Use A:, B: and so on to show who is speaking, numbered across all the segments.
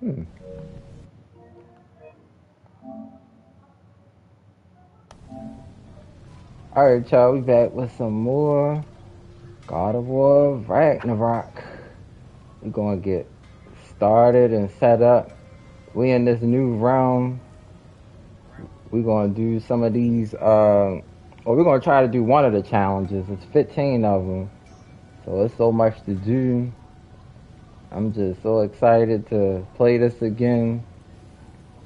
A: Hmm. Alright, y'all, we back with some more God of War Ragnarok. We're gonna get started and set up. We in this new round. We're gonna do some of these, uh, or we're gonna try to do one of the challenges. It's 15 of them. So it's so much to do. I'm just so excited to play this again.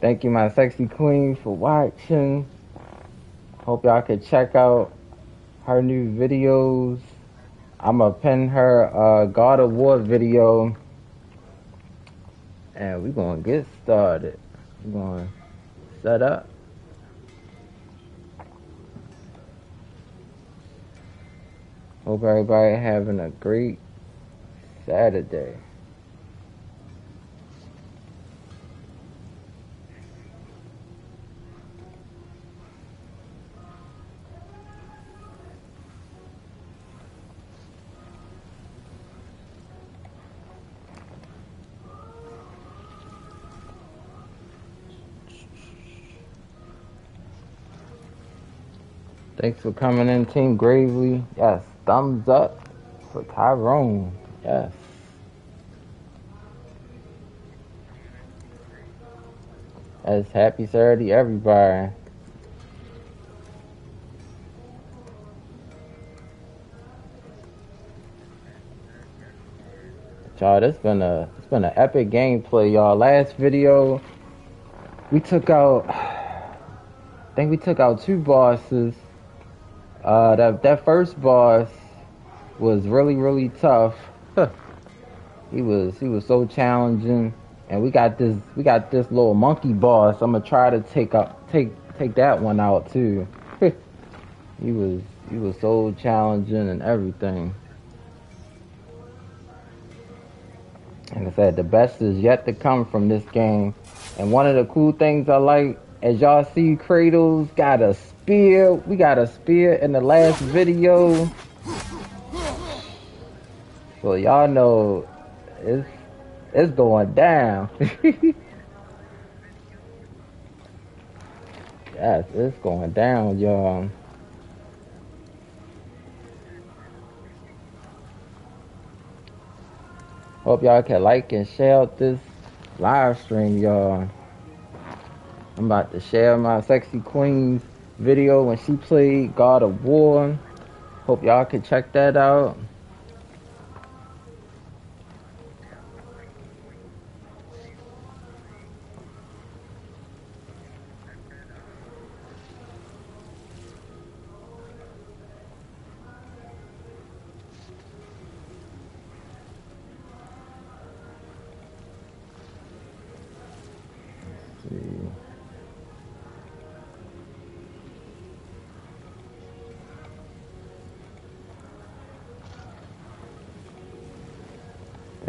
A: Thank you, my sexy queen, for watching. Hope y'all could check out her new videos. I'm gonna pin her uh, God of War video, and we're gonna get started. We're gonna set up. Hope everybody having a great Saturday. Thanks for coming in, Team Gravely. Yes, thumbs up for Tyrone. Yes. As happy Saturday, everybody. Y'all, this been a it's been an epic gameplay, y'all. Last video, we took out. I think we took out two bosses. Uh, that that first boss was really really tough. he was he was so challenging, and we got this we got this little monkey boss. I'm gonna try to take up take take that one out too. he was he was so challenging and everything. Like I said, the best is yet to come from this game. And one of the cool things I like, as y'all see, Kratos got a spear. We got a spear in the last video. So y'all know it's it's going down. yes, it's going down, y'all. Hope y'all can like and share this live stream, y'all. I'm about to share my sexy queen's video when she played God of War. Hope y'all can check that out.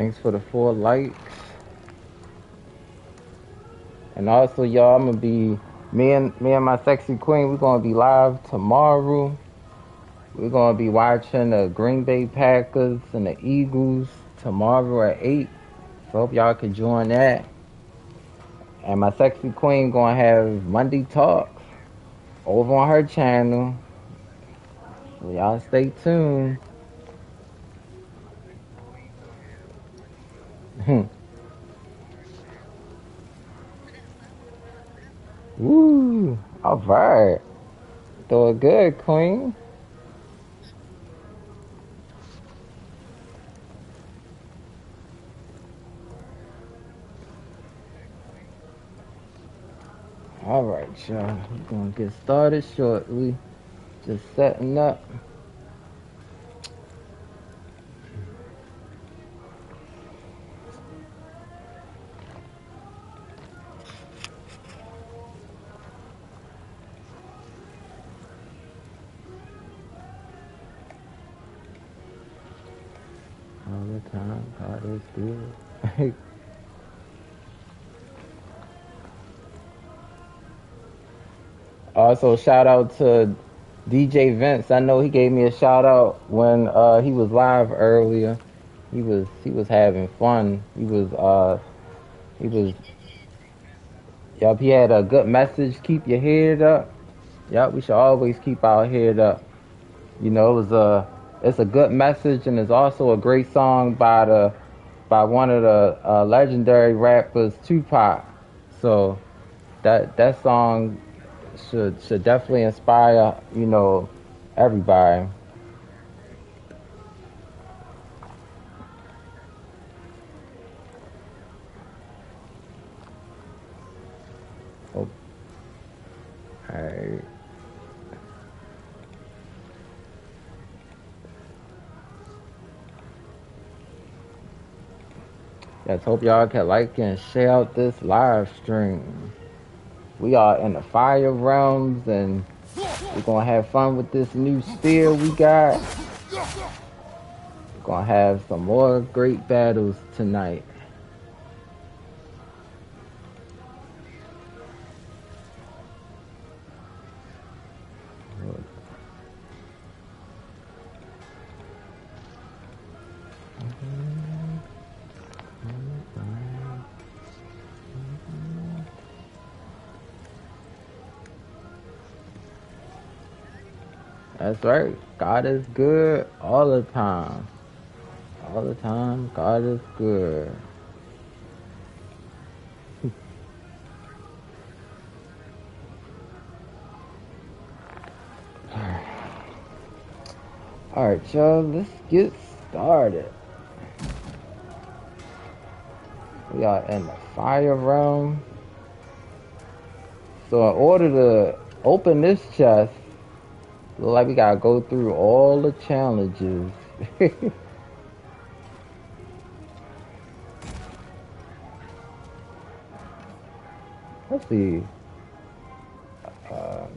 A: Thanks for the four likes. And also, y'all, I'm gonna be me and me and my sexy queen. We're gonna be live tomorrow. We're gonna be watching the Green Bay Packers and the Eagles tomorrow at eight. So hope y'all can join that. And my sexy queen gonna have Monday talks over on her channel. So y'all stay tuned. Hmm. Woo! All right. Doing good, Queen. All right, y'all. We're gonna get started shortly. Just setting up. The time. God is good. Also, shout out to DJ Vince. I know he gave me a shout out when uh, he was live earlier. He was he was having fun. He was uh he was Yep, he had a good message. Keep your head up. Yep, we should always keep our head up. You know, it was a it's a good message and it's also a great song by the by one of the uh, legendary rappers, Tupac. So that that song should should definitely inspire you know everybody. Oh, alright. Let's hope y'all can like and share out this live stream. We are in the fire realms and we're gonna have fun with this new spear we got. We're gonna have some more great battles tonight. That's right. God is good all the time. All the time, God is good. Alright, y'all, let's get started. We are in the fire realm. So in order to open this chest, look like we gotta go through all the challenges. Let's see. Um,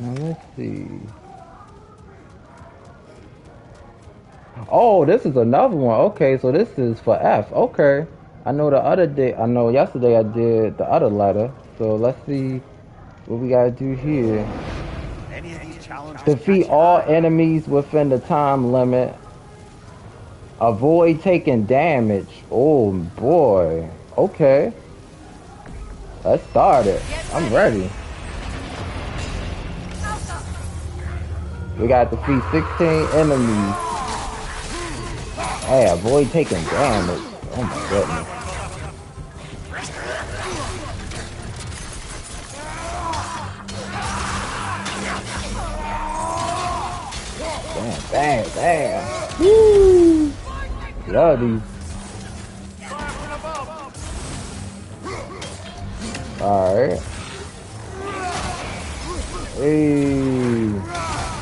A: let's see. Oh, this is another one. Okay, so this is for F. Okay. I know the other day, I know yesterday I did the other letter. So let's see what we gotta do here. Defeat all enemies within the time limit. Avoid taking damage. Oh boy. Okay. Let's start it. I'm ready. We got to defeat 16 enemies. Hey, avoid taking damage. Oh my goodness. Damn, damn. Woo! Love these. Alright. Hey.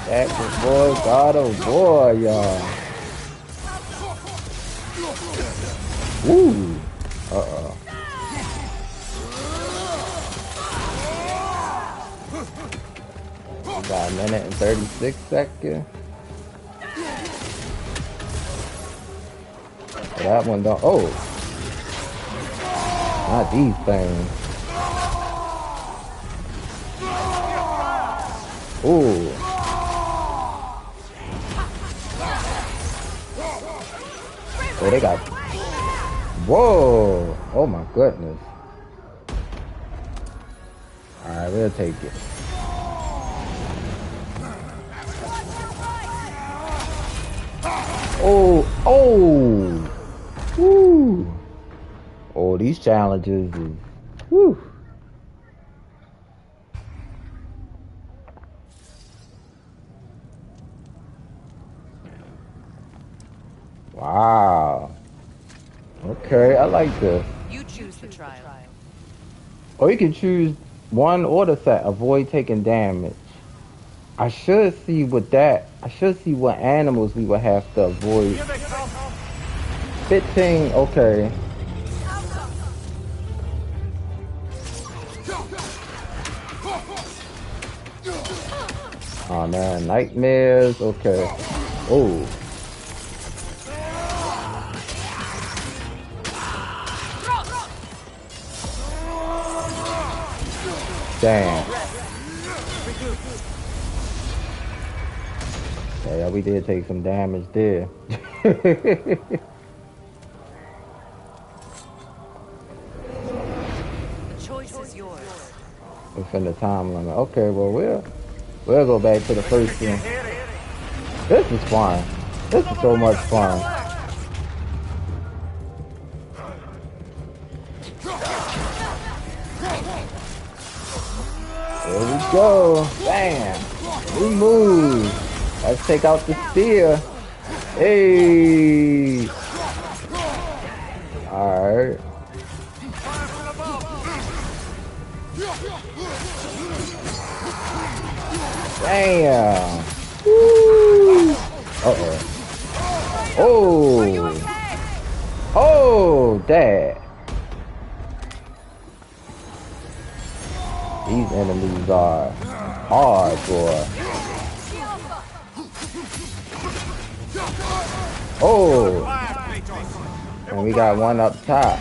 A: That's a boy, God of boy, y'all. Woo! Uh-oh. Got a minute and 36 seconds. That one don't. Oh! Not these things. Ooh. Oh, they got. Whoa! Oh my goodness. Alright, we'll take it. Oh, oh, woo. Oh, these challenges woo. Wow. Okay, I like this.
B: You choose the trial.
A: Or you can choose one order set, avoid taking damage. I should see what that, I should see what animals we would have to avoid. 15, okay. Oh man, nightmares, okay. Oh. Damn. Yeah, we did take some damage there. Within the time limit. Okay, well we'll we'll go back to the first one. This is fun. This is so much fun. There we go. Bam. We move. Let's take out the spear. Hey. Damn. Woo. Uh-oh. Oh. Oh, dad. These enemies are hard, boy. Oh. And we got one up top.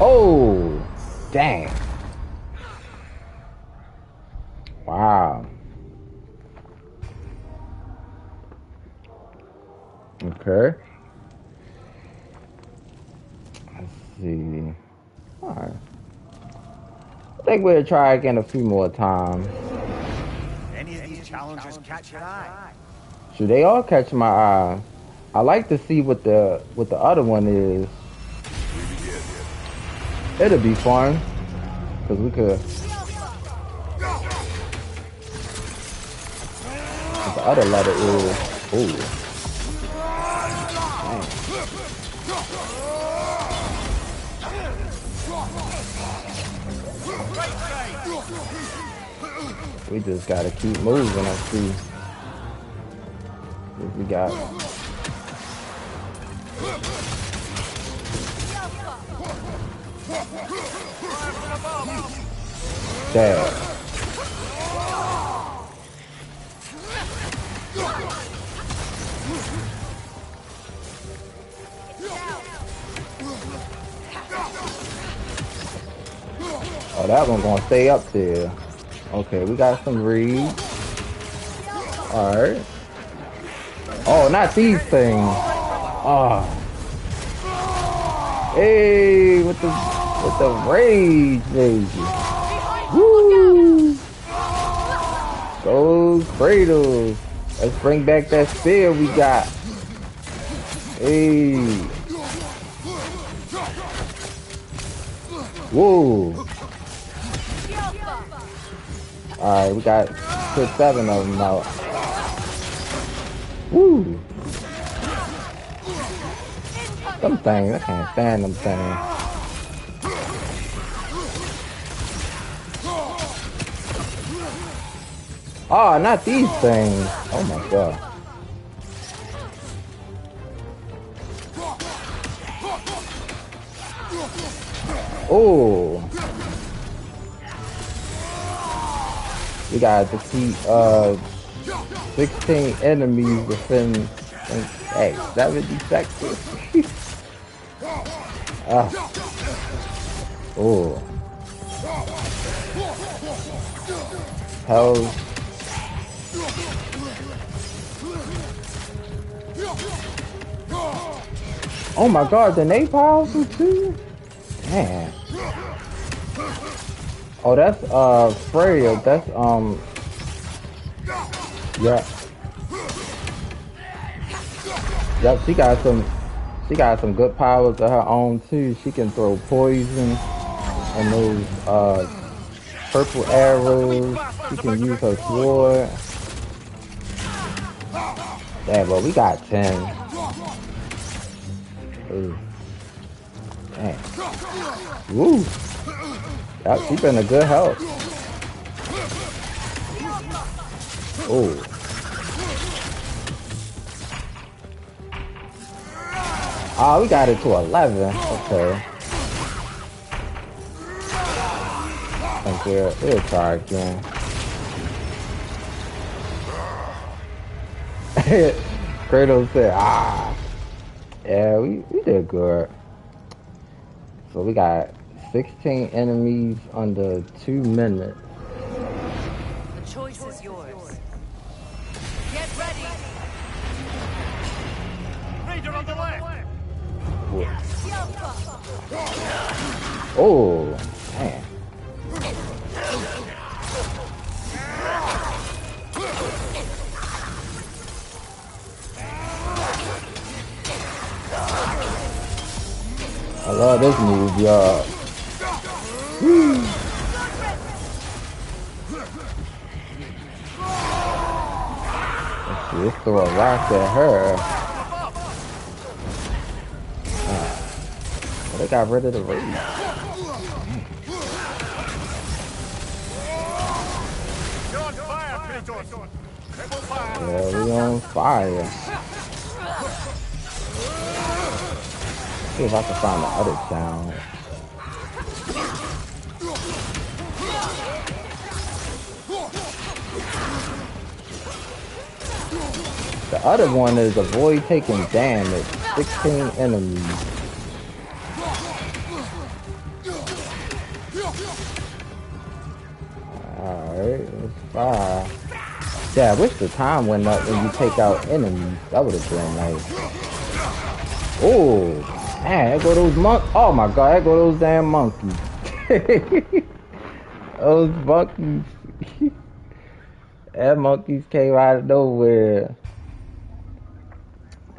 A: Oh. Dang. Wow. Okay. Let's see. Alright. I think we'll try again a few more times.
C: Any of these challengers catch your eye?
A: Should they all catch my eye? I like to see what the what the other one is. It'll be fun. Cause we could the other letter is. We just gotta keep moving I see we got. Dad. Oh, that one gonna stay up there. Okay, we got some reeds. Alright. Oh, not these things. Ah. Hey, with the with the rage, baby. Those cradles. Let's bring back that spear we got. Hey. Whoa. Alright, we got six, seven of them out. Woo! Them things, I can't stand them things. Oh, not these things. Oh my god. Oh. We gotta defeat uh 16 enemies within hey, 70 seconds. ah. Oh. Hell. Oh my god, the powerful too? Man. Oh, that's uh Freya. That's um. Yeah. Yep, she got some. She got some good powers of her own too. She can throw poison and those uh purple arrows. She can use her sword. Yeah, but we got ten. Ooh. Dang. Woo. Yep, she been a good help. Oh. Oh, we got it to 11. Okay. think we'll, we'll try again. Kratos said, ah. Yeah, we, we did good. So we got 16 enemies under two minutes.
B: The choice is yours. Get ready.
C: Raider on the left.
A: Oh, man. Love this move, y'all. Let's throw a rock at her. Ah. Well, they got rid of the raid.
C: You're on fire, Kratos. Triple fire.
A: Yeah, we on fire. See if I can find the other challenge. The other one is avoid taking damage. 16 enemies. Alright, let's fire. Yeah, I wish the time went up when you take out enemies. That would have been nice. Oh, man, there go those monk. Oh my god, there go those damn monkeys. those monkeys. that monkeys came out of nowhere.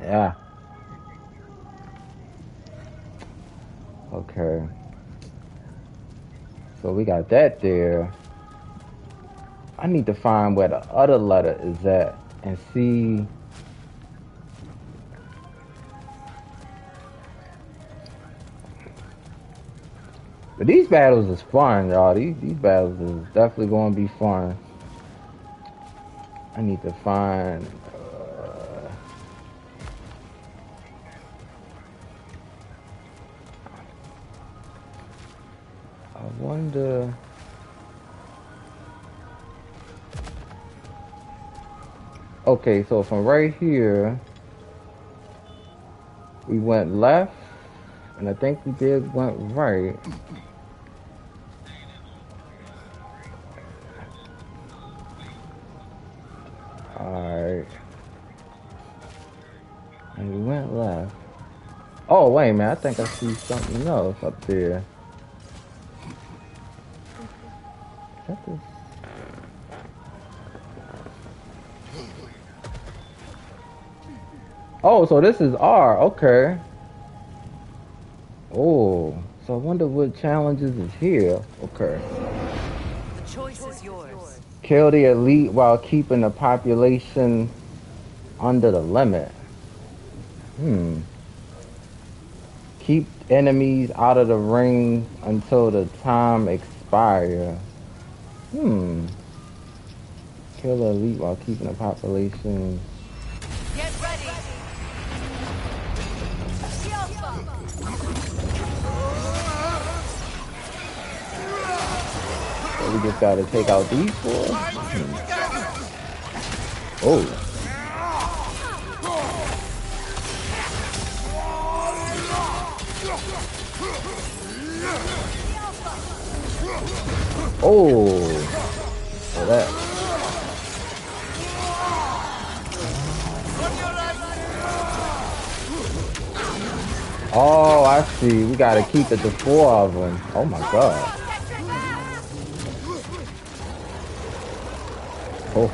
A: Yeah. Okay. So we got that there. I need to find where the other letter is at and see. But these battles is fun, y'all. These these battles is definitely going to be fun. I need to find. Uh, I wonder. Okay, so from right here, we went left, and I think we did went right. Alright. And we went left. Oh, wait man. I think I see something else up there. Is that this? Oh, so this is R. Okay. Oh, so I wonder what challenges is here. Okay.
B: The choice is yours.
A: Kill the elite while keeping the population under the limit. Hmm. Keep enemies out of the ring until the time expires. Hmm. Kill the elite while keeping the population. We just gotta take out these four. Hmm. Oh. Oh. That. Oh, I see. We gotta keep it to four of them. Oh my god. Oh.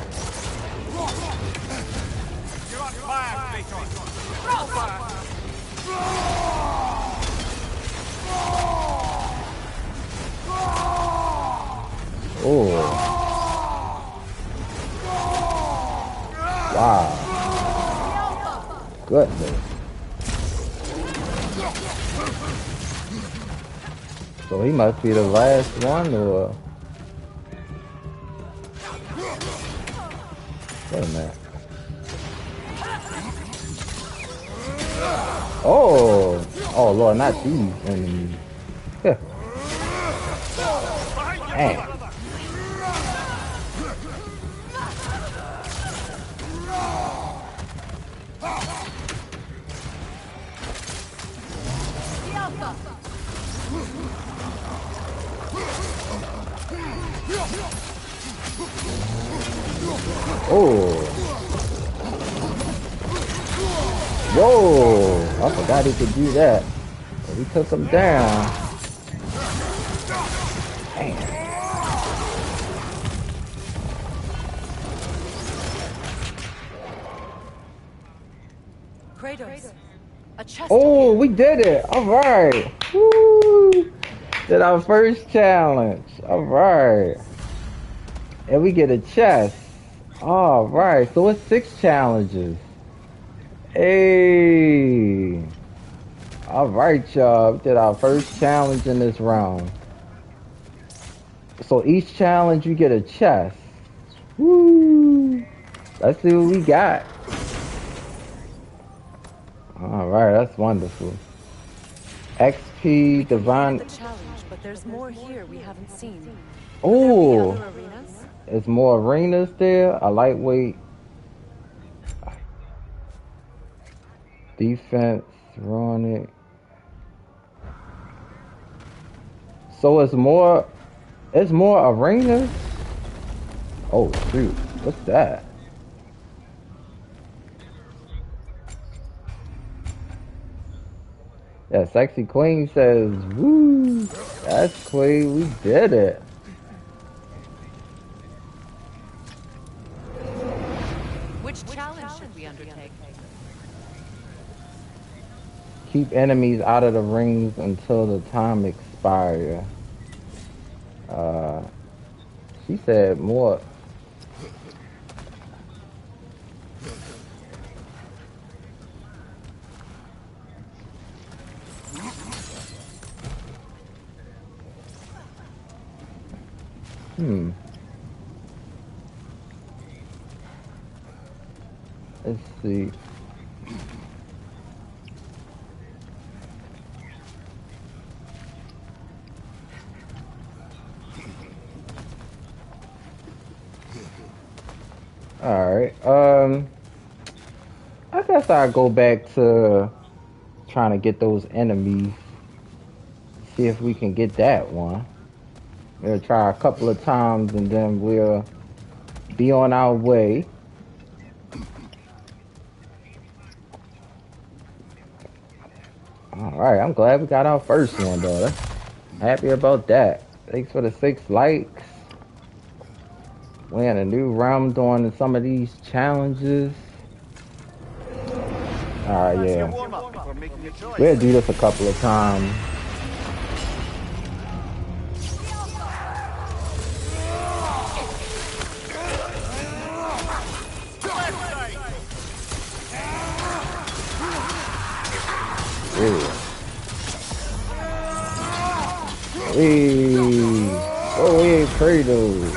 A: Oh. Wow. Goodness. So he must be the last one or Wait a minute. Oh, oh Lord, not these um,
C: enemies. You,
A: Damn. Oh. Whoa! I forgot he could do that. But we took him down. Damn.
B: Kratos, a chest.
A: Oh, we did it! Alright! Woo! Did our first challenge. Alright. And we get a chest. Alright, so it's six challenges. Hey! Alright, y'all. We did our first challenge in this round. So each challenge you get a chest. Woo! Let's see what we got. Alright, that's wonderful. XP Divine.
B: The challenge, but there's more here we haven't seen.
A: Oh! It's more arenas there. A lightweight defense, run it. So it's more. It's more arenas. Oh shoot! What's that? Yeah, sexy queen says, "Woo! That's queen. We did it."
B: Which challenge should we undertake?
A: Keep enemies out of the rings until the time expires. Uh, she said more. Hmm. Let's see. Alright, um, I guess I'll go back to trying to get those enemies. See if we can get that one. We'll try a couple of times and then we'll be on our way. Alright, I'm glad we got our first one though. Happy about that. Thanks for the six likes. We're in a new realm doing some of these challenges. Alright, yeah. We'll do this a couple of times. Hey. Oh, hey, Kratos.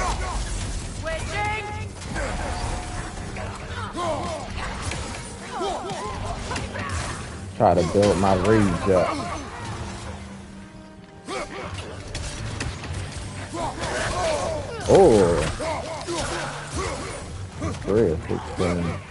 A: gotta build my rage up. Oh! Real 16.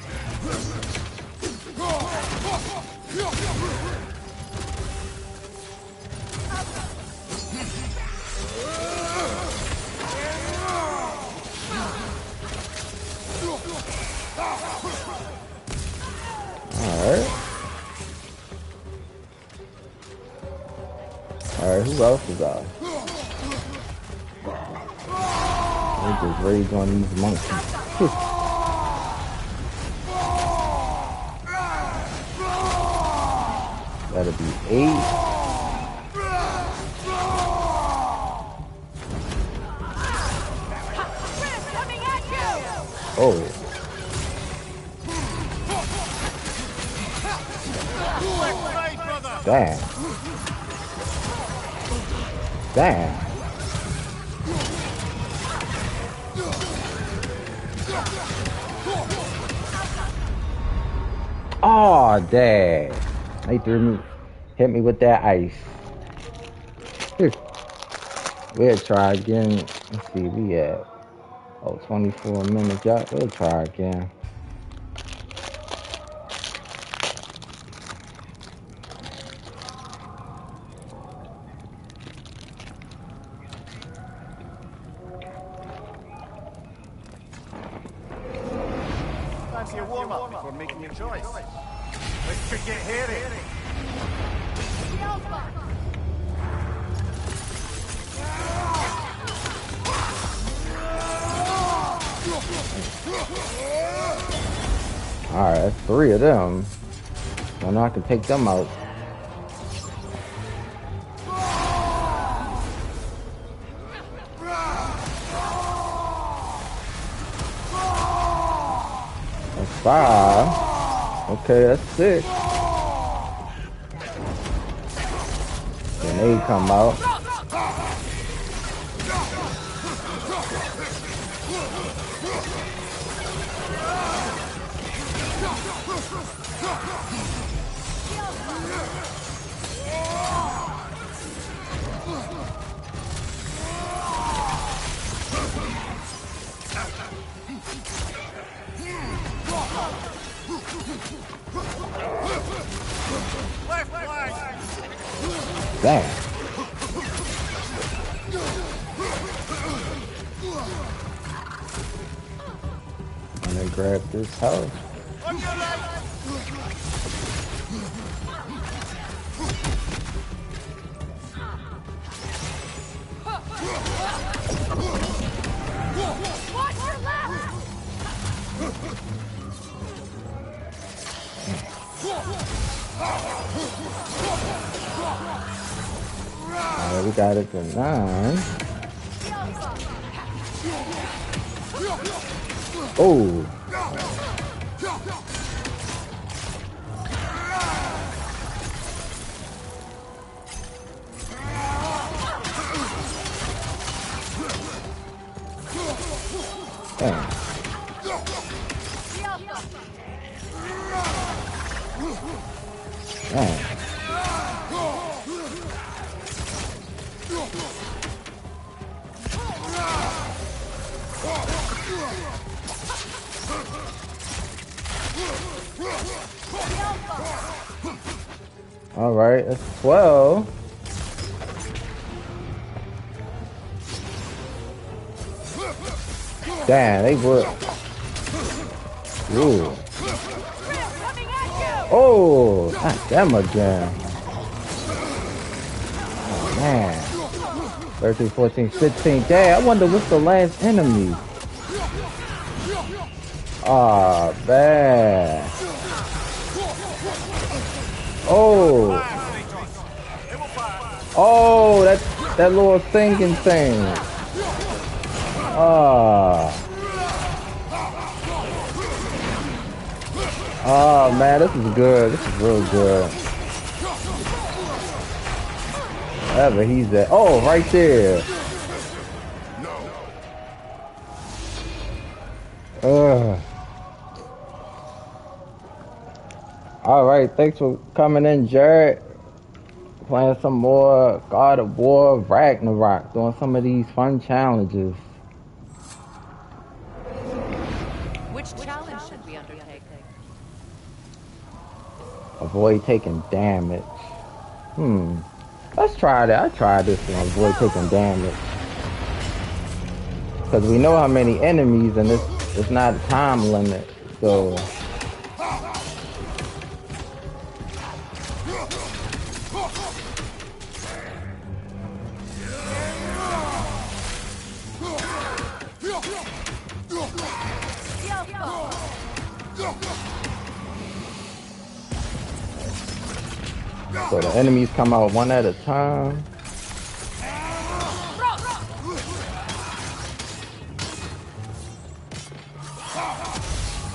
A: Threw me, hit me with that ice. We'll try again. Let's see, we at, oh, 24 minutes. Yeah, we'll try again. Them. I know I can take them out. That's five. Okay, that's six. they come out. Again. Oh, man. 13, 14, 15. Dang, I wonder what's the last enemy. Ah, bad. Oh. Oh, that that little thinking thing. Ah. Oh man, this is good. This is real good. Wherever he's at. Oh, right there. Ugh. All right, thanks for coming in, Jared. Playing some more God of War Ragnarok, doing some of these fun challenges.
B: Which challenge should we undertake?
A: Avoid taking damage. Hmm. Let's try that. I tried this one. Avoid taking damage. Because we know how many enemies and it's, it's not a time limit. So. Enemies come out one at a time.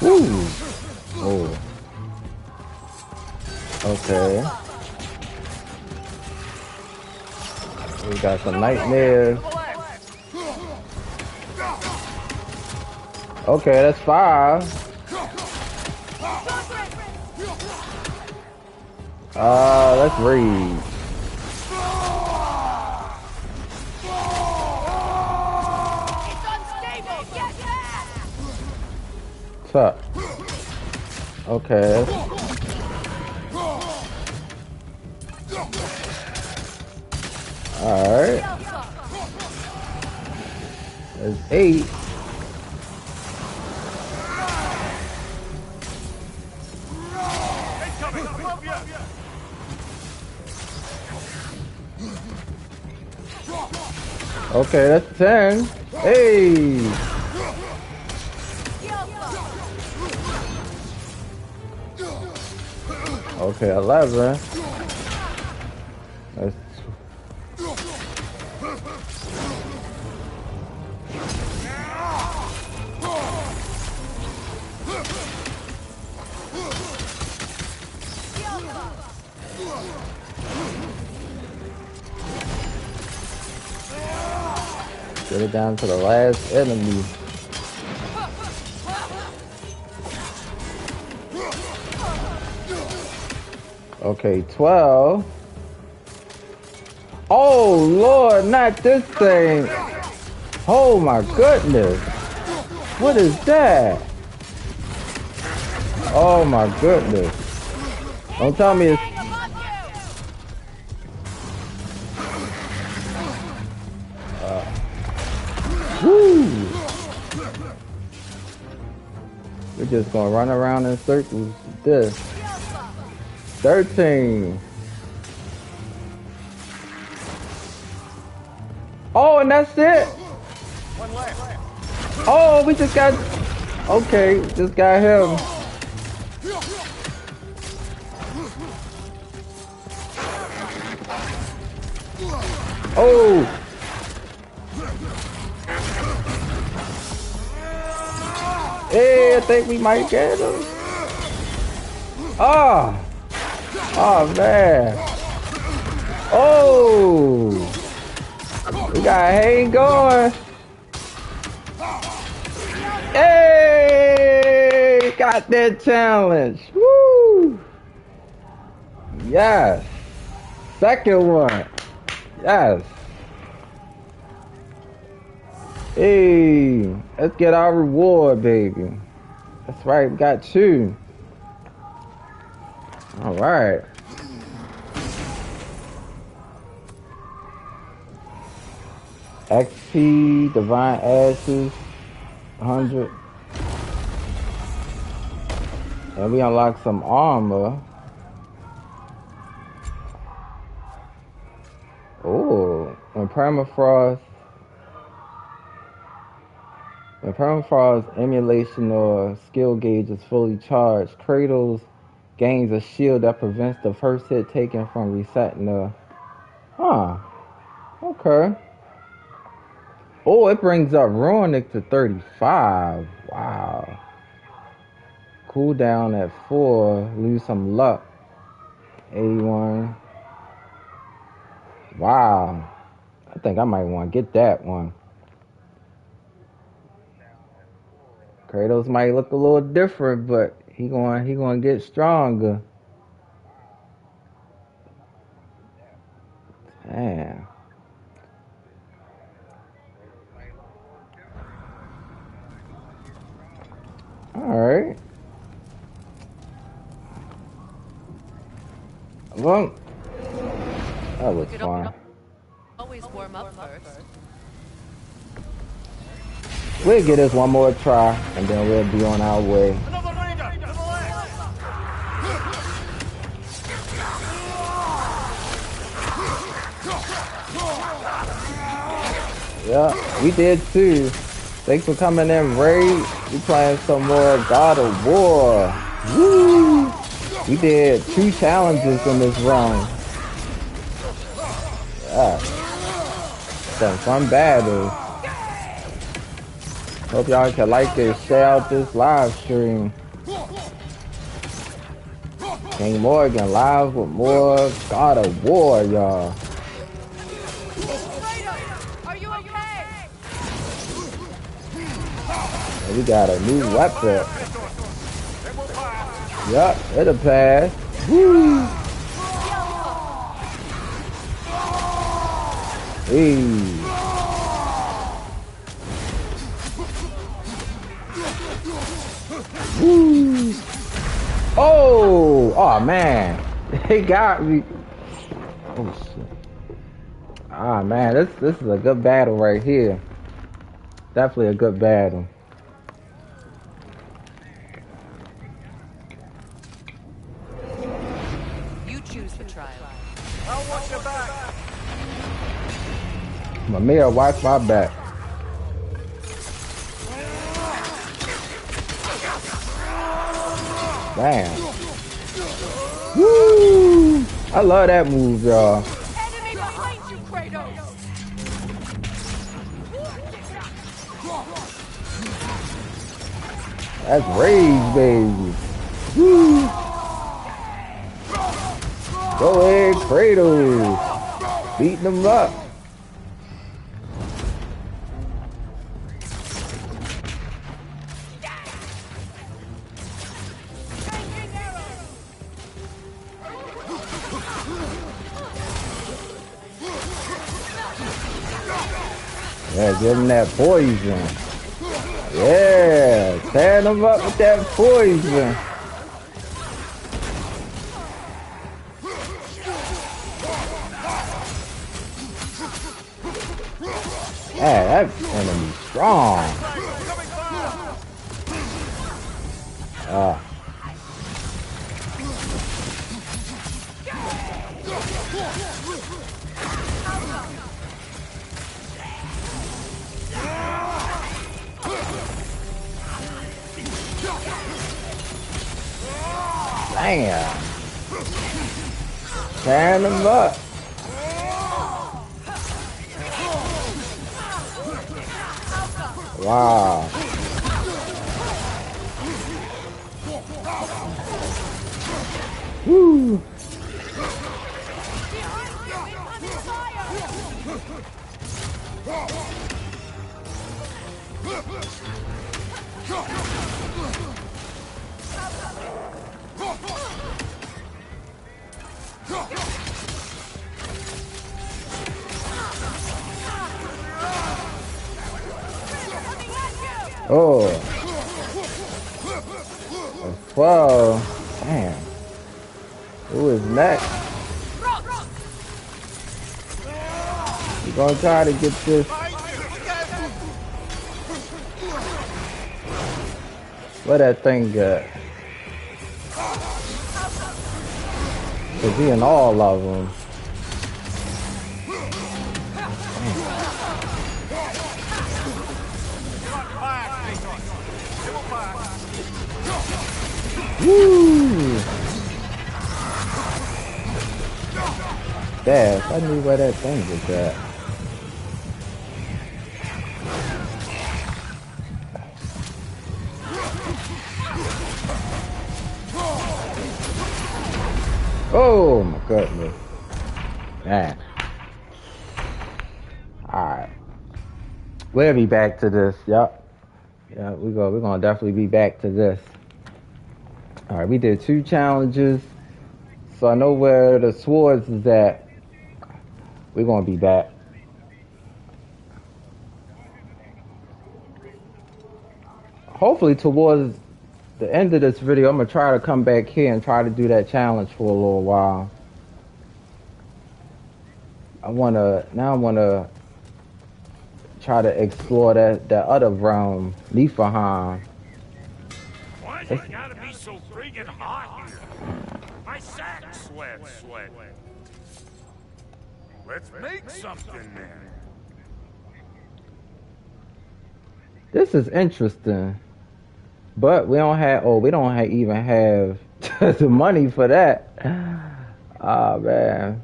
A: Ooh. Oh. Okay. We got some nightmares. Okay, that's five. Uh, let's read. What's up? Okay. Okay, that's 10. Hey! Okay, 11. Last enemy. Okay, 12. Oh, Lord, not this thing. Oh, my goodness. What is that? Oh, my goodness. Don't tell me it's... just gonna run around in circles. This. 13. Oh, and that's it. Oh, we just got. Okay, just got him. Oh. I think we might get him. Ah. Oh man. Oh. We got Hayden going. Hey, got that challenge. Woo. Yes. Second one. Yes. Hey, let's get our reward, baby. That's right, we got two. All right. XP, Divine Ashes, 100. And we unlock some armor. Oh, when permafrost, when permafrost emulation or skill gauge is fully charged, Kratos gains a shield that prevents the first hit taken from resetting the. Huh. Okay. Oh, it brings up Runic to 35. Wow. Cooldown at 4. Lose some luck. 81. Wow. I think I might want to get that one. Kratos might look a little different, but he going he going to get stronger. Damn. All right. Well, that was fun.
B: always warm up first.
A: We'll get us one more try, and then we'll be on our way. Yeah, we did too. Thanks for coming in, Ray. We playing some more God of War. Woo! We did two challenges in this run. Yeah. Some fun battles. Hope y'all can like and share out this live stream. King Morgan live with more God of War, y'all.
B: Okay?
A: We got a new weapon. Yup, it'll pass. Woo! Hey. Woo! Oh! Oh man, he got me. Oh shit! Ah man, this this is a good battle right here. Definitely a good battle.
B: You choose the trial.
C: I'll watch your back.
A: Mimir, watch my back. Damn. Woo! I love that move, y'all.
B: Enemy behind you, Kratos!
A: That's rage, baby. Woo! Go ahead, Kratos. Beating them up. Yeah, give him that poison. Yeah, tearing him up with that poison. Yeah, that enemy strong. Ah. Damn. Tearing them up. Wow. Woo. Oh. A 12. Damn. Who is next? We're gonna try to get this. Where that thing at? Cause he in all of them. Woo! Dash, I knew where that thing was at. Oh my goodness. Man. Alright. We'll be back to this. Yep. Yeah, we go we're gonna definitely be back to this. Alright, we did two challenges. So I know where the swords is at. We're gonna be back. Hopefully towards the end of this video, I'm gonna try to come back here and try to do that challenge for a little while. I wanna now I wanna try to explore that that other realm, Niflheim.
D: Let's make something then.
A: This is interesting, but we don't have. Oh, we don't have, even have the money for that. Ah man,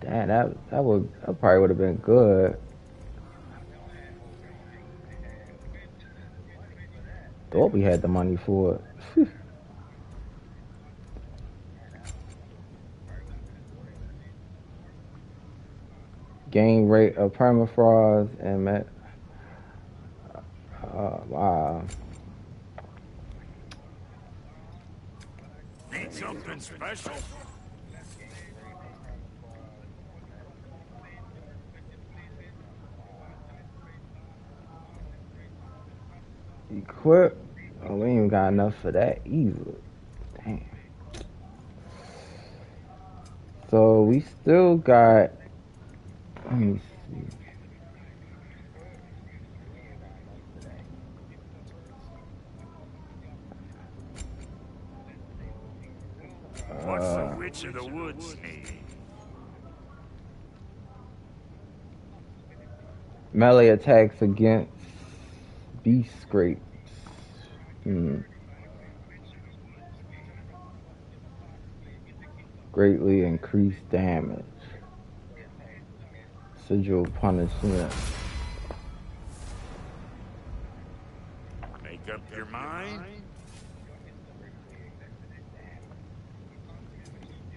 A: damn that that would that probably would have been good. Thought we had the money for it. Gain rate of permafrost and met. Uh, wow.
D: Need something special?
A: Equip. Oh, we ain't got enough for that either. Damn. So we still got. Let me see.
D: What's the Witch of the Woods need?
A: Melee attacks against beast scrapes. Hmm. Greatly increased damage. Sigil punishment.
D: Make up your mind?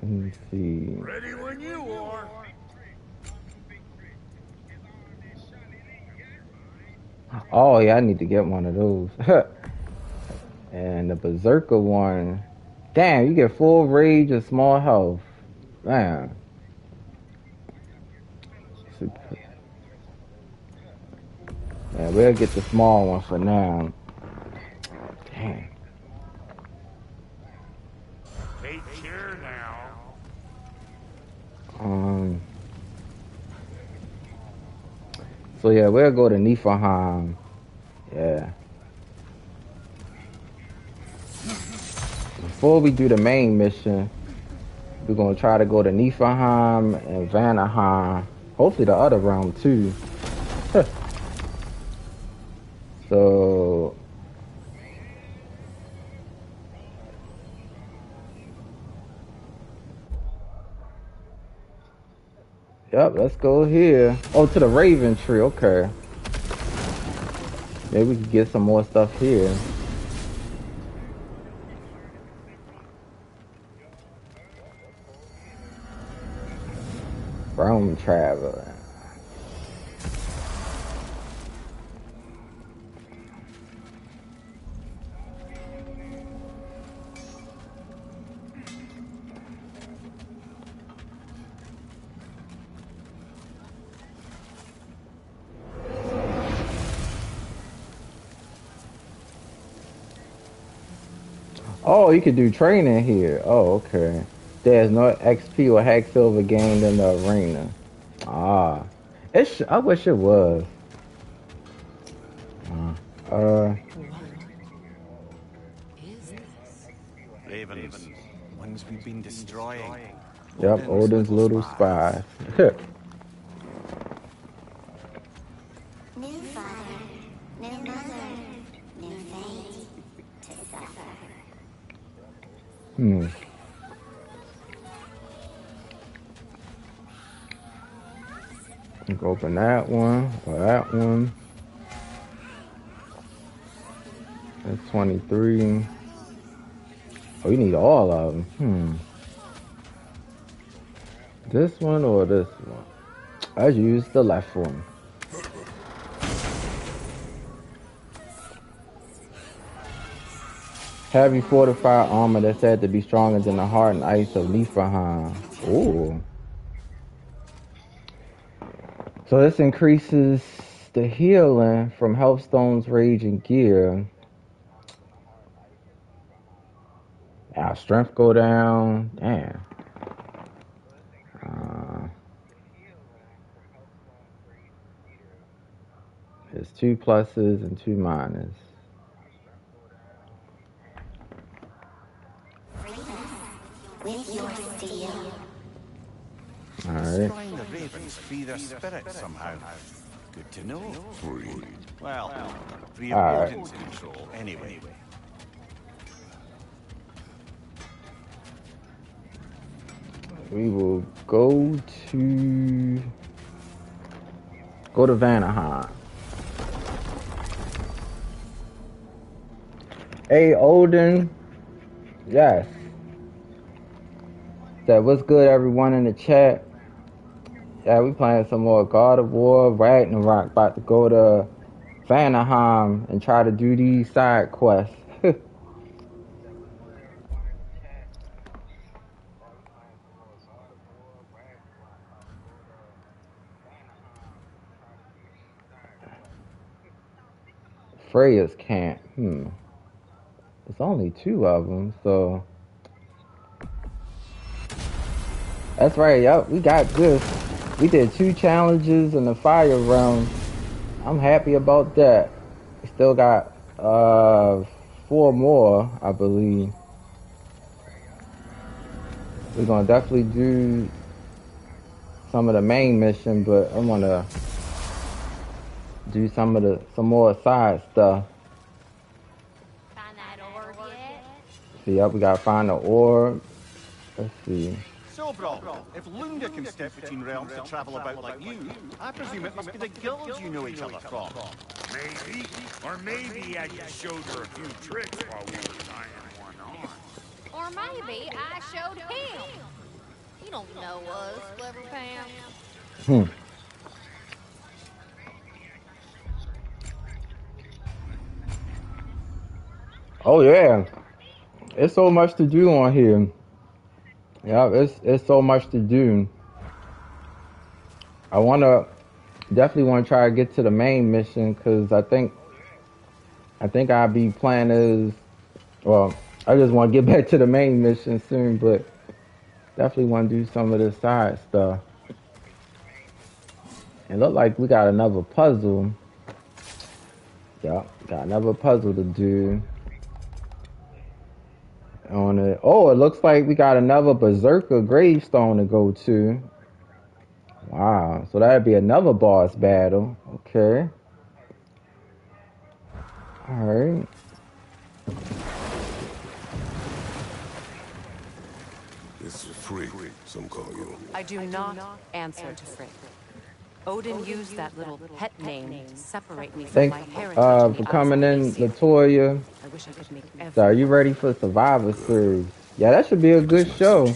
A: Let me see.
D: Ready when you are.
A: Oh yeah, I need to get one of those. and the Berserker one. Damn, you get full rage and small health. Man. Super. Yeah, we'll get the small one for now. Damn.
D: Take care now.
A: Um. So yeah, we'll go to Niflheim. Yeah. Before we do the main mission, we're gonna try to go to Niflheim and Vanaheim. Hopefully the other round too. so Yep, let's go here. Oh, to the Raven Tree. Okay. Maybe we can get some more stuff here. Rome Traveler. Oh, you could do training here. Oh, okay. There's no XP or hack silver gained in the arena. Ah, it. Sh- I wish it was. Uh, uh,
C: Ravens, ones we've been destroying.
A: yep. Odin's little spy. That one or that one. That's 23. Oh, you need all of them. Hmm. This one or this one? I use the left one. Heavy fortified armor that's said to be stronger than the heart and ice of Niflheim. Ooh. So this increases the healing from Healthstone's Rage and Gear. Our strength go down. Damn. Uh, there's two pluses and two minus.
E: With your steel,
A: Alright.
C: Destroying the ravens free their spirits somehow. Good to know. Well, free of
A: Alright.
C: Odin's control anyway.
A: We will go to go to Vanaheim. Hey Odin, yes. That what's good, everyone in the chat. Yeah, we playing some more God of War, Ragnarok. About to go to Vanaheim and try to do these side quests. Freya's camp. Hmm. It's only two of them, so. That's right. Yep, we got this. We did two challenges in the fire round. I'm happy about that. We still got uh four more, I believe. We're gonna definitely do some of the main mission, but I wanna do some of the some more side stuff.
E: Find that orb yet?
A: So yep, we gotta find the orb. Let's see.
C: So, bro, if Lunda can step between realms to travel about like you, I presume it must be the guilds you know each other from.
D: Maybe. Or maybe I just showed her a few tricks while we were tying one on.
E: Or maybe I showed him. You don't know us, Clever Pam.
A: Hmm. Oh yeah, it's so much to do on here. Yeah, it's it's so much to do. I wanna definitely want to try to get to the main mission because I think I think I'll be playing as well. I just want to get back to the main mission soon, but definitely want to do some of the side stuff. It look like we got another puzzle. Yeah, got another puzzle to do. On it. Oh, it looks like we got another Berserker gravestone to go to. Wow, so that'd be another boss battle. Okay. Alright.
F: It's free, some call you.
G: I do not answer to Frigg. Odin used that little pet name to separate me from my heritage.
A: uh, for coming in. Latoya.
G: I wish I could make
A: So are you ready for Survivor Series? Yeah, that should be a good show.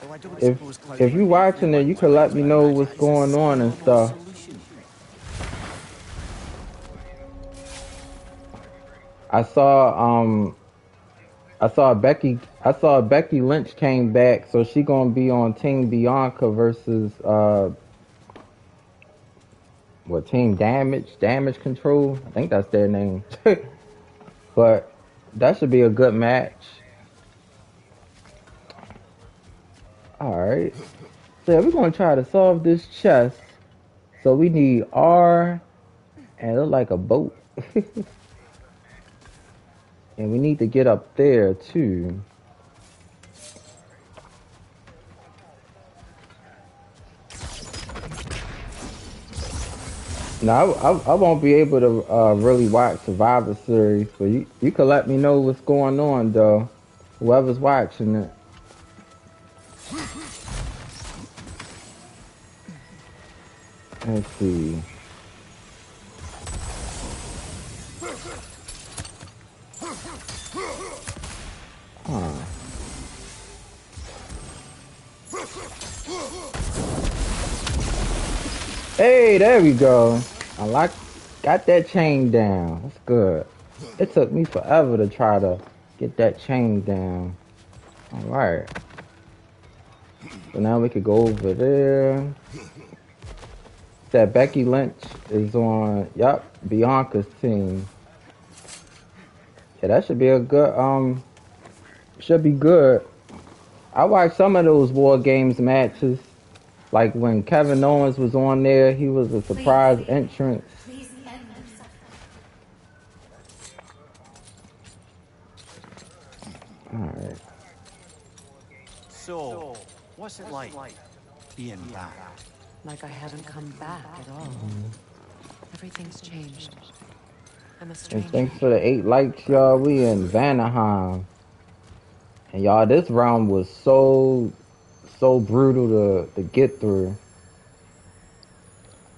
C: Though I don't
A: If if you watching it, you could let me know what's going on and stuff. I saw um I saw Becky I saw Becky Lynch came back, so she gonna be on Team Bianca versus uh what Team Damage Damage Control. I think that's their name. but that should be a good match. Alright. So yeah, we're gonna try to solve this chest. So we need R and look like a boat. And we need to get up there too. Now I, I, I won't be able to uh, really watch Survivor Series, but you, you can let me know what's going on though. Whoever's watching it. Let's see. Hey, there we go. I like, got that chain down. That's good. It took me forever to try to get that chain down. All right. So now we could go over there. That Becky Lynch is on, yep, Bianca's team. Yeah, that should be a good, um, should be good. I watched some of those War Games matches. Like when Kevin Owens was on there, he was a surprise entrance.
E: Please end.
A: Alright.
C: So, what's it like being back?
G: Like I haven't come back at all. Everything's changed. I'm a
A: And thanks for the eight likes, y'all. We in Vanaheim. And y'all, this round was so, so brutal to, to get through.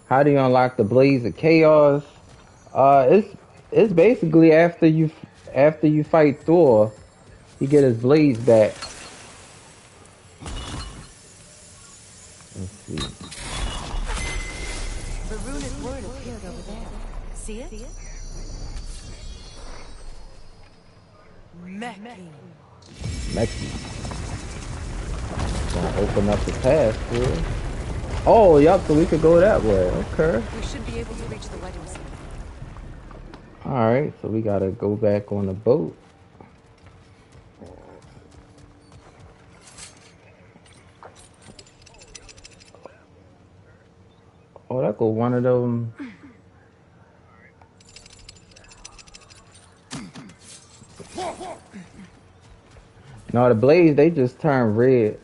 A: How do you unlock the Blades of Chaos? Uh, it's, it's basically after you, after you fight Thor, you get his Blaze back. Let's see.
G: The runic word appeared over there. See it? Meki.
A: Mexi. Gonna open up the path. Oh, yup, so we could go that way. Okay.
G: We should be able to reach the wedding.
A: Alright, so we gotta go back on the boat. Oh, that go one of them. No, the blades, they just turn red.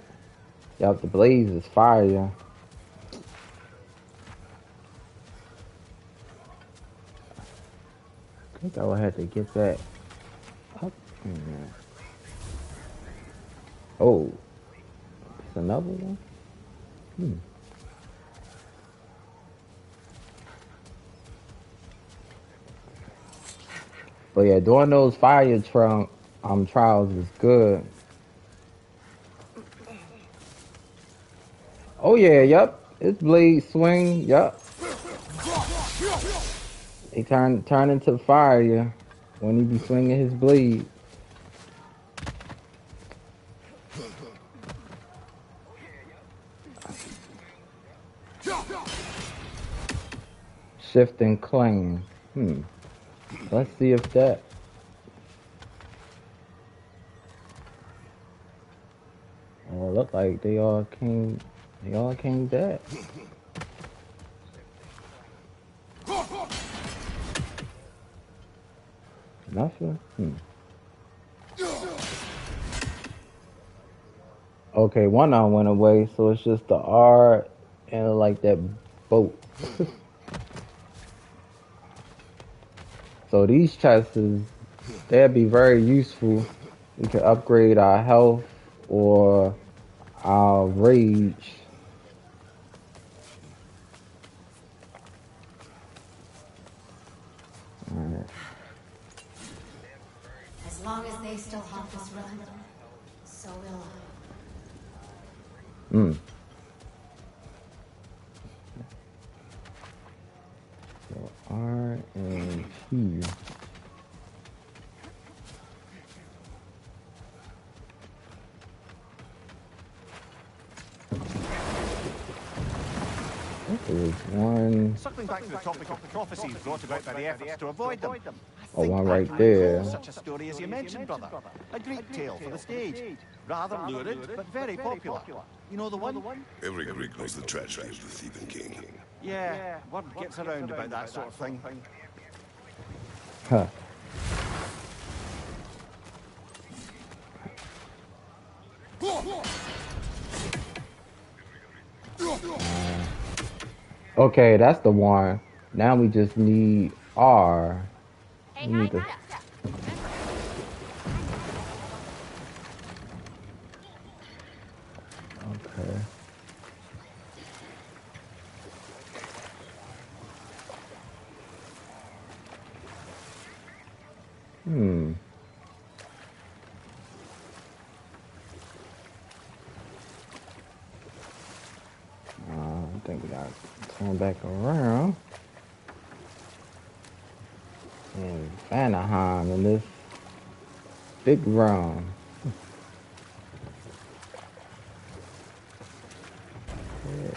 A: Yup, the blaze is fire. So I think I had to get that up in there. Oh, it's another one. Hmm. But yeah, doing those fire trunk um trials is good. Oh yeah, yep. It's blade swing, yep. He turn turn into fire when he be swinging his blade. Shift and clang. Hmm. Let's see if that. Oh, look like they all came. They all came back. Nothing. Hmm. Okay, one arm went away, so it's just the R and like that boat. so these chests, they'd be very useful. We could upgrade our health or our rage. Alright.
H: As long as they still help us run, so will I.
A: Mm. So R and Q. There's one,
C: back to the topic of prophecies brought about by the efforts to avoid them.
A: Oh, one right there.
C: Such a story as you mentioned, brother. A Greek tale for the stage. Rather lurid, but very popular. You know the one?
F: Every Greek knows the tragedy of the thieving king.
C: Yeah, word gets around about that sort of thing.
A: Huh. Okay, that's the one. Now we just need R. Okay. Hmm. Uh, I think we gotta turn back around. And Vanaheim in this big round. Yeah.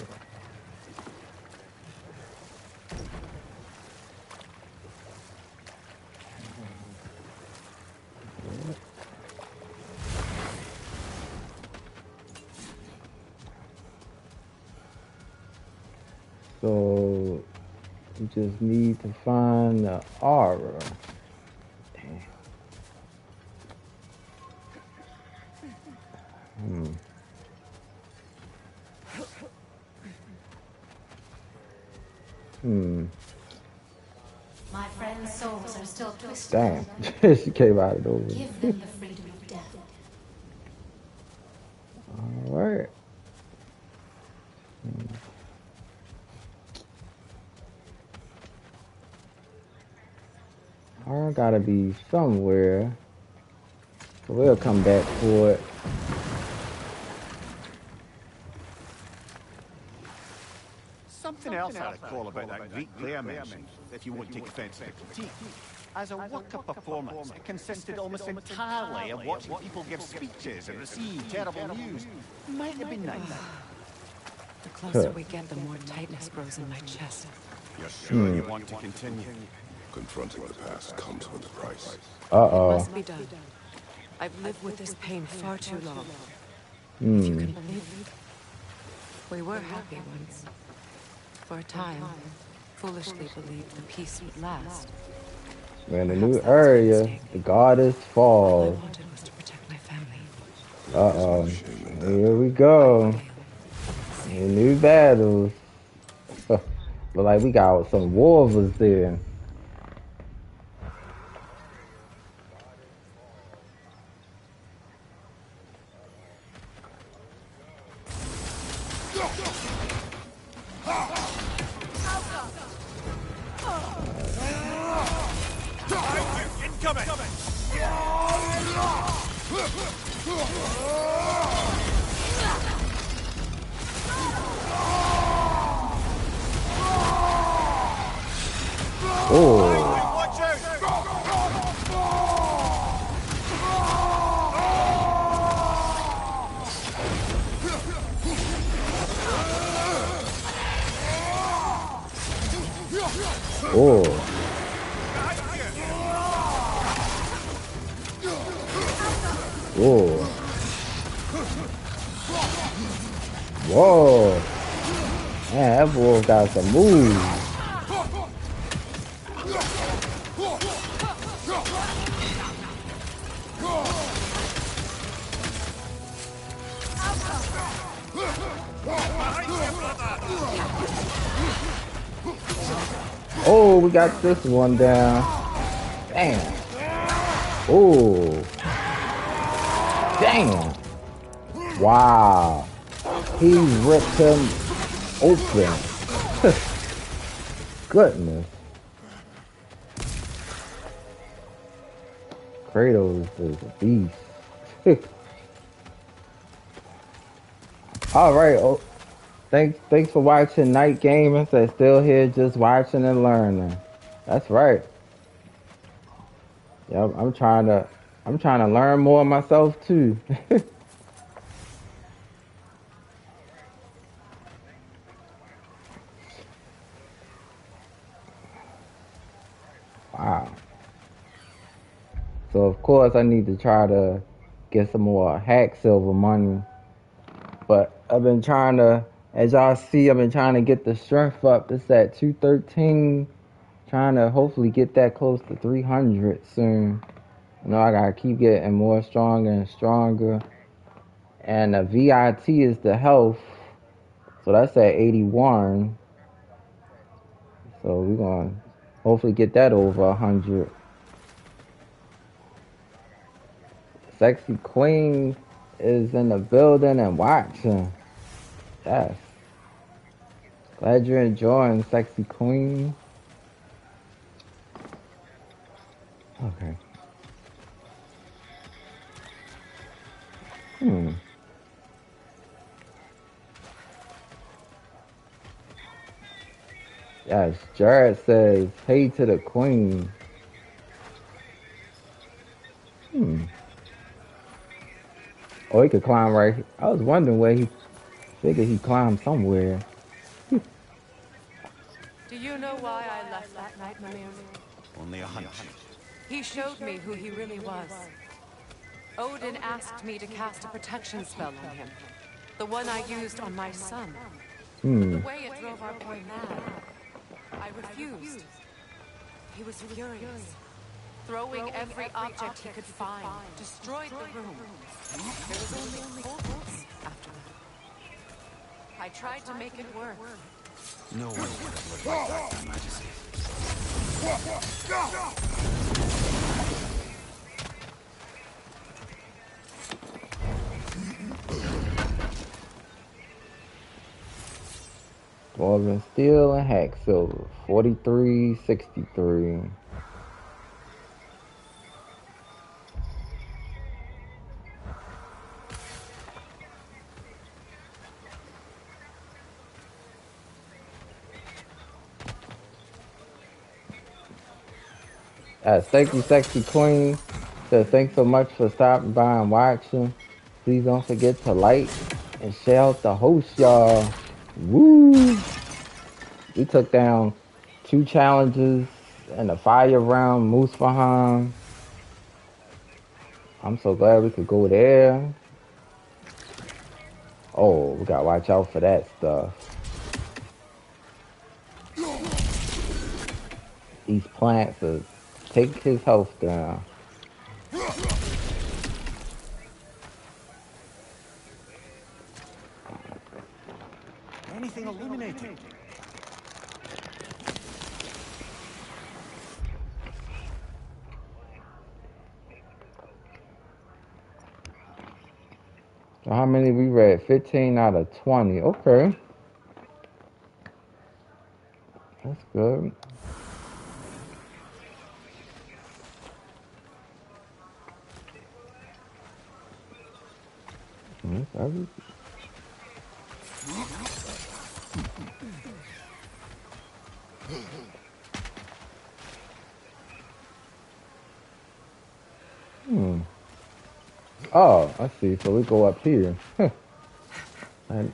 A: So we just need to find the aura. Damn. Hmm. Hmm.
H: My friends' souls are still twisted.
A: Damn. she came out of nowhere.
H: Give them the freedom of death.
A: All right. Hmm. I gotta be somewhere. We'll come back for it.
C: Something else I recall about that Greek play I mentioned, if you won't take offence to the critique. As a work of performance, it consisted almost entirely of watching people give speeches and receive terrible news. Might have been nice.
G: The closer we get, the more tightness grows in my chest.
C: You're sure you want to continue?
F: Confronting the past comes with a price.
A: Uh oh.
G: Must be done. I've lived with this pain far too long. If you
A: Hmm.
G: can believe it, we were happy once. For a time, foolishly believed the peace would last.
A: We're in a new area. The goddess falls.
G: wanted was to protect my family.
A: Uh oh. Here we go. New battles. but like we got some wolves there. This one down. Damn. Oh. Damn. Wow. He ripped him open. Goodness. Kratos is a beast. All right. Oh, thanks, thanks for watching Night Gaming. So still here, just watching and learning. That's right. Yep, I'm trying to, I'm trying to learn more myself too. wow. So of course I need to try to get some more hack silver money. But I've been trying to, as y'all see, I've been trying to get the strength up. It's at 213. Trying to hopefully get that close to 300 soon. You know, I gotta keep getting more stronger and stronger. And the VIT is the health. So that's at 81. So we're gonna hopefully get that over 100. Jessy Queen is in the building and watching. Yes. Glad you're enjoying Jessy Queen. Okay. Hmm. Yes, Jared says, hey to the queen. Hmm. Oh, he could climb right here. I was wondering where he figured he climbed somewhere.
G: Do you know why I left that night, Mimir?
C: Only a hunch.
G: He showed me who he really was. Odin asked me to cast a protection spell on him. The one I used on my son.
A: Hmm.
G: The way it drove our boy mad. I refused. He was furious. Throwing every object he could find, destroyed the room. There was only coldness after that. I tried to make it work.
C: No one would have lived like that, Your Majesty.
A: Dwarven Steel and Hack Silver. 4363. Uh, thank you, Jessy Queen. So thanks so much for stopping by and watching. Please don't forget to like and share the host, y'all. Woo! We took down two challenges and a fire round, moose Moosfahan. I'm so glad we could go there. Oh, we gotta watch out for that stuff. These plants are take his health down.
C: Dominating.
A: So how many we read? 15 out of 20. Okay. That's good. Hmm, That's everything. Hmm. Oh, I see. So we go up here. and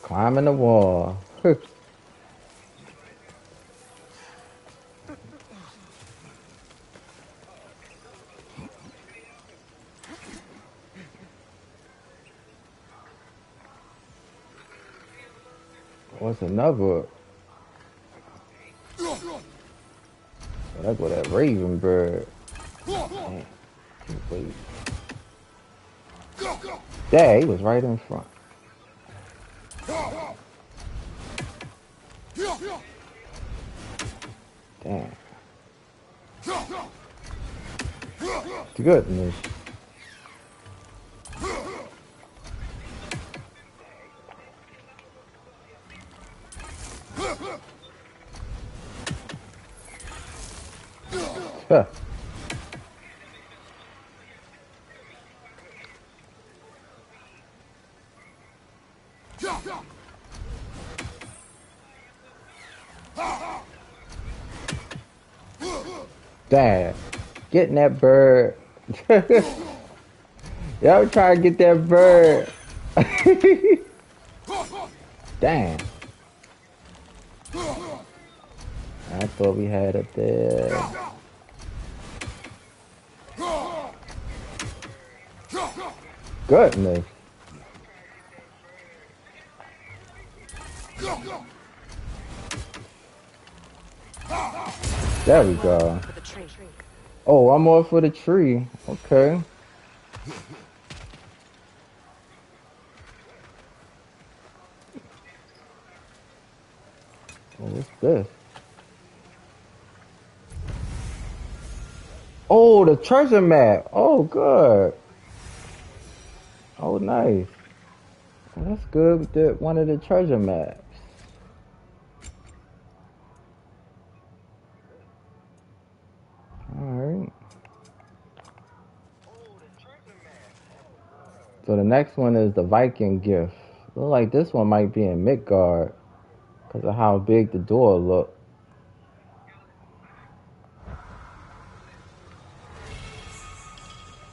A: climbing the wall. What's another? That go that raven bird. Man, wait. Yeah, he was right in front. Damn. Goodness. Huh. Dad, getting that bird. Y'all try to get that bird. Damn. I thought we had it there. Goodness. There we go. Oh, one more for the tree. Okay. Oh, what's this? Oh, the treasure map. Oh, good. Oh, nice. Oh, that's good with the, one of the treasure maps. Alright. So the next one is the Viking gift. Look like this one might be in Midgard because of how big the door look.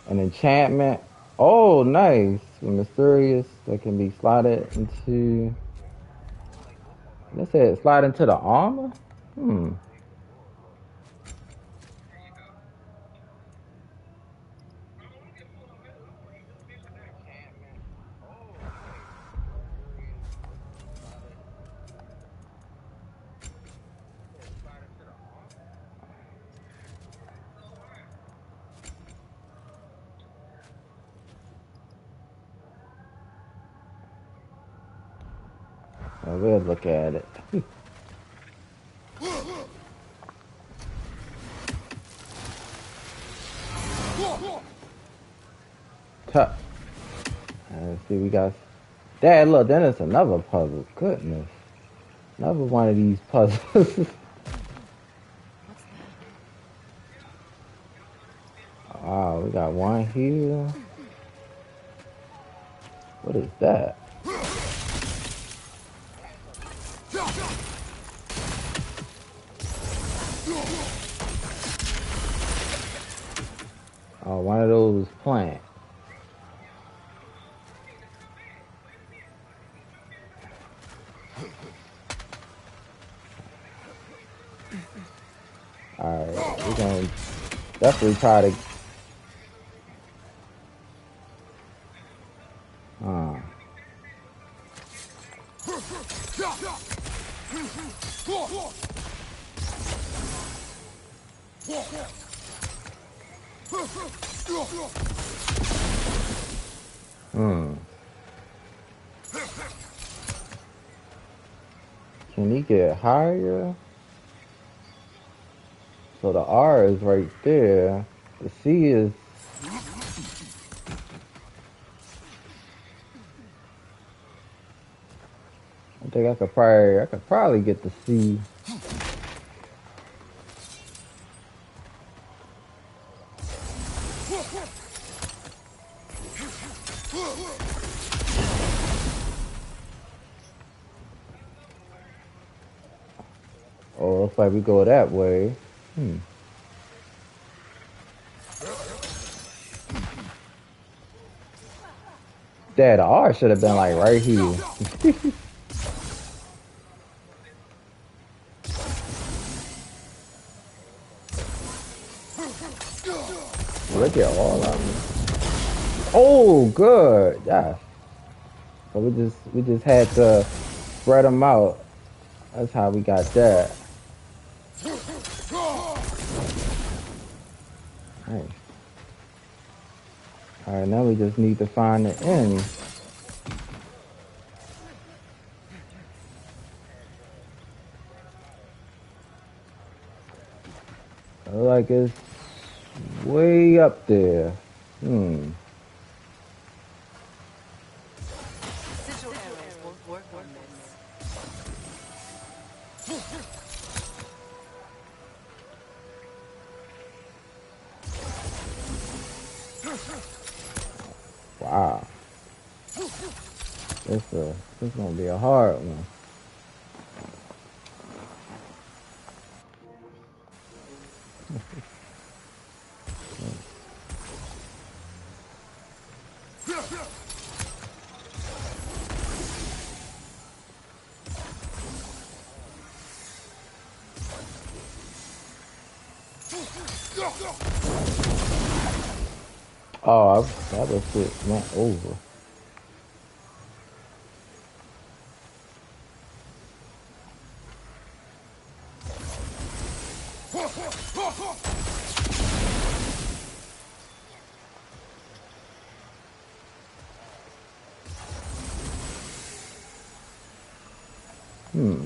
A: An enchantment. Oh, nice. Mysterious that can be slotted into. Let's say slide into the armor. Hmm. Well, we'll look at it. Tuck. Let's uh, see, we got. Dad, look, then it's another puzzle. Goodness. Another one of these puzzles. wow, we got one here. What is that? Alright, we're gonna definitely try to. probably I could probably get the C. Oh, if I we go that way. Hmm. That R should have been like right here. All of them. Oh, good. Yeah. So we just we just had to spread them out. That's how we got that. Nice. All right, now we just need to find the end. Like it's way up there. Hmm. I, that was it. Went over. Hmm.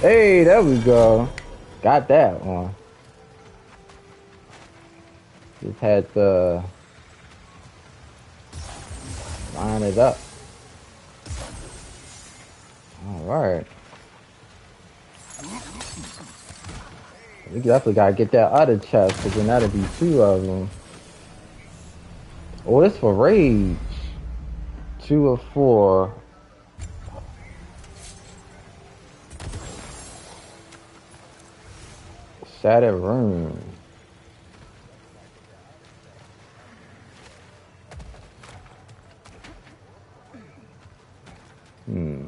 A: Hey, there we go. Got that one. Just had to line it up. All right. We definitely gotta get that other chest, because then that'll be two of them. Oh, it's for rage. Two of four. Shattered room. Hmm.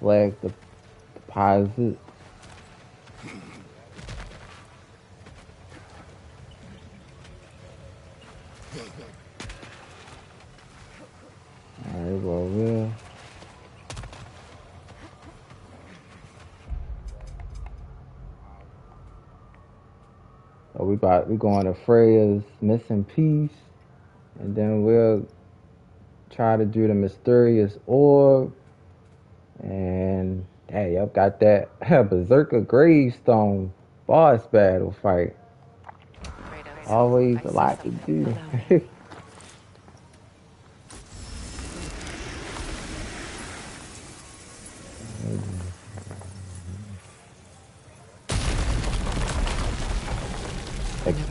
A: Flag the deposit. Alright, well, we'll. So we about we going to Freya's missing piece, and then we'll try to do the mysterious orb. And hey, I've got that Berserker Gravestone boss battle fight. Always a lot to do.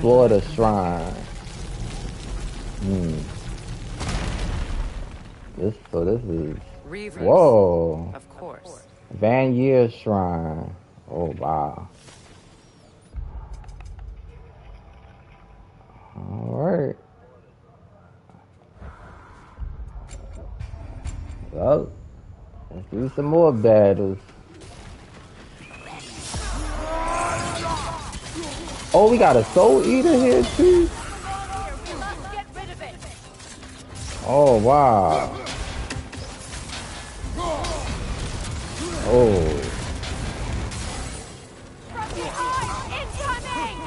A: Explore the shrine. Hmm. This so this is
G: Reavers.
A: whoa.
G: Of course.
A: Van Vanir Shrine. Oh wow. Alright. Well, let's do some more battles. Oh, we got a soul eater here too? Oh wow. Oh.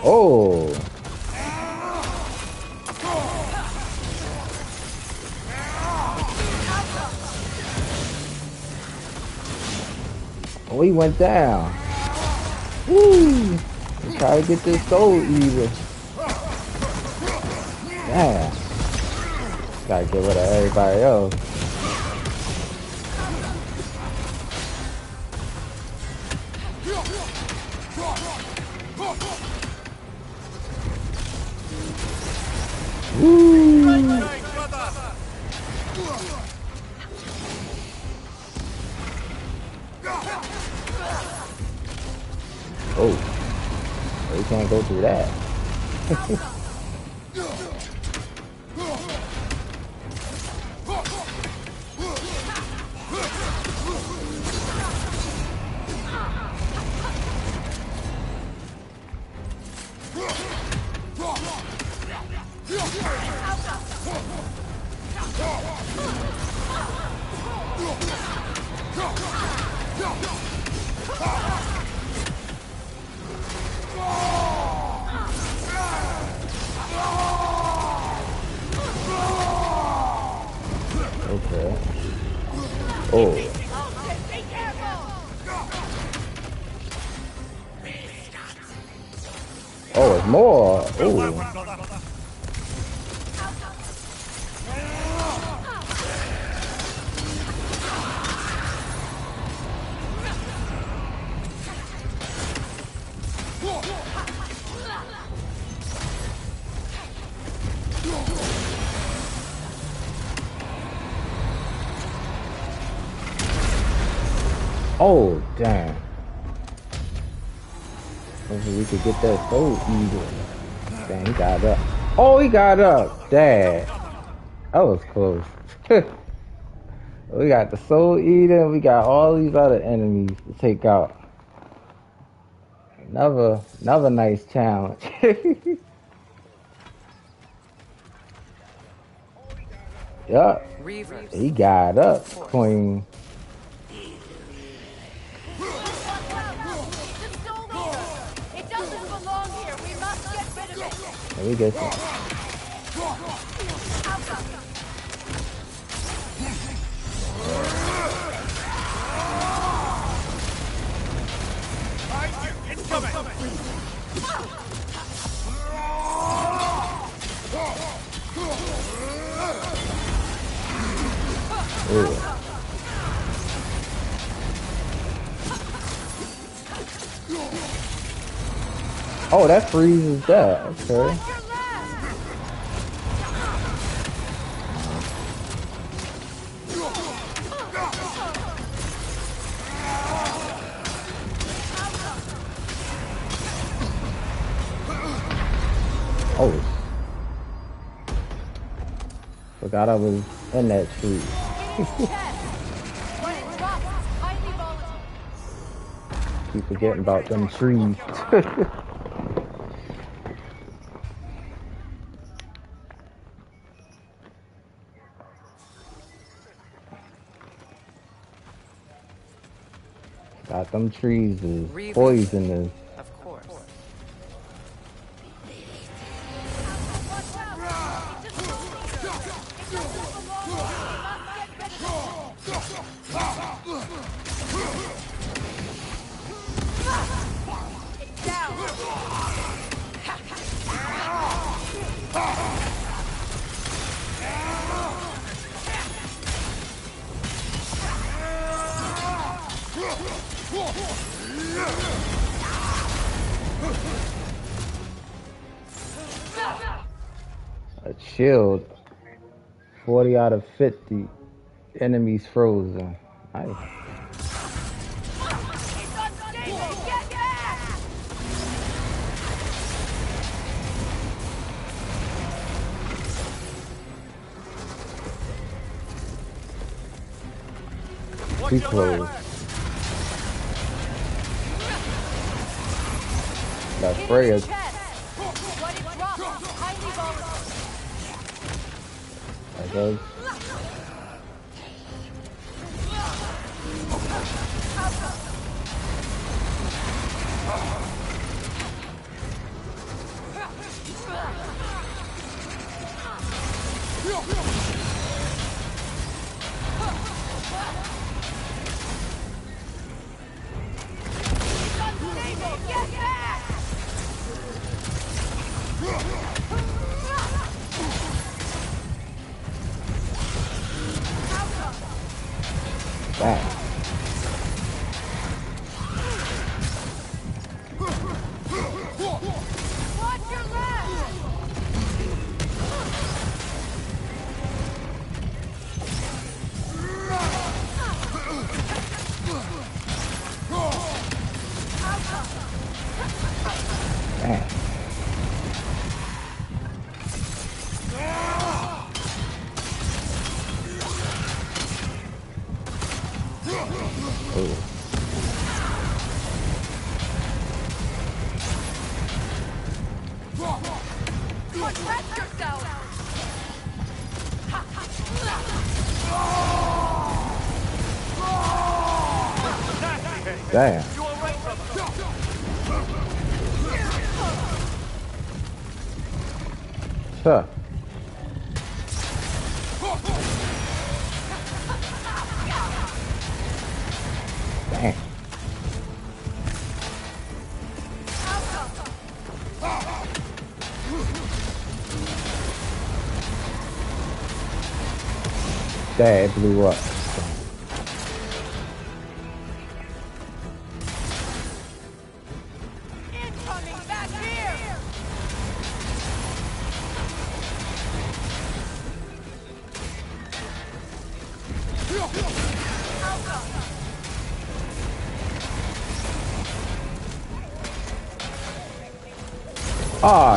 A: Oh. Oh, he went down. Woo! Try to get this soul eater. Yeah. Gotta get rid of everybody else. Soul eater. Dang, he got up. Oh, he got up. Dang. That was close. we got the soul eater we got all these other enemies to take out. Another, another nice challenge. yup. He got up, Queen.
B: Get
A: some. Ooh. Oh, that freezes that. Okay. Forgot I was in that tree.
B: When it drops, it's highly volatile.
A: Keep forgetting about them trees. Got them trees is poisonous. Shield. 40 out of 50. Enemies frozen. Nice.
B: It's unstable! Get back!
A: Too close. That Freya.
B: Chest! When it drops, it's highly volatile.
A: That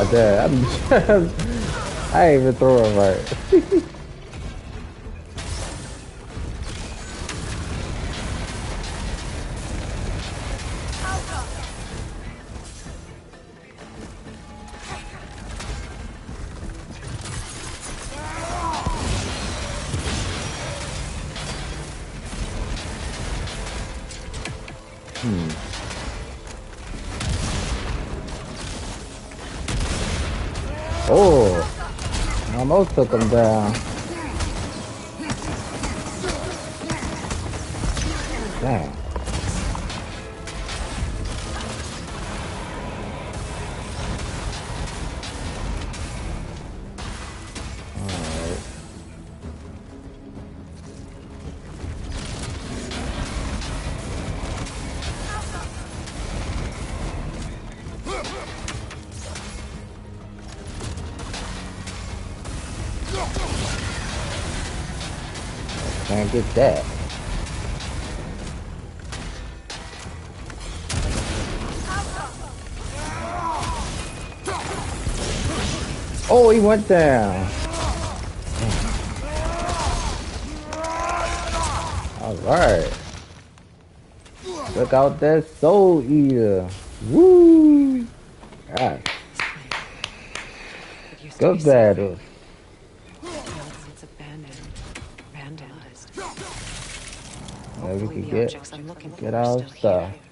A: Oh, damn. I ain't even throw it right. Oh, almost took that. Oh, he went down. All right. Look out that soul eater. Woo!
G: Used
A: good battle. Get
G: out I'm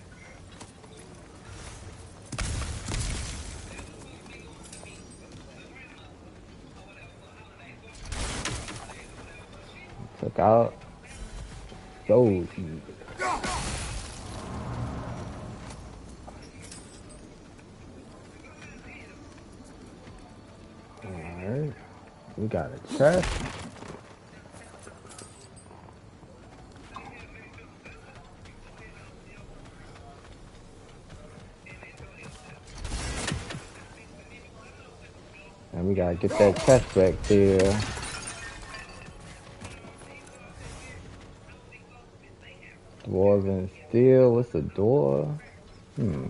A: get that chest back there. Dwarven steel. What's the door? Hmm.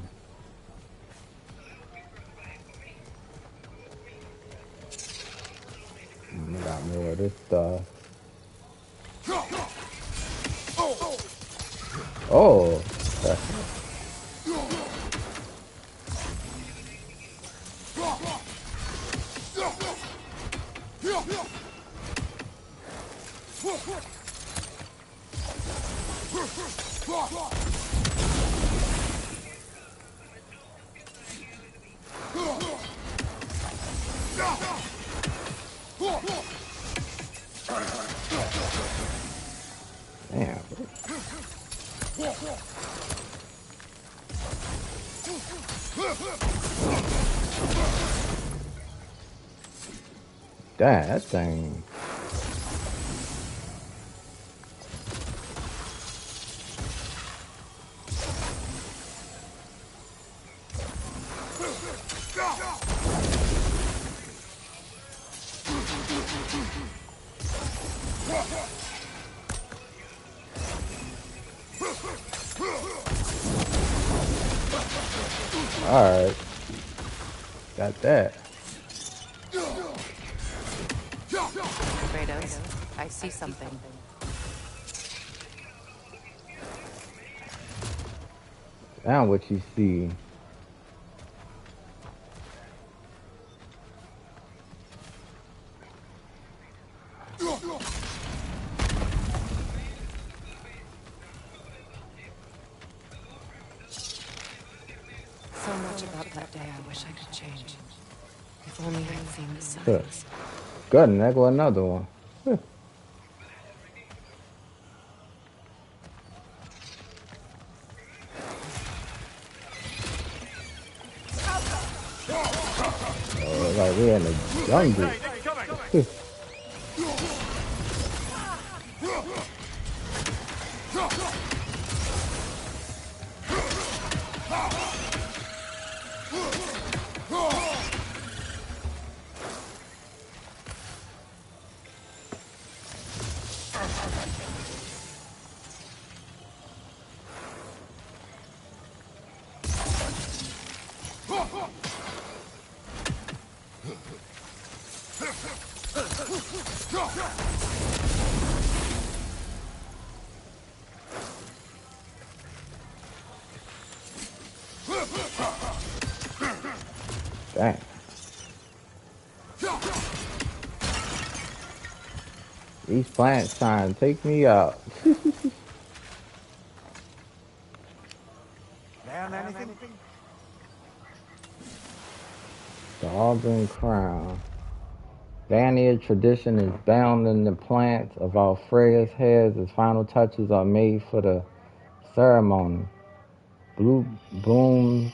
A: Good, and there go another one. Huh. Oh, like we're in the jungle. Trying to take me out.
C: Learn anything?
A: The Auburn crown. Vanir tradition is bound in the plants of Alfreya's heads as final touches are made for the ceremony. Blue blooms,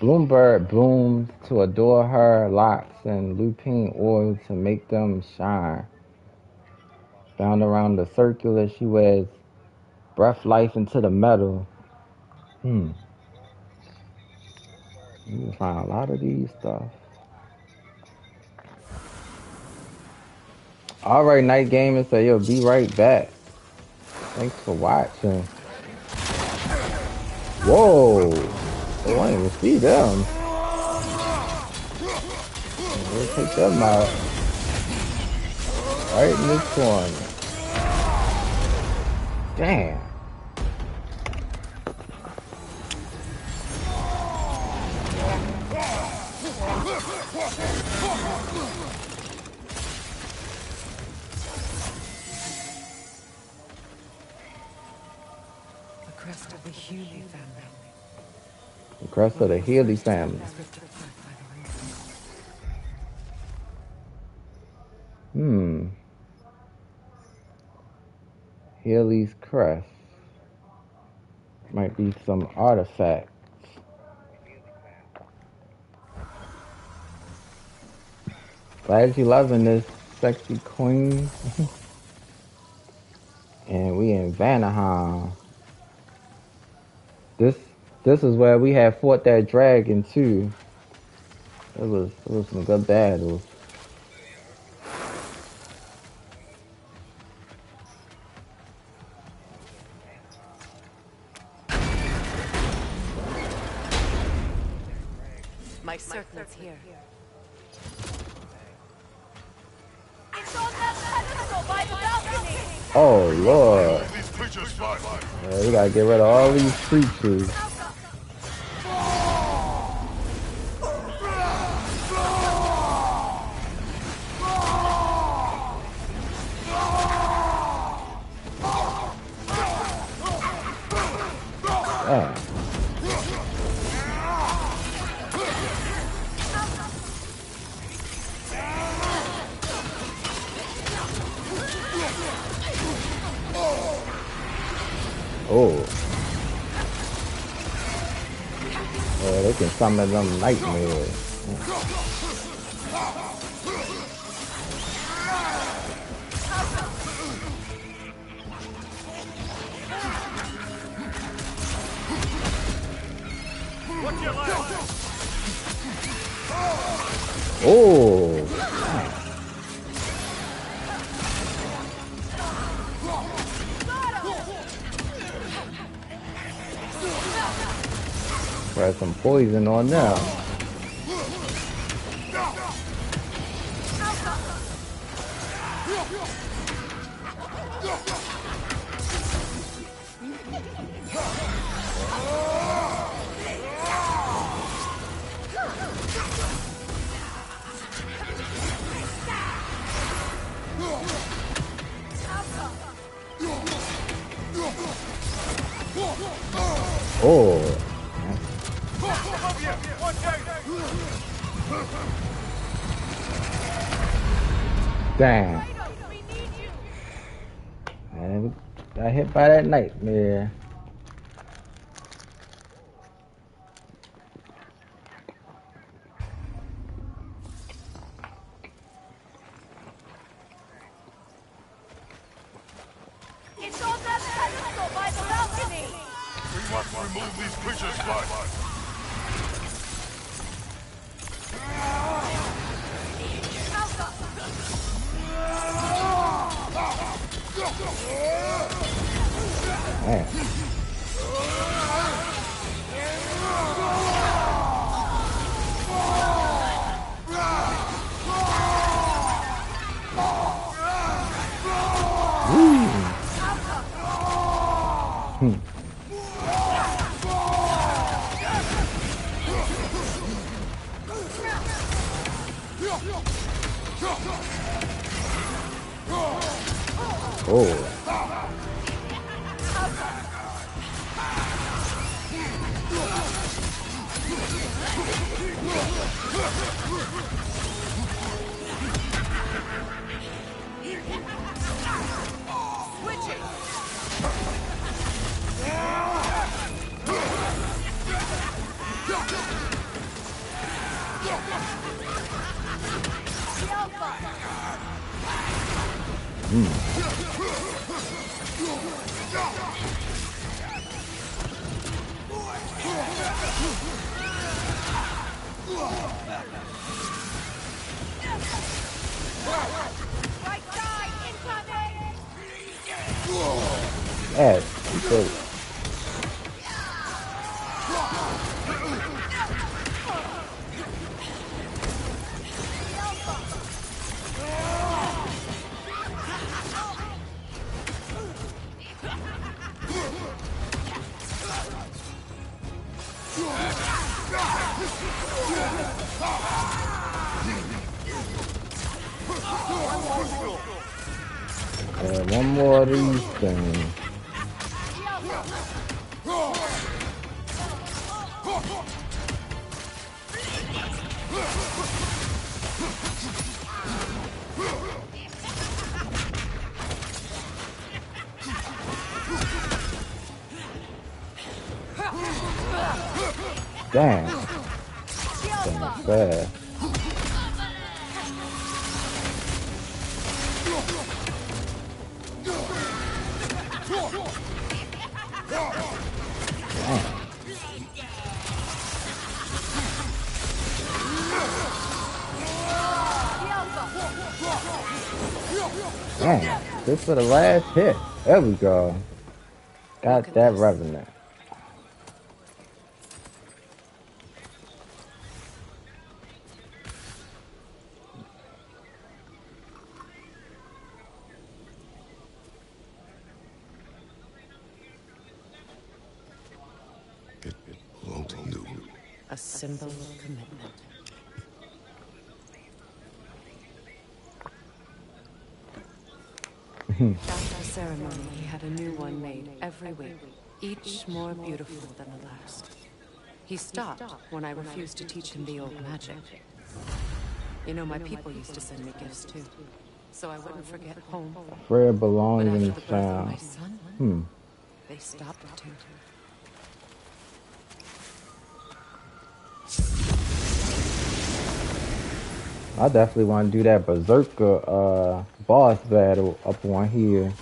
A: Bloombird blooms to adore her locks and lupine oil to make them shine. Bound around the circular, she wears breath life into the metal. Hmm. You can find a lot of these stuff. All right, night gaming. So you'll be right back. Thanks for watching. Whoa! Oh, I didn't even see them. We'll take them out. Right in this corner. Damn.
G: The crest of the Healy family.
A: The crest of the Healy family.
G: is ripped apart by the roots.
A: Hmm. Healy's crest. Some artifact. Glad you loving this Jessy Queen. and we in Vanaheim. This this is where we had fought that dragon too. It was it was some good battles.
G: My certain's here.
B: It's on that pedestal by the balcony!
A: Oh lord.
F: These creatures fight.
A: Yeah, we gotta get rid of all these creatures. Can summon them nightmares. Poison on them. For the last hit. There we go. Got that revenant.
F: It won't do.
G: A symbol of commitment. After the ceremony, he had a new one made every week, each more beautiful than the last. He stopped when I refused to teach him the old magic. You know, my people used to send me gifts too, so I wouldn't forget home. But
A: belongs in
G: my son,
A: Hmm.
G: they stopped too.
A: I definitely want to do that Berserker uh, boss battle up on here,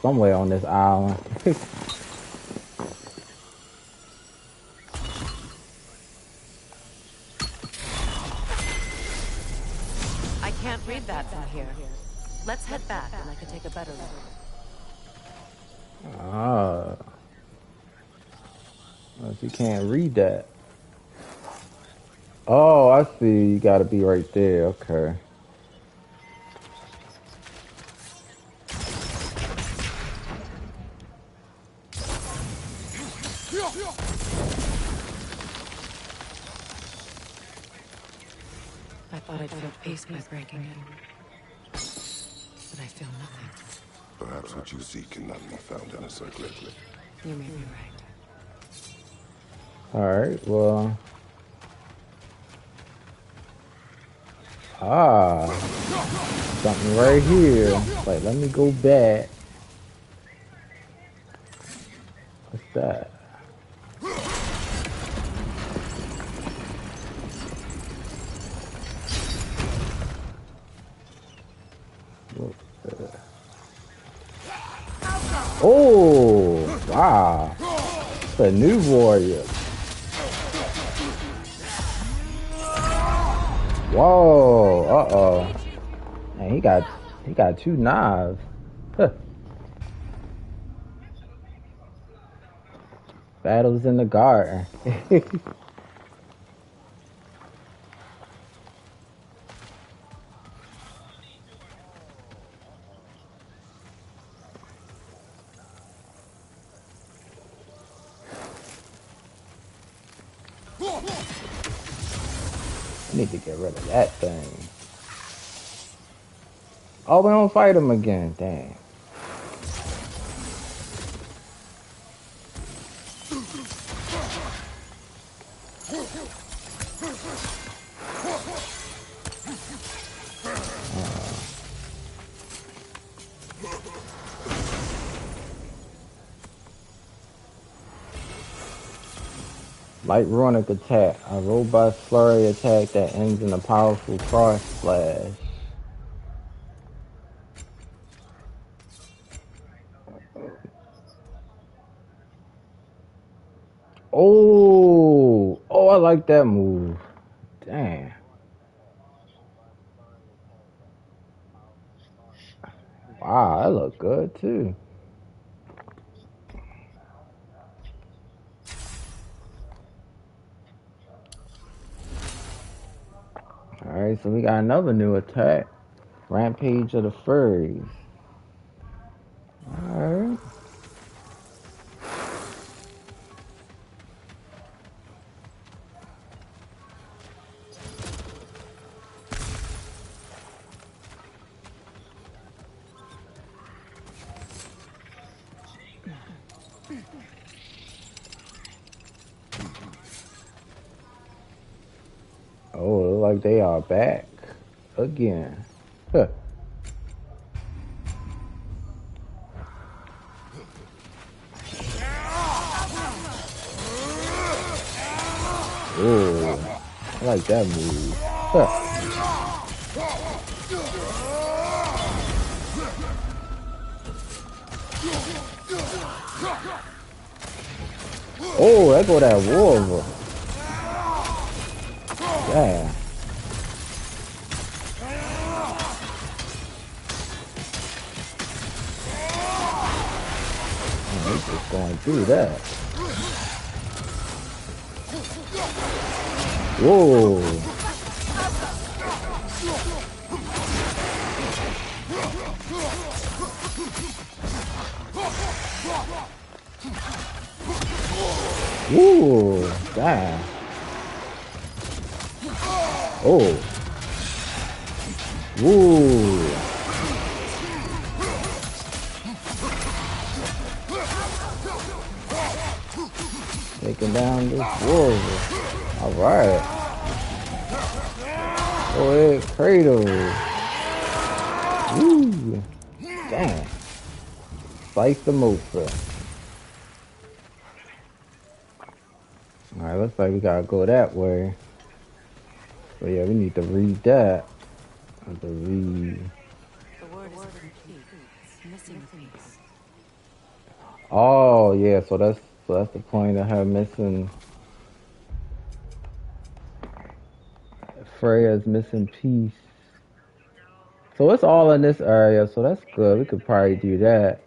A: somewhere on this island.
G: I can't read that from here. Let's head back and I can take a better look.
A: ah, Unless you can't read that. Oh, I see. You got to be right there. Okay.
G: Thought I'd feel peace by breaking it. But I feel nothing.
F: Perhaps what you seek cannot be found in a circlet.
G: You may be right.
A: All right. Well, Ah, something right here. Like, let me go back. What's that? Uh, oh, wow. A new warrior. Whoa, uh-oh. Man, he got he got two knives. Huh. Battles in the garden. Need to get rid of that thing. Oh, we don't fight him again. Dang. Light runic attack. A robust flurry attack that ends in a powerful cross slash. Oh, oh, I like that move. Damn. Wow, that look good too. All right, so we got another new attack. Rampage of the Furies. All they are back again. Huh. Oh, I like that move. Huh. Oh, that go that wolf. Yeah. Just going through that. Whoa. Ooh, damn. Oh. Ooh. Down this wolf. All right. Go oh, ahead, Kratos. Woo. Damn. Slice them open. Alright, looks like we gotta go that way. So yeah, we need to read that. To read.
G: The word is complete. It's missing a piece.
A: Oh yeah, so that's so that's the point of her missing. Freya's missing piece. So it's all in this area, so that's good. We could probably do that.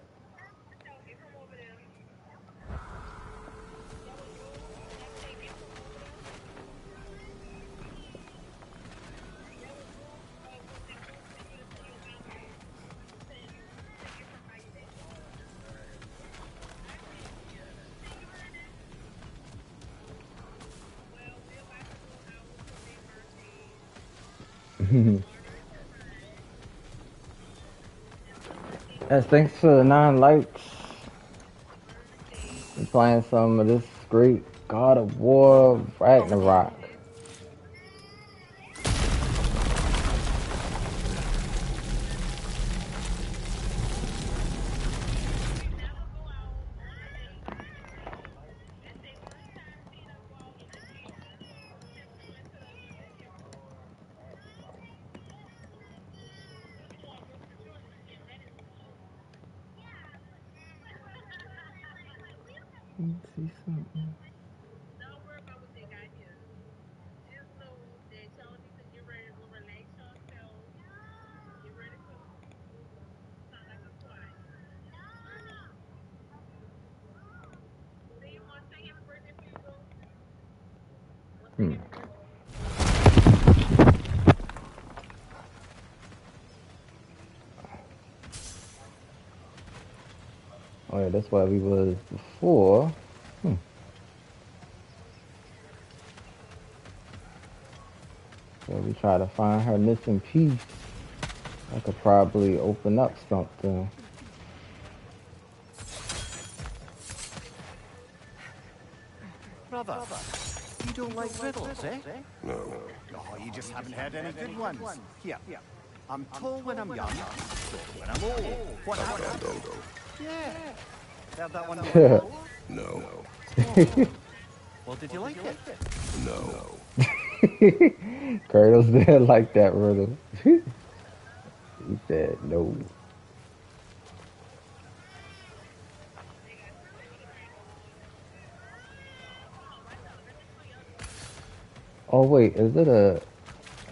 A: Yes, thanks for the nine likes. We're playing some of this great God of War Ragnarok. Let me see something. Hmm. Yeah, that's why we was before. Hmm. So we try to find her missing piece. I could probably open up something.
C: Brother, you don't like riddles, eh?
F: No.
C: Oh, you just haven't had any good ones. Here, I'm tall when I'm young, short when I'm old. What happened?
F: Fandango.
C: Yeah. Heard that one before?
F: No.
C: Well, did you like it?
F: No.
A: Kratos didn't like that riddle. he said no. Oh wait, is it a?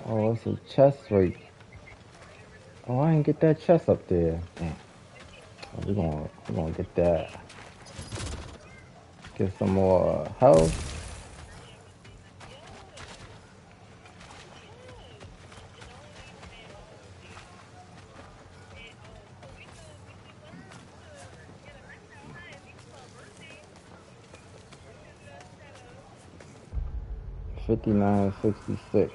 A: Oh, it's a chest right. Oh, I didn't get that chest up there. Damn. Oh, we're gonna we're gonna get that. Get some more health. Fifty nine sixty six.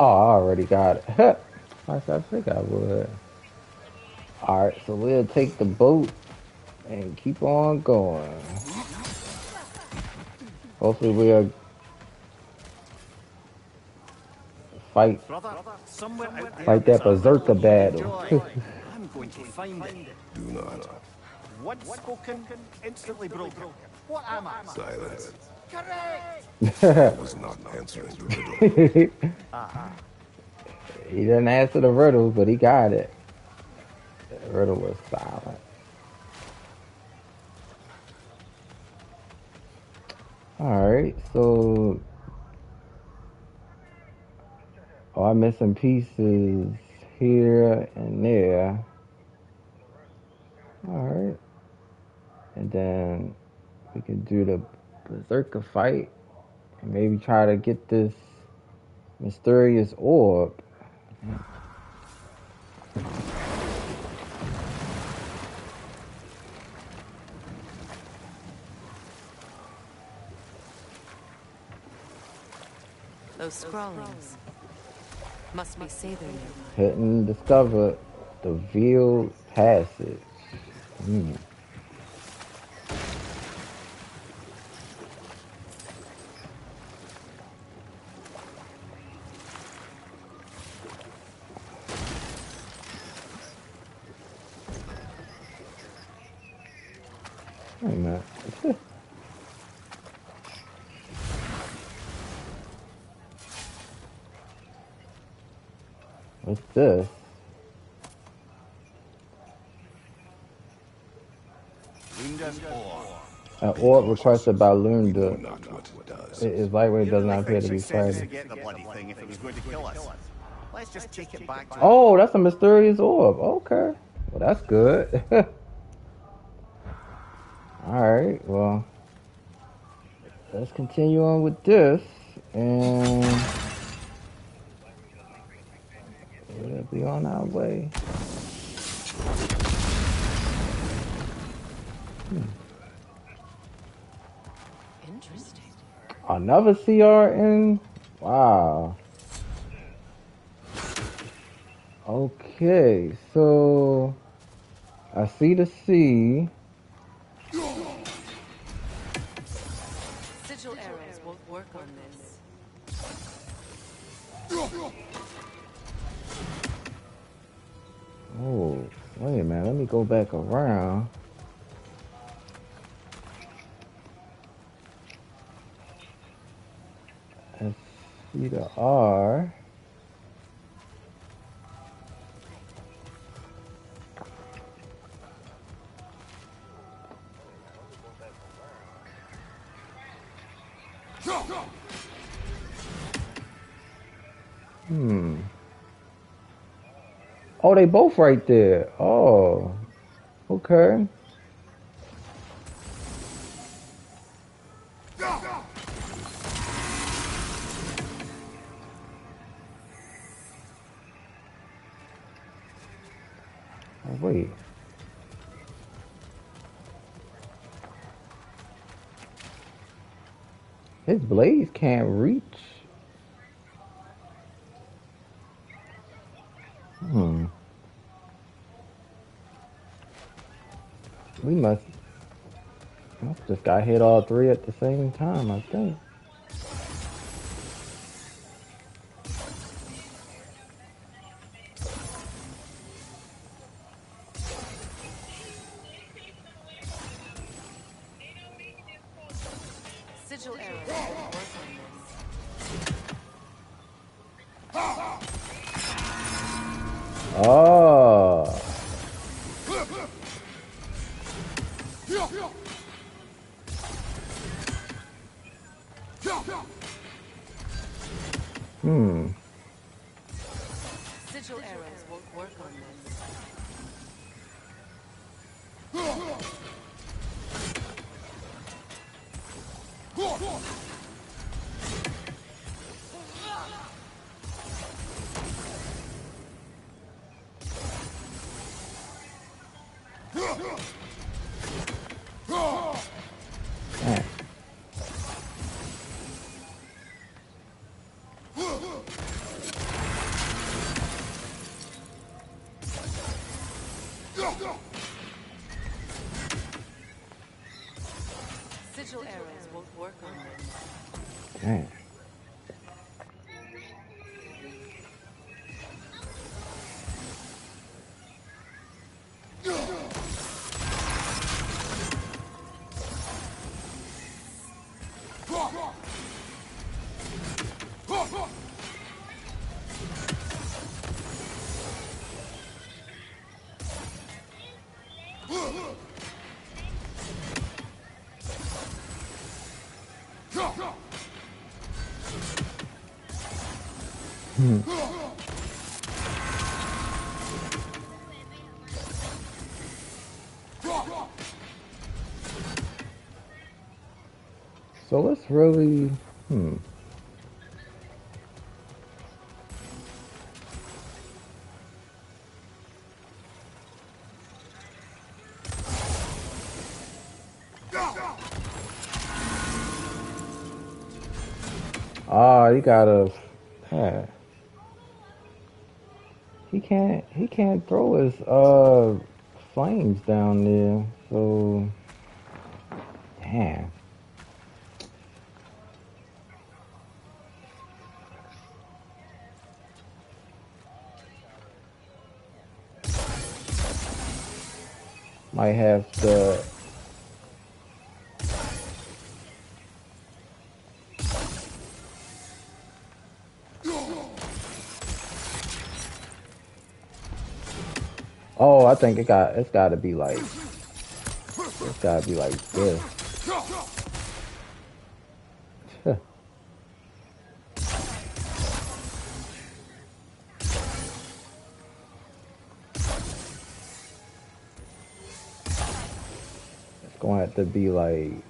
A: Oh, I already got it. I said, I think I would. Alright, so we'll take the boat and keep on going. Hopefully we'll fight
C: Brother, somewhere out there
A: Like that berserker
C: riddle you
A: battle.
C: I'm going to find it.
F: Do not.
C: Once spoken, instantly broken. What am I?
F: Silence.
C: Correct!
F: I was not answering the riddle.
A: he didn't answer the riddle, but he got it. The riddle was silent. Alright, so oh, I'm missing pieces here and there. Alright. And then we can do the berserker fight and maybe try to get this mysterious orb.
G: Those scrawlings must be Sather nearby.
A: Hidden discovered the veiled passage. Hmm. Wait a minute. What's this? An orb requested by Lunda.
F: Not what it does.
A: It is lightweight, does not appear to be
C: She said to
A: fighting.
C: get the bloody thing if it was going to kill us. Let's just take it back to
A: Oh, that's a mysterious orb. Okay. Well, that's good. Alright, well. Let's continue on with this. And. We'll be on our way.
G: Interesting.
A: Another CRN? Wow. Okay, so I see the C.
G: Sigil arrows won't work on this.
A: Oh, wait a minute, let me go back around. C to R. Hmm. Oh, they both right there. Oh, okay. Oh, wait. His blades can't reach. Hmm. We must, must just got hit all three at the same time, I think. Really, hmm. Ah, he got a. He can't. He can't throw his uh flames down there. So, damn. Might have to. Oh, I think it got. It's got to be like. It's got to be like this. Going to have to be like.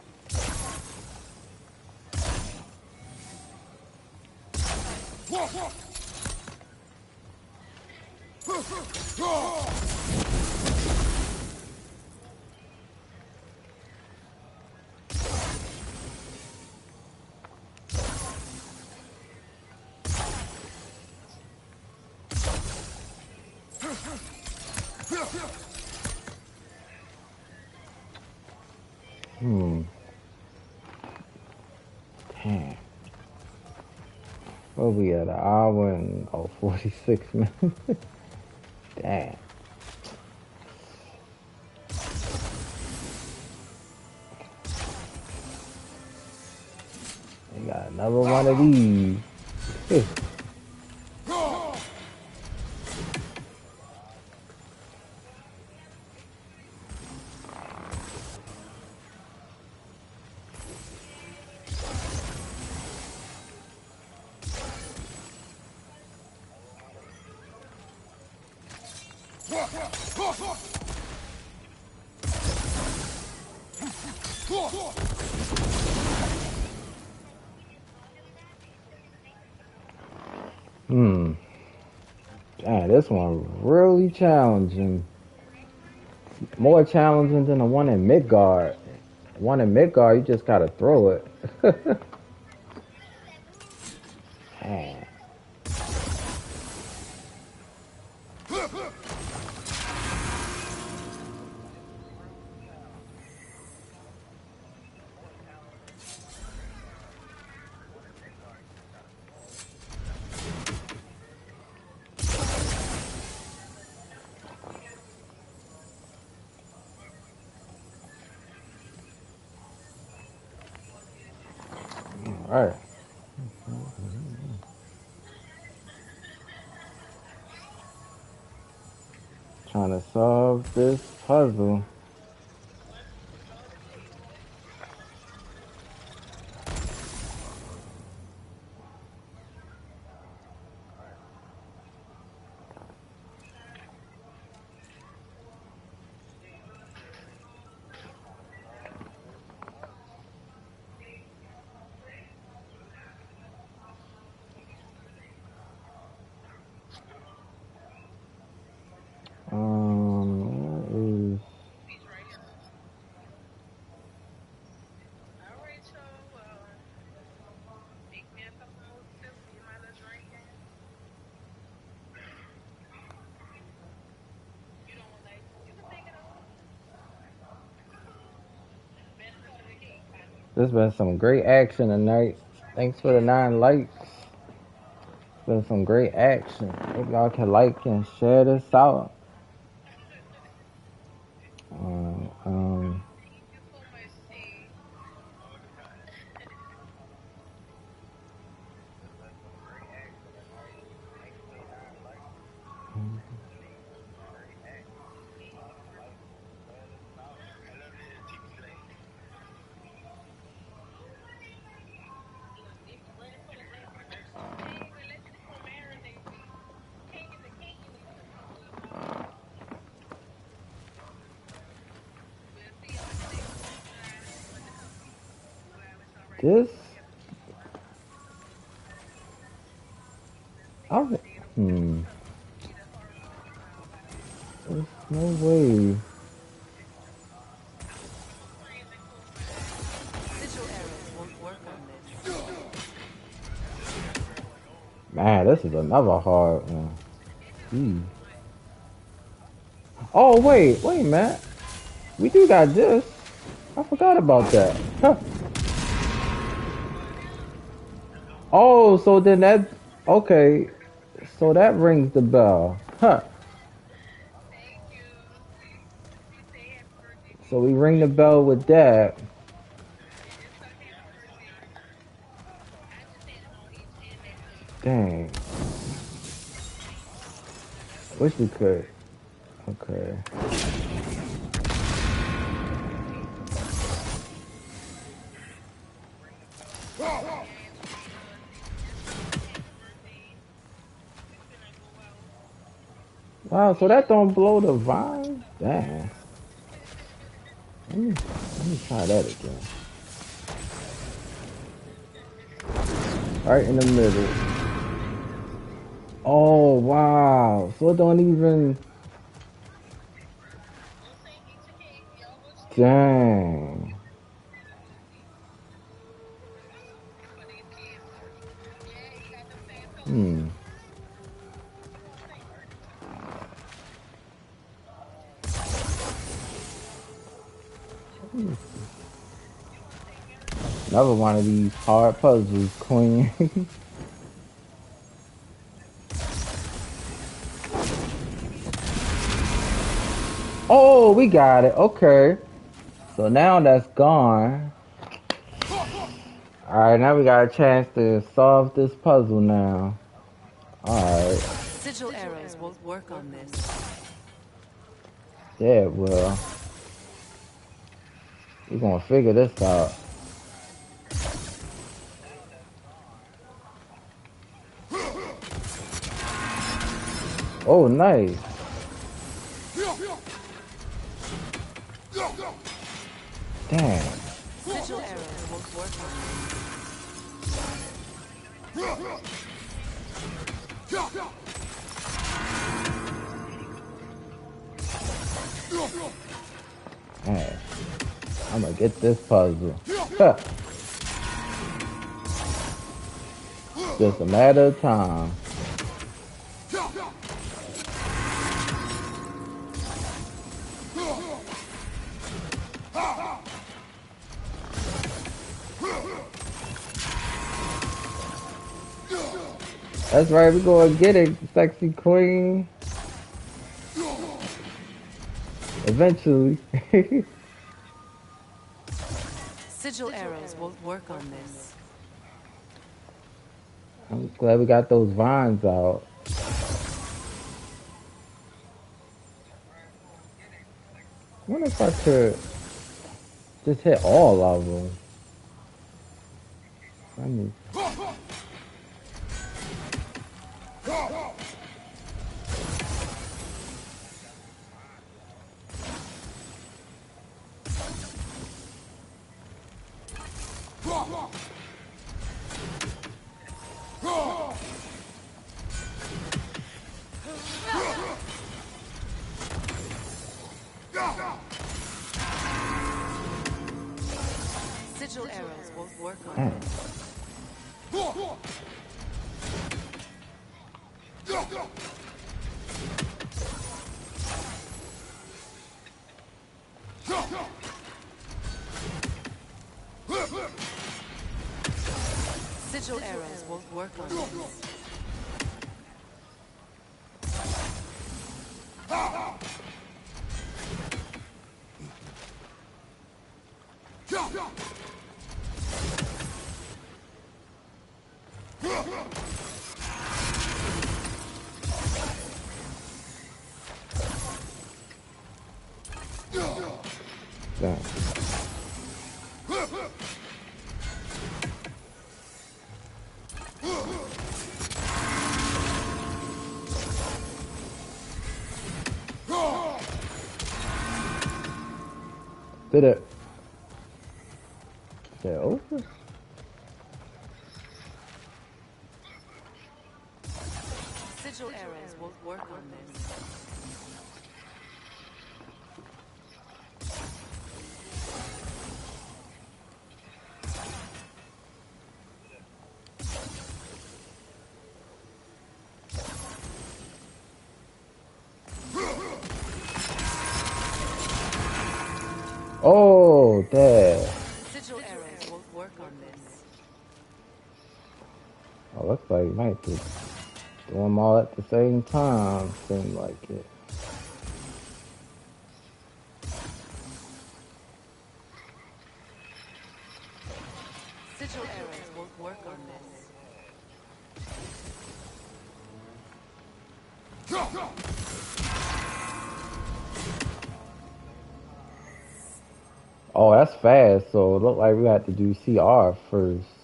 A: We at an hour and oh 46 minutes? one really challenging. More challenging than the one in Midgard. One in Midgard, you just gotta throw it. There's been some great action tonight. Thanks for the nine likes. Been some great action. Hope y'all can like and share this out. This is another hard one. Jeez. Oh wait, wait, man. We do got this. I forgot about that. Huh. Oh, so then that okay. So that rings the bell. Huh. So we ring the bell with that. Wish we could. Okay. Wow, so that don't blow the vine? Damn. Let me, let me try that again. Right in the middle. Oh, wow. So don't even... Dang. Hmm. Another one of these hard puzzles, Queen. oh, we got it. Okay. So now that's gone. Alright, now we got a chance to solve this puzzle now. Alright.
G: Sigil arrows won't work on this.
A: Yeah, it will. We're gonna figure this out. Oh, nice. Damn.
G: This.
A: I'm gonna get this puzzle. Just a matter of time. That's right, we're gonna get it, Jessy Queen. Eventually.
G: Sigil arrows won't work on this.
A: I'm glad we got those vines out. I wonder if I could just hit all of them. Let me.
G: Work on this.
A: Oh, there.
G: Sigil arrows won't work on this.
A: Oh, looks like you might be doing them all at the same time. Seems like it.
G: Sigil arrows won't work on this.
A: Oh, that's fast. So it looked like we had to do CR first.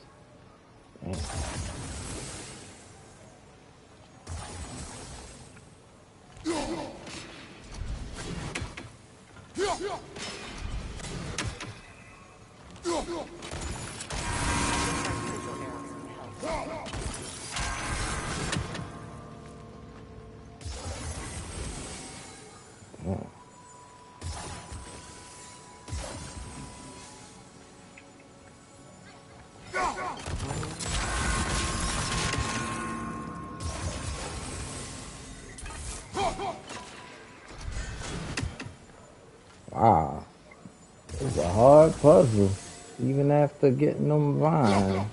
A: Wow. It's a hard puzzle. Even after getting them vines.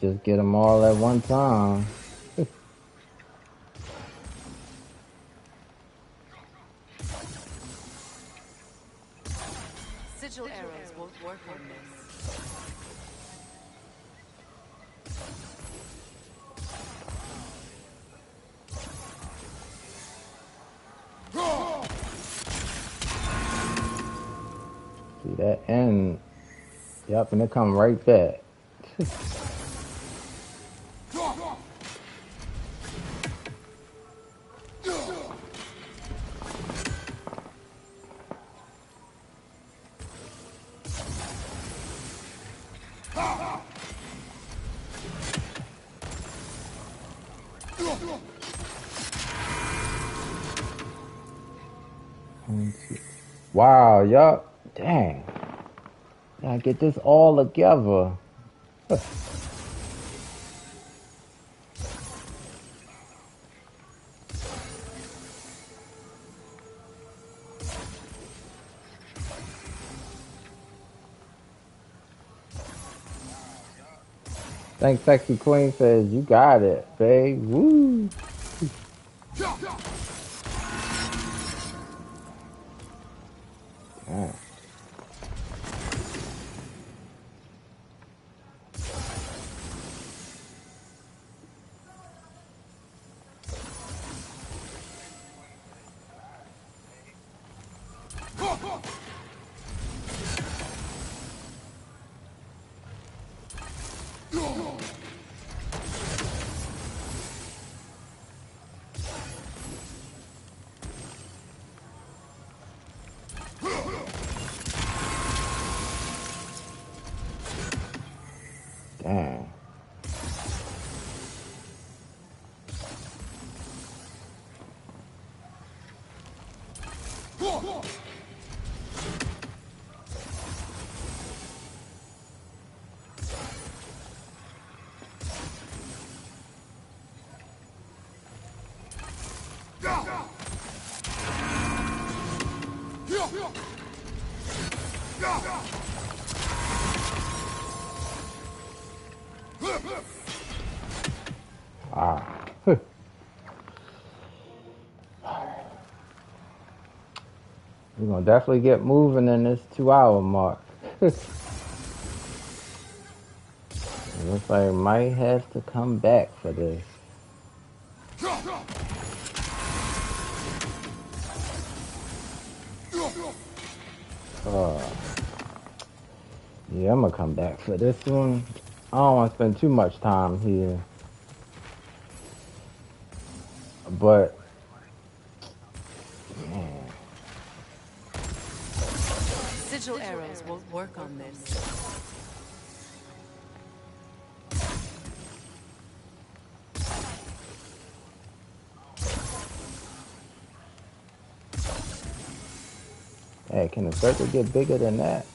A: Just get them all at one time.
G: Sigil arrows won't work on this.
A: See that end. Yep, and it come right back. get this all together. Thanks, Jessy Queen says, you got it, babe. Woo. Gonna definitely get moving in this two hour mark. Looks like I might have to come back for this. Uh, yeah, I'm gonna come back for this one. I don't want to spend too much time here. But circle get bigger than that?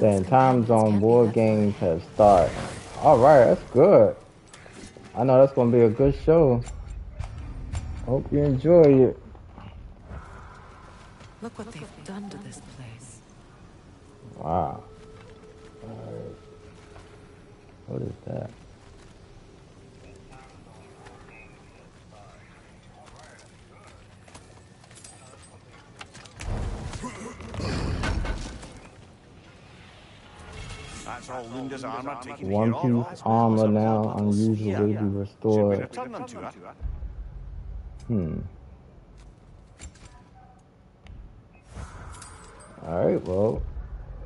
A: Then time zone war games have started. Alright, that's good. I know that's gonna be a good show. Hope you enjoy it.
G: Look what they've done to this place.
A: Wow. Alright. What is that?
C: That's all Lunda's armor taken
A: One piece armor now, unusual way to be restored.
C: to her?
A: Hmm. Alright, well,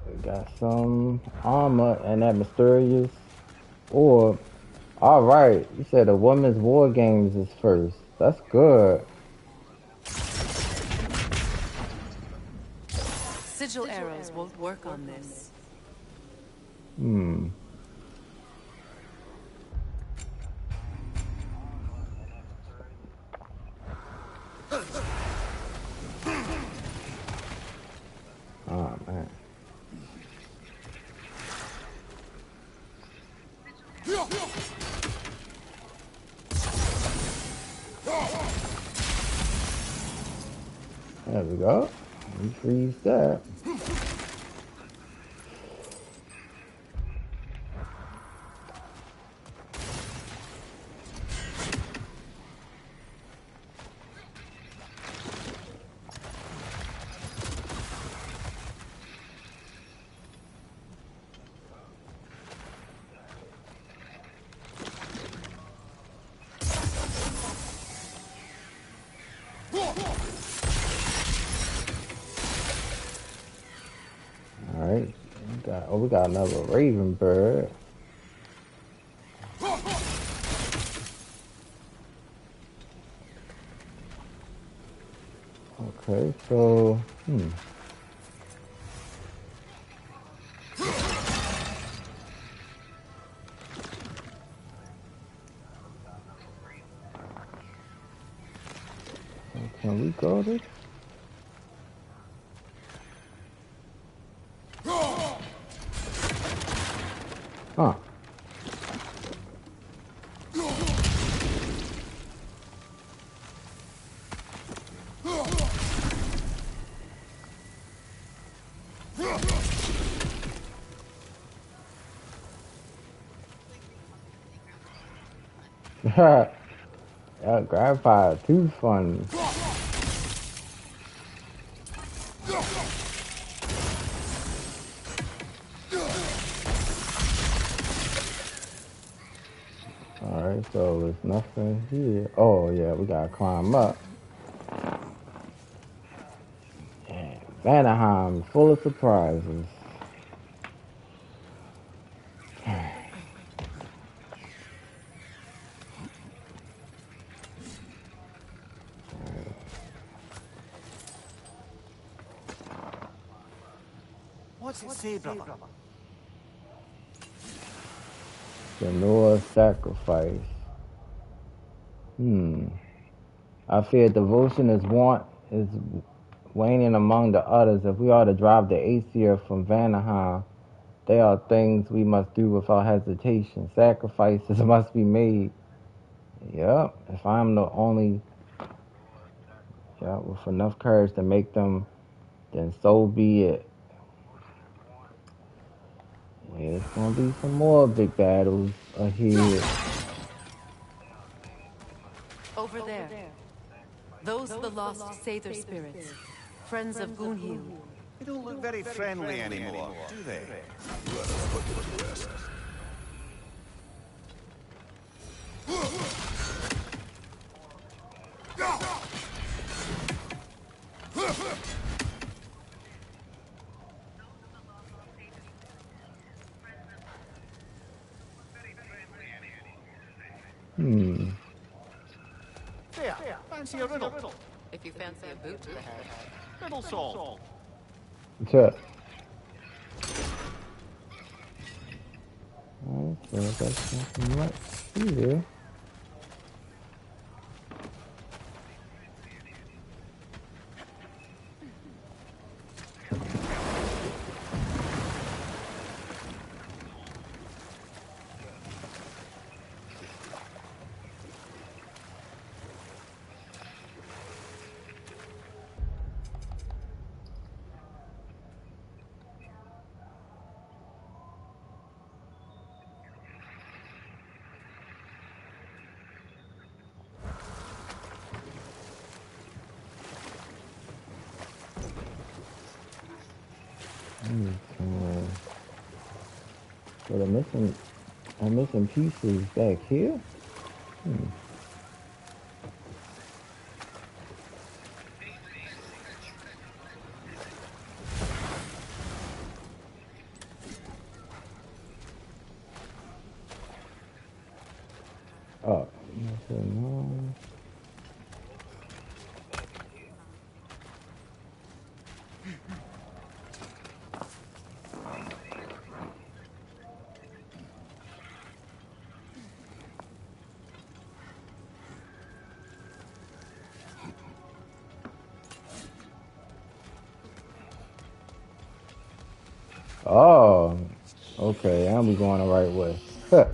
A: we got some armor and that mysterious orb. Alright, you said the women's war games is first. That's good.
G: Sigil arrows won't work on this.
A: We freeze that. Alright. We got oh got another raven bird. Okay, so hmm. yeah, grandpa, too fun. Alright, so there's nothing here. Oh yeah, we gotta climb up. Yeah, Vanaheim, full of surprises.
C: What's it say, brother?
A: The Noah sacrifice. Hmm. I fear devotion is want is waning among the others. If we are to drive the Aesir from Vanaheim, they are things we must do without hesitation. Sacrifices must be made. Yep. If I'm the only yeah, with enough courage to make them, then so be it. It's gonna be some more big battles ahead.
G: Over there. Those are the lost Seiðr spirits. Friends of Gunhild.
C: They don't look very friendly anymore, do they?
F: Let us put them to rest.
C: Fancy a riddle.
G: If you fancy a boot to the head.
C: Riddle solved.
A: What's up? Alright, so that's nothing much here. So the missing, the missing pieces back here. Okay. We going the right way. Huh.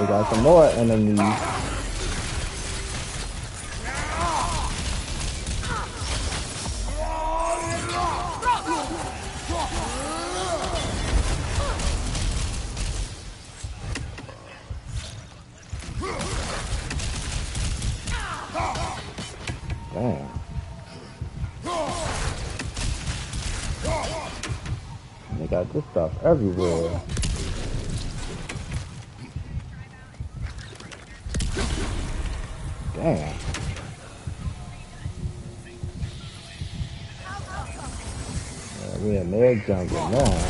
A: We got some more enemies. Everywhere. Damn. Yeah, we in their jungle now.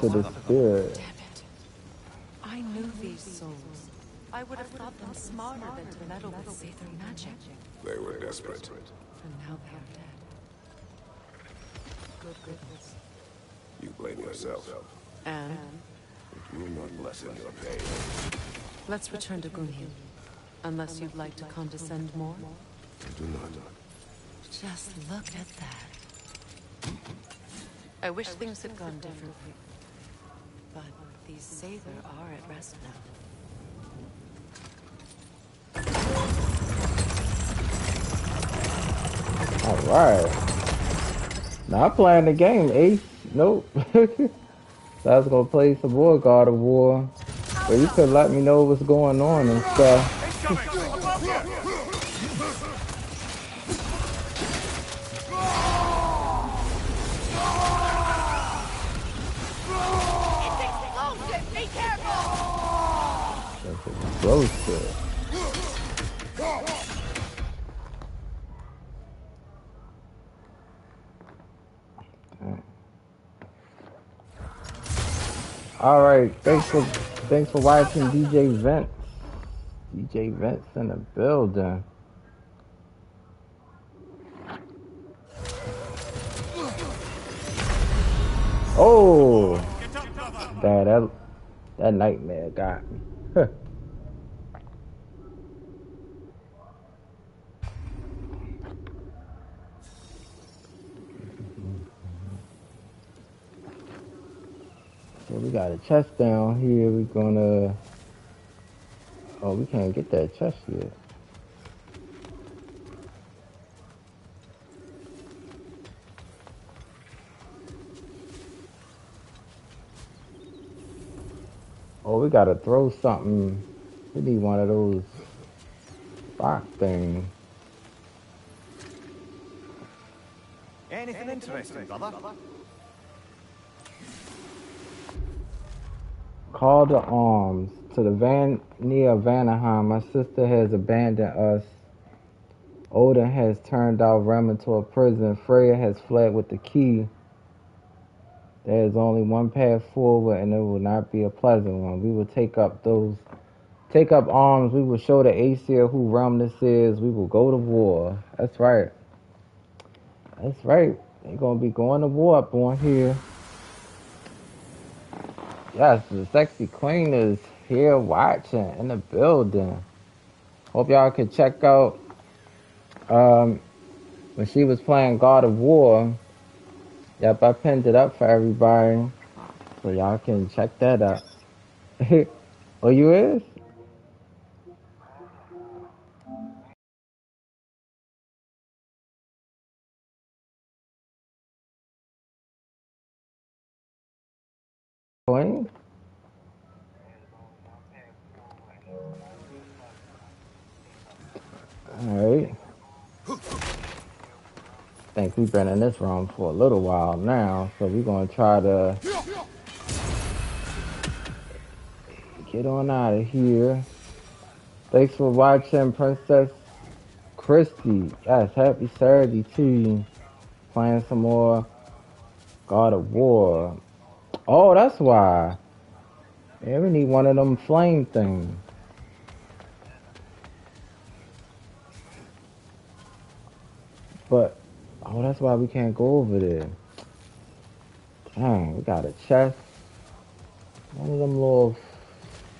A: To the spirit.
G: Damn it. I knew these souls. I would have thought them smarter than to meddle with Seiðr magic.
F: They were desperate.
G: And now they are dead. Good goodness.
F: You blame yourself.
G: And
F: You will not lessen your pain.
G: let's return to Gunhild. Unless you'd like to condescend more.
F: I Do not.
G: Just look at that. I wish things had gone differently. But these Seiðr are at rest now.
A: Alright. Not playing the game, Ace. Nope. so I was gonna play some more God of War. But you could let me know what's going on and stuff. Thanks for watching DJ Vents. DJ Vents in the building. Oh that that, that nightmare got me. Got a chest down here. We're gonna. Oh, we can't get that chest yet. Oh, we gotta throw something. We need one of those rock things.
C: Anything interesting, brother?
A: Call to arms. To the van near Vanaheim, my sister has abandoned us. Odin has turned our realm into a prison. Freya has fled with the key. There is only one path forward, and it will not be a pleasant one. We will take up those, take up arms. We will show the Aesir who realm this is. We will go to war. That's right. That's right. They're gonna be going to war up on here. Yes, the Jessy Queen is here watching in the building. Hope y'all can check out um, when she was playing God of War. Yep, I pinned it up for everybody. So y'all can check that out. oh, you is? Alright. think we've been in this room for a little while now, so we're gonna try to get on out of here. Thanks for watching, Princess Christy. Yes, happy Saturday to you. Playing some more God of War. Oh, that's why. Yeah, we need one of them flame things. But, oh, that's why we can't go over there. Dang, we got a chest. One of them little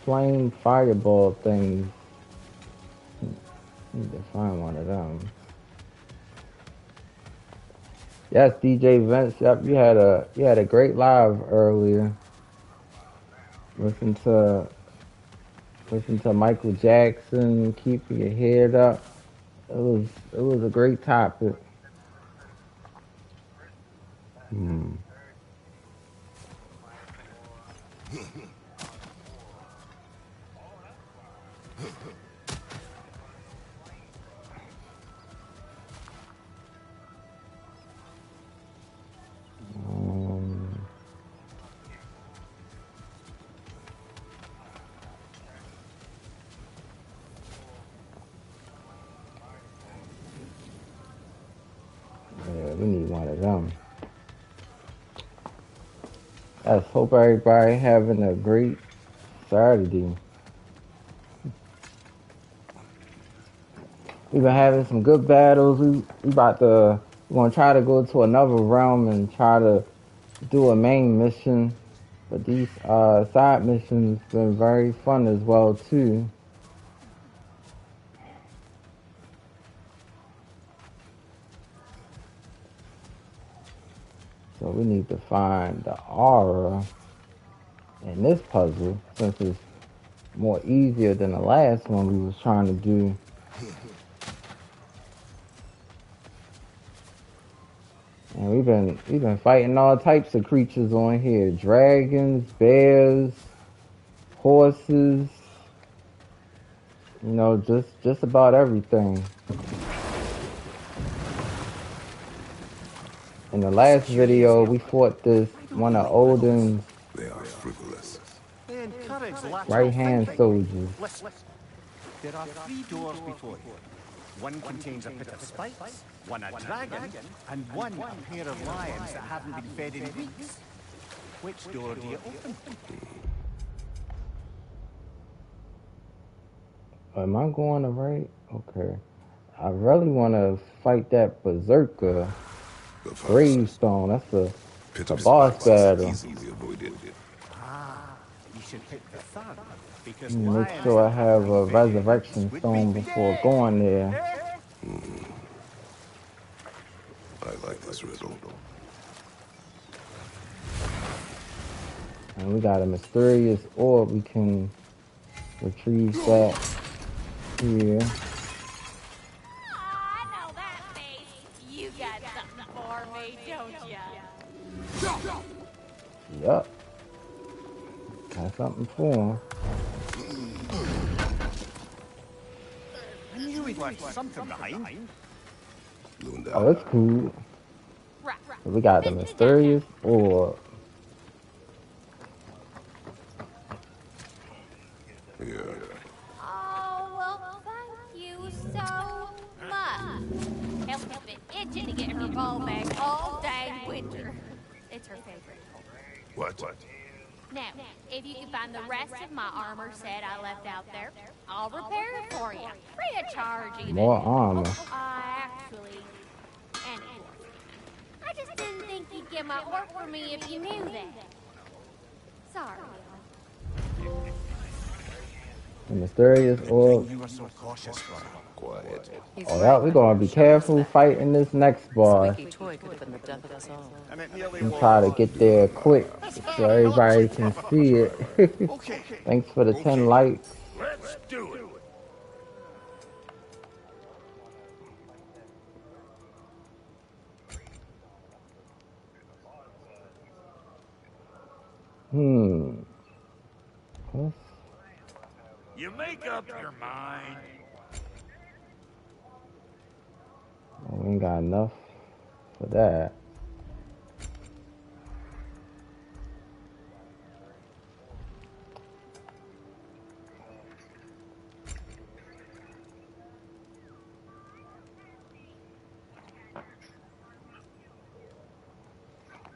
A: flame fireball things. Need to find one of them. Yes, DJ Vince. Yep, you had a you had a great live earlier. Listen to listen to Michael Jackson. Keep your head up. It was it was a great topic. Hmm. Hope everybody having a great Saturday. We've been having some good battles. We we about to we're gonna try to go to another realm and try to do a main mission. But these uh, side missions been very fun as well too. So we need to find the aura in this puzzle since it's more easier than the last one we was trying to do. And we've been we've been fighting all types of creatures on here. Dragons, bears, horses, you know, just just about everything. In the last video we fought this one of Odin's
F: They are frivolous.
C: Encourage
A: right hand
C: thinking.
A: soldiers.
C: There are three doors before you. One contains a pit of spikes, one a dragon, and one a pair of lions that haven't been fed in weeks. Which door do you open?
A: Am I going to right? Okay. I really want to fight that berserker
F: The first
A: gravestone. That's a
F: pit
A: a boss
F: spikes
A: battle.
F: easily avoided.
C: Ah, you should pick the third, because
A: Make sure I have a
C: haven't been fed in
A: resurrection stone
C: be
A: before going there.
F: I like this riddle.
A: And we got a mysterious orb we can retrieve that here.
B: Something for
A: him.
C: I knew he'd left something behind.
F: Lunda.
A: Oh, it's cool.
B: Right, right.
A: So we got the mysterious orb. Mysterious orb.
C: So cautious, brother.
F: Quiet.
G: He's
A: Oh, yeah, we're gonna be careful fighting this next boss.
G: Squeaky toy could have been the death of us all.
C: And it nearly
A: And
C: was.
A: try to get there quick so everybody can see it. Thanks for the 10 likes.
D: Let's do it.
A: Hmm. What's-
D: You make up your mind.
A: we ain't got enough for that.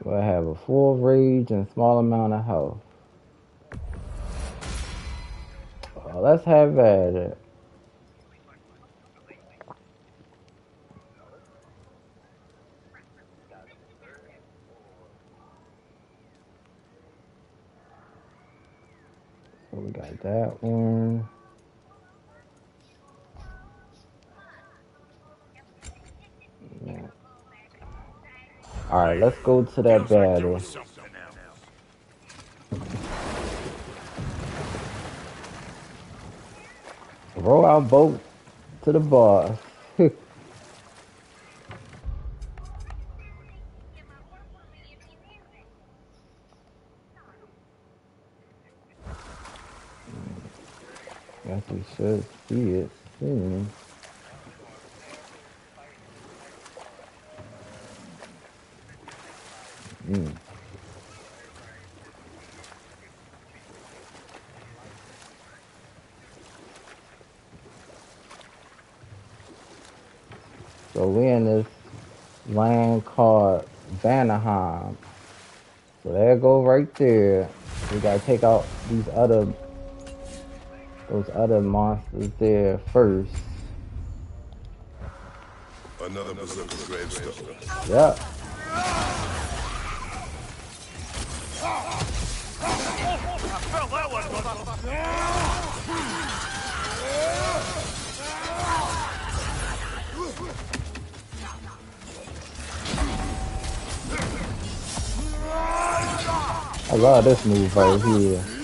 A: We'll have a full rage and small amount of health. Let's have it. So oh, we got that one. Yeah. All right, let's go to that battle.
D: was something else.
A: Row our boat to the. Guess we should see it soon. Mm. So we in this land called Vanaheim. So there go right there. We gotta take out these other those other monsters there first.
F: Another berserker gravestone.
A: Yep.
D: Well,
A: I love this move right here.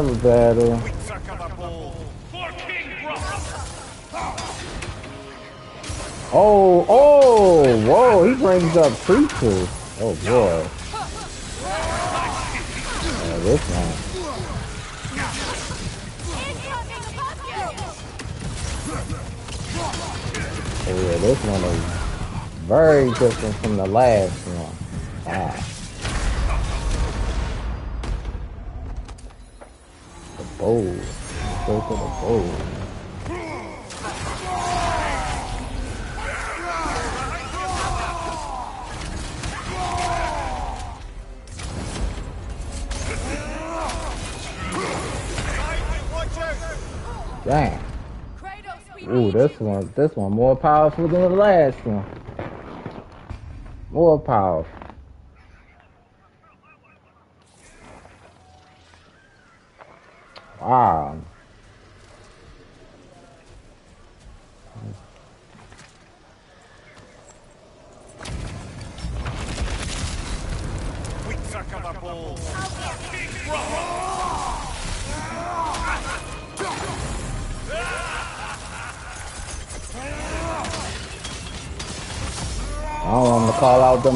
D: King Brother.
A: Oh, oh, whoa, he brings up creatures. Oh boy. Yeah, this one. Oh yeah, this one is very different from the last bowl. The
G: bowl.
A: Ooh, this one, this one more powerful than the last one. More powerful.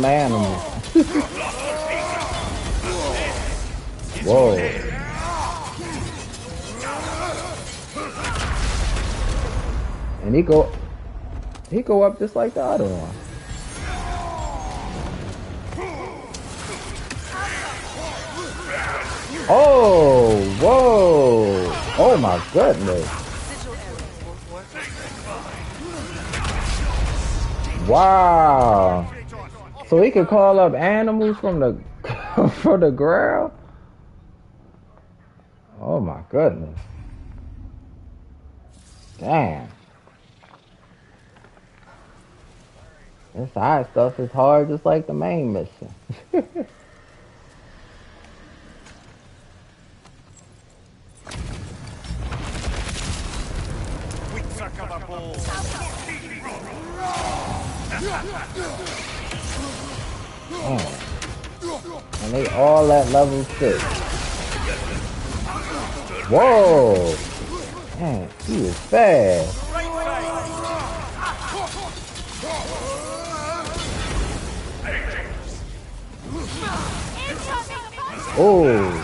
A: Out animals. Whoa. And he go, he go up just like the other one. Oh, whoa. Oh my goodness. Wow. So he could call up animals from the from the ground? Oh my goodness. Damn. This side stuff is hard just like the main mission. level six. Whoa! Man, he is fast. Oh!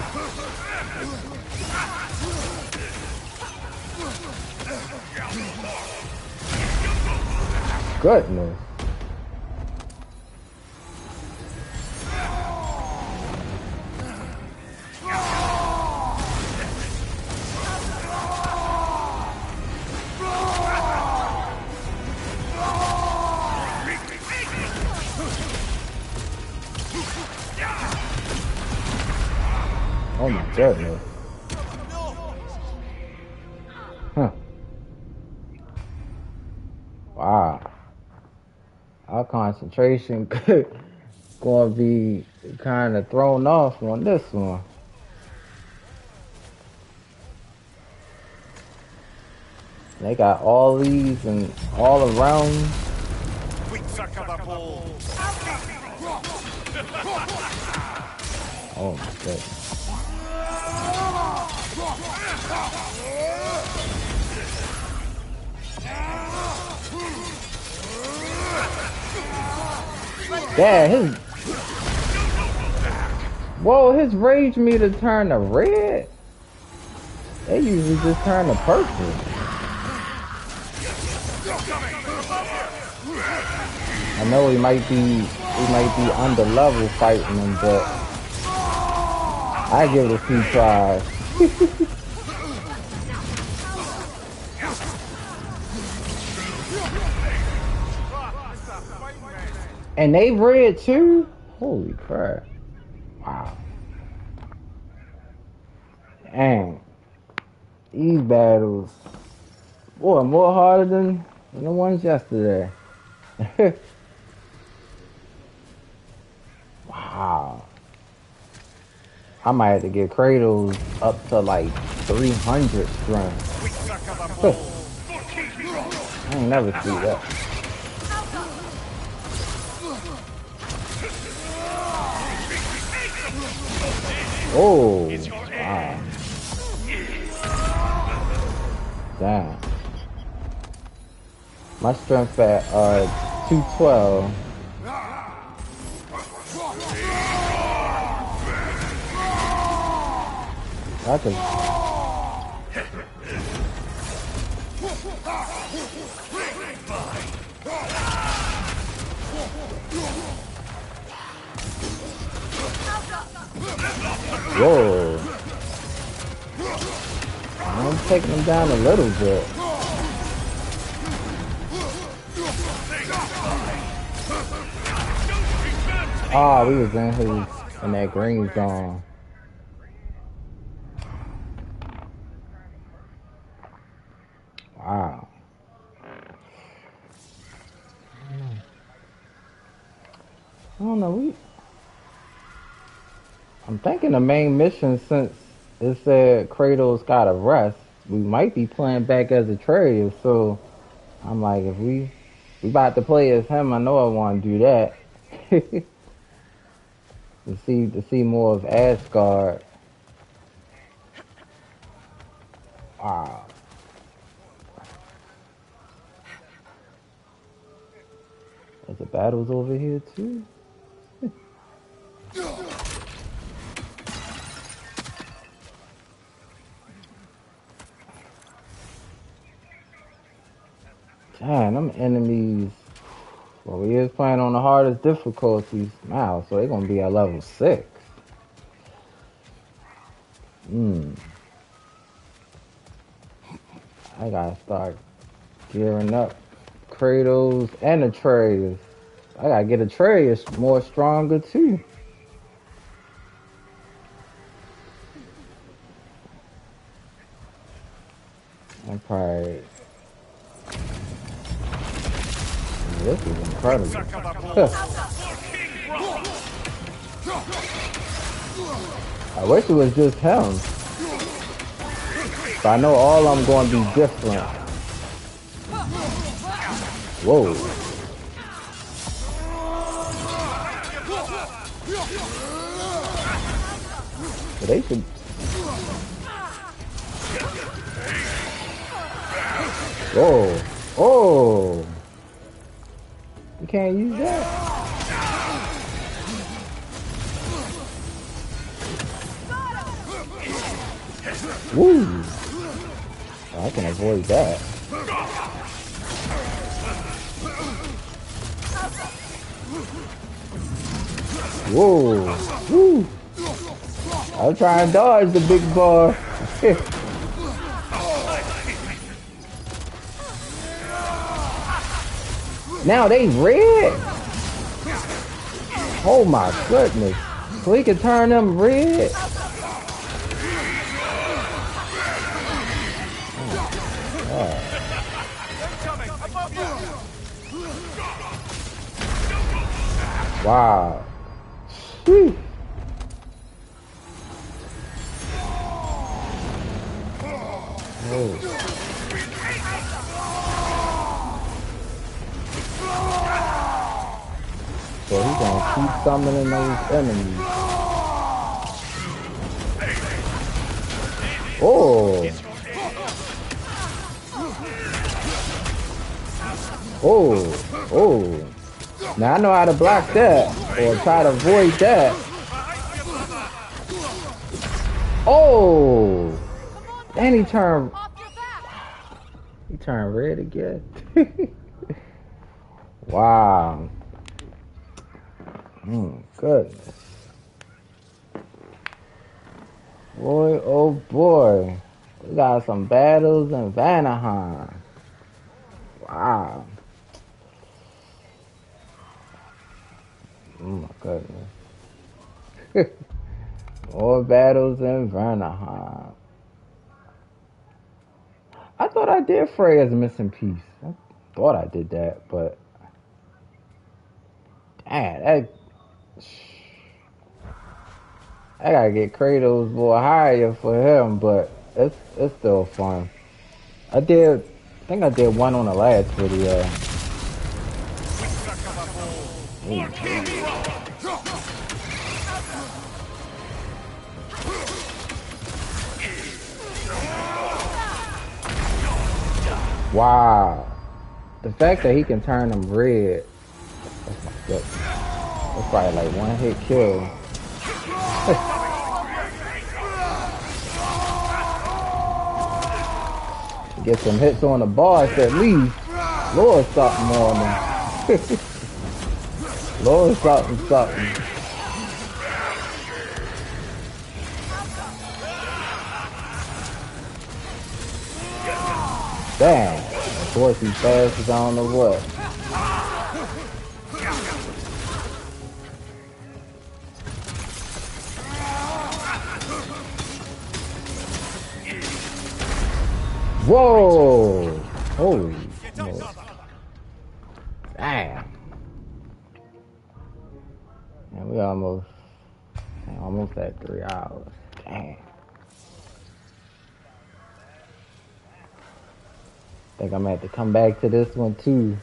A: Goodness. Concentration gonna be kind of thrown off on this one. They got all these and all around.
C: We suck of a ball.
A: Oh my goodness. Yeah, his Whoa, his rage meter turned to red. They usually just turn to purple. I know he might be he might be under level fighting him, but I give it a few tries. and they red too? Holy crap. Wow. Dang. These battles, boy, more harder than, the ones yesterday. wow. I might have to get Kratos up to like 300 strength. I ain't never see that. Oh, wow. Damn. My strength at uh 212. I could Whoa. I'm taking him down a little bit. Ah, we was in his in that green zone. Wow. I don't know. We, I'm thinking the main mission, since it said Kratos got a rest, we might be playing back as a Atreus. So I'm like, if we we about to play as him, I know I want to do that. to see to see more of Asgard. Wow. There's the battles over here too. Damn, them enemies. Well, we is playing on the hardest difficulties now, so they're gonna be at level six. Hmm. I gotta start gearing up Kratos and Atreus. I gotta get Atreus more stronger too. I probably. This is incredible. I wish it was just him. But I know all them going to be different. Whoa. But they should. Whoa. Oh. Can't use that. Woo! I can avoid that. Whoa! Woo! I'll try and dodge the big bar. now they red. Oh my goodness! So we can turn them red. Wow. Summoning those enemies. Oh. Oh. Oh. Now I know how to block that or try to avoid that. Oh. And he turned he turned red again. wow. Mm, goodness. Boy, oh boy. We got some battles in Vanaheim. Wow. Oh my goodness. More battles in Vanaheim. I thought I did Freya's missing piece. I thought I did that, but damn, that I gotta get Kratos more higher for him, but it's it's still fun. I did, I think I did one on the last video. Wow, the fact that he can turn them red. That's probably like one hit kill. Get some hits on the boss at least. Lord something on them. Lord something something. Damn. Of course he's fast as I don't know what. Whoa! Holy smokes. Damn. And we almost almost at three hours. Damn. Think I'm gonna have to come back to this one too.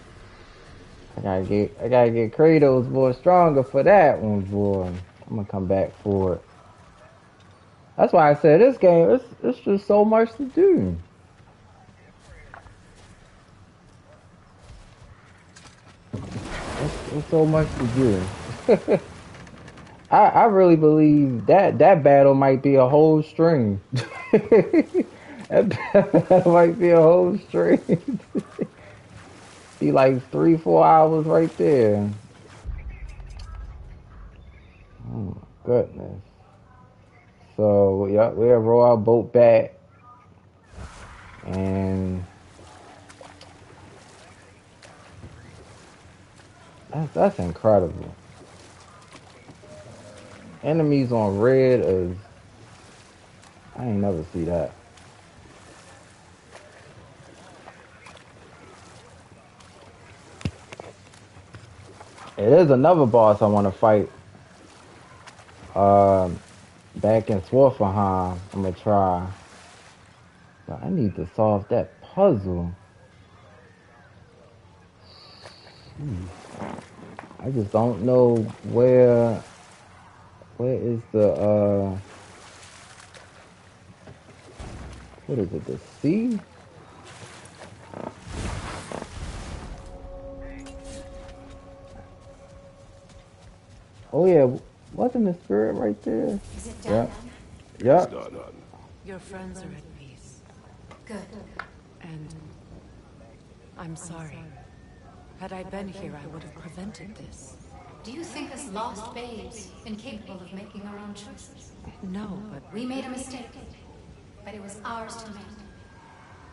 A: I gotta get I gotta get Kratos boy stronger for that one, boy. I'm gonna come back for it. That's why I said this game, it's it's just so much to do. It's so much to do. I I really believe that that battle might be a whole stream. that might be a whole stream. be like three, four hours right there. Oh my goodness. So yeah, we'll row our boat back and that's that's incredible. Enemies on red is I ain't never see that. It is another boss I want to fight. Um, back in Svartalfheim, I'm gonna try. But I need to solve that puzzle. Hmm. I just don't know where. Where is the uh? What is it? The sea? Oh yeah, wasn't the spirit right there?
H: Is it
A: Yeah.
H: done?
A: Yeah.
F: It's not done.
G: Your friends are at peace.
H: Good.
G: And I'm sorry. Had I been here, I would have prevented this.
H: Do you think us lost babes, incapable of making our own choices?
G: No, but
H: We made a mistake, but it was ours to make,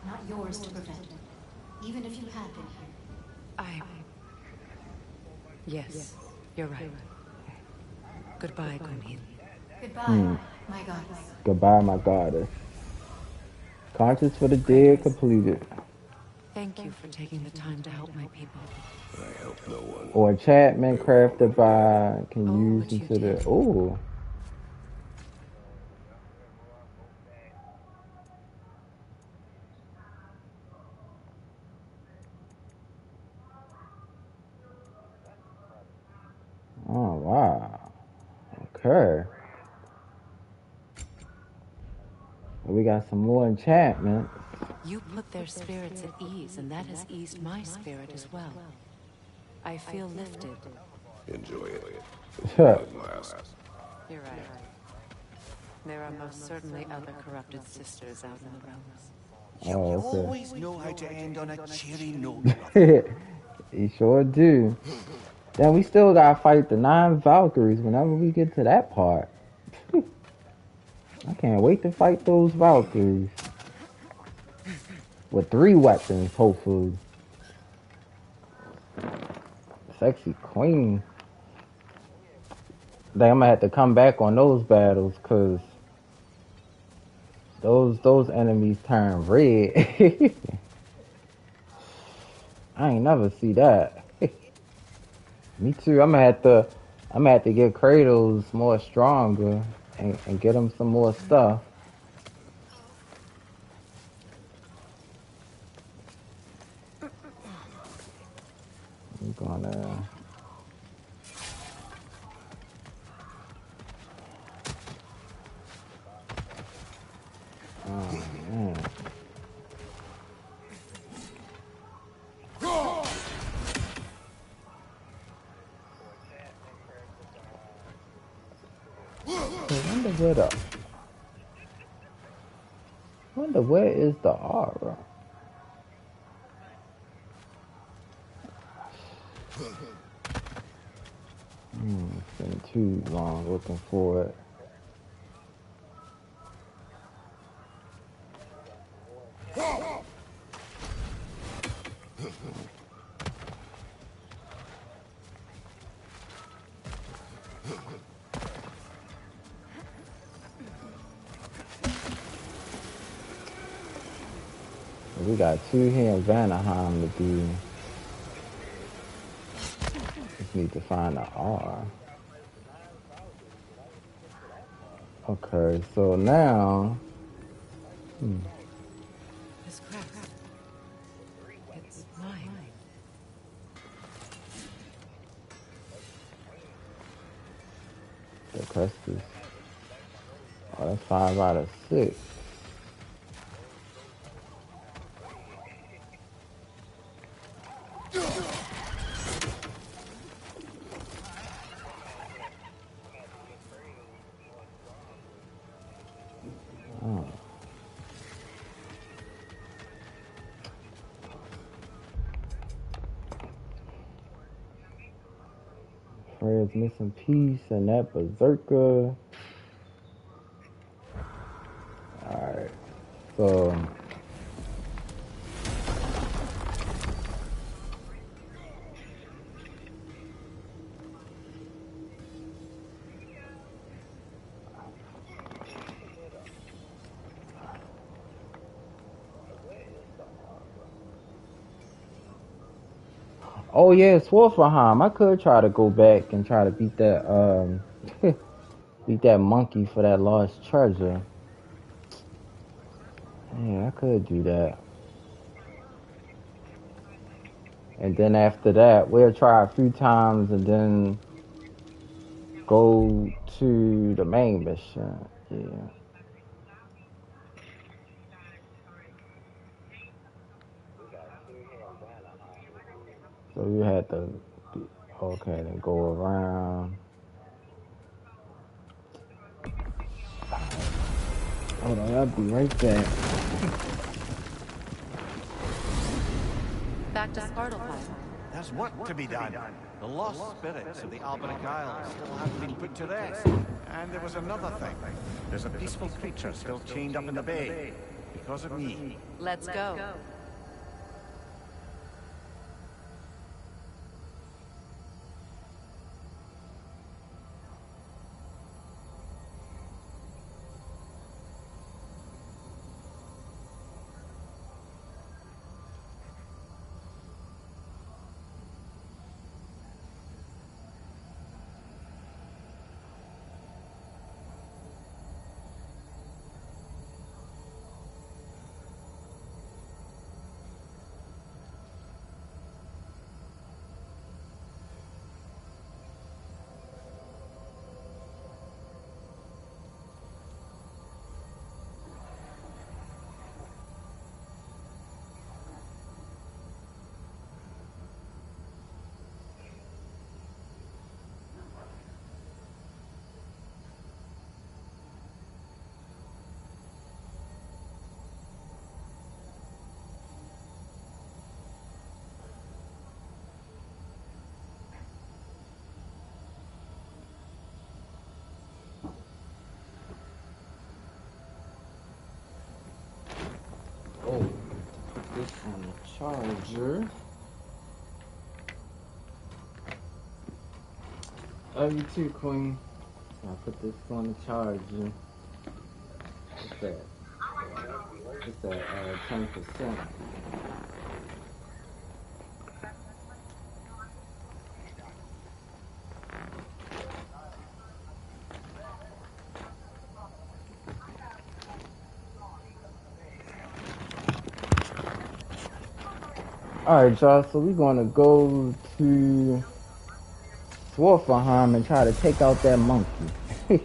H: not yours to prevent. Even if you had been here.
G: I. Yes, you're right. Goodbye, Gunhild.
H: Goodbye, hmm. my goddess.
A: Goodbye, my goddess. Conscience for the dead completed.
G: Thank you for taking the time to help my people.
F: I help no one.
A: Or enchantment crafted by can
G: Oh,
A: use
G: what
A: into the oh. Oh wow. Okay. We got some more enchantments.
G: You put their spirits at ease, and that has eased my spirit as well. I feel lifted.
F: Enjoy it.
A: Huh.
F: At.
G: You're right. There are most certainly other corrupted sisters out in the realms.
C: You
A: Oh, okay.
C: always know how to end on a cheery note. brother.
A: you sure do. Then we still gotta fight the nine Valkyries whenever we get to that part. I can't wait to fight those Valkyries. With three weapons, hopefully. Jessy Queen. Think I'm gonna have to come back on those battles, cause those those enemies turn red. I ain't never see that. Me too. I'm gonna have to. I'm gonna have to get Kratos more stronger and, and get him some more stuff. I'm gonna. Wonder where wonder where is the aura? Hmm, been too long looking for it. We got two here in Vanaheim to do. Need to find the R. Okay, so now. Hmm.
G: This crest. It's mine.
A: The crest is. Oh, that's five out of six. Oh. Fred's missing piece and that berserker. Alright. So Oh yeah, Svartalfheim. I could try to go back and try to beat that um beat that monkey for that lost treasure. Yeah, I could do that. And then after that, we'll try a few times and then go to the main mission. Yeah. So you had to okay, then go around. Hold on, I'll be right back.
G: Back to Svartalfheim.
I: There's work to be done. The lost spirits of the Albanic Isles still haven't been put to rest. And there was another thing. There's a peaceful creature still chained up in the bay. Because of me.
G: Let's go.
A: On the charger. Love you too, Queen. I'll put this on the charger. What's that? It's at uh, 10%. Alright, y'all, so we're gonna go to Svartalfheim and try to take out that monkey. At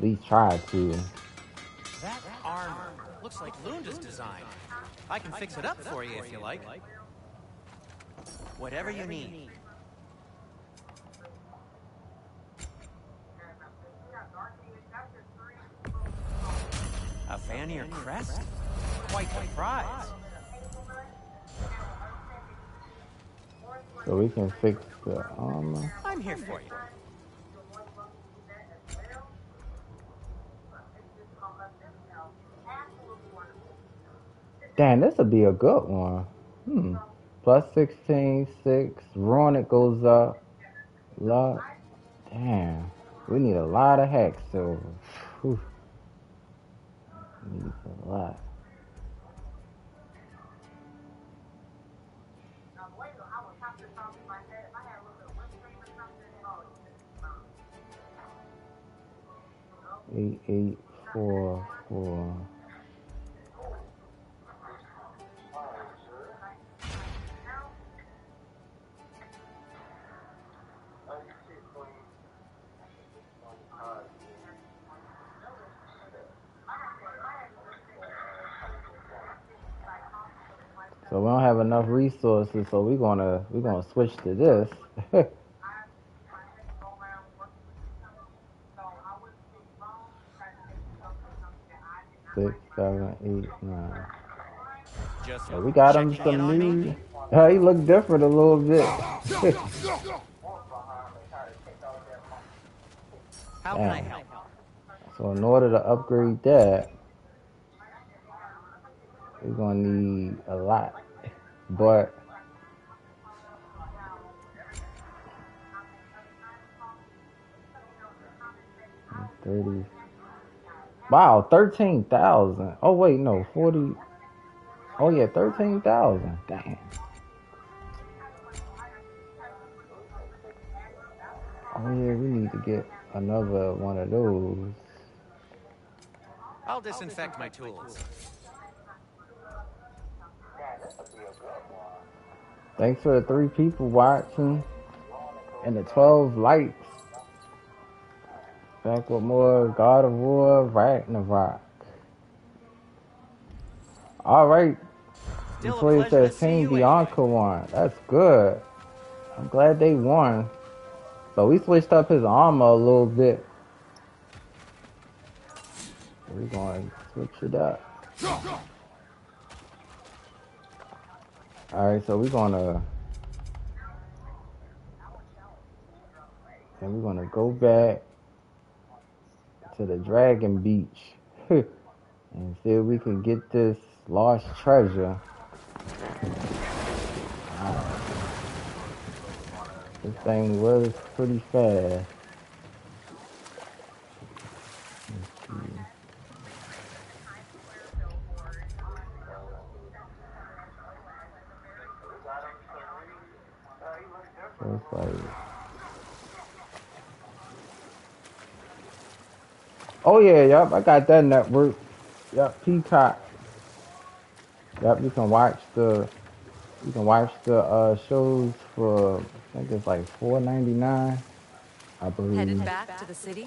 A: least try to.
C: That armor looks like Lunda's design. I can fix it up for you if you like. Whatever you need. A Vanir crest? Quite the prize.
A: So we can fix the armor.
C: I'm here for you.
A: Damn, this would be a good one. Hmm. Plus 16, 6. Ruin it goes up. Luck. Damn. We need a lot of Hacksilver. Needs a lot. Eight eight four four. So we don't have enough resources, so we're gonna we're gonna switch to this. Six, seven, eight, nine. So we got him some new. Uh, he looked different a little bit.
I: How can I help?
A: so in order to upgrade that, we're gonna need a lot. But thirty. Wow, thirteen thousand. Oh wait, no, forty. Oh yeah, thirteen thousand. Damn. Oh yeah, we need to get another one of those.
I: I'll disinfect my tools.
A: Thanks for the three people watching and the 12 likes. Back with more God of War Ragnarok. All right.
I: Still a
A: Before you
I: pleasure
A: said
I: to see
A: Team Bianca won. That's good. I'm glad they won. So we switched up his armor a little bit. We're going to switch it up. All right, so we're gonna and we're gonna go back to the Dragon Beach and see if we can get this lost treasure. This thing was pretty fast. So like Oh yeah, yep, I got that network. Yep, Peacock. Yep, you can watch the you can watch the uh shows for I think it's like four ninety nine. I believe.
G: Headed back to the city?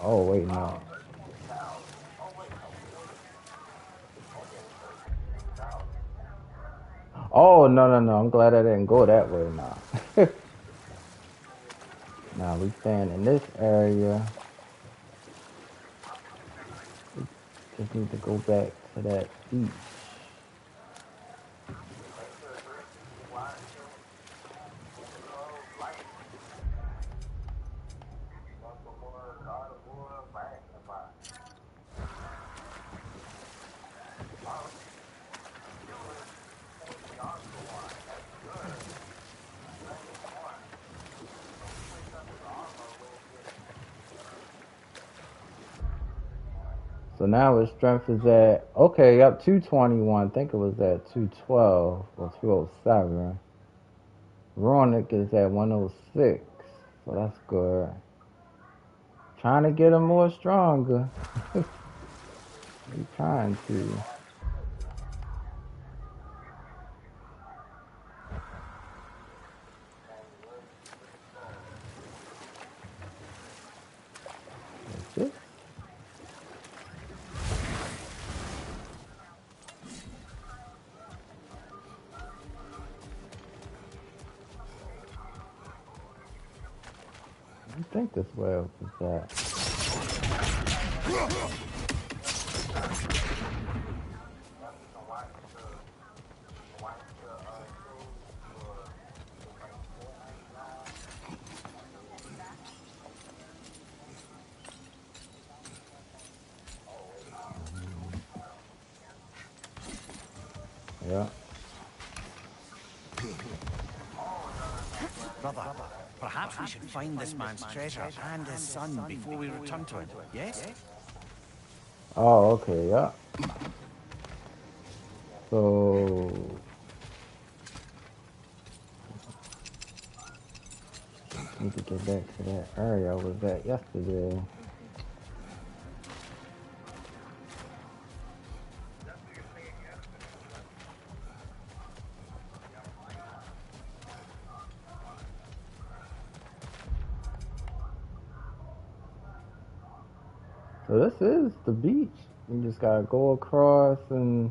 A: Oh wait, no. Oh no no no! I'm glad I didn't go that way now. Now we stand in this area. We just need to go back to that beach. Now his strength is at okay, up 221. I think it was at 212 or 207. Runic is at 106. So that's good. Trying to get him more stronger. trying to. That. Yeah.
C: Brother, perhaps we should find this man's treasure and his son before we return to him. Yes?
A: Oh, okay, yeah. So Need to get back to that area I was at yesterday. The beach. You just gotta go across and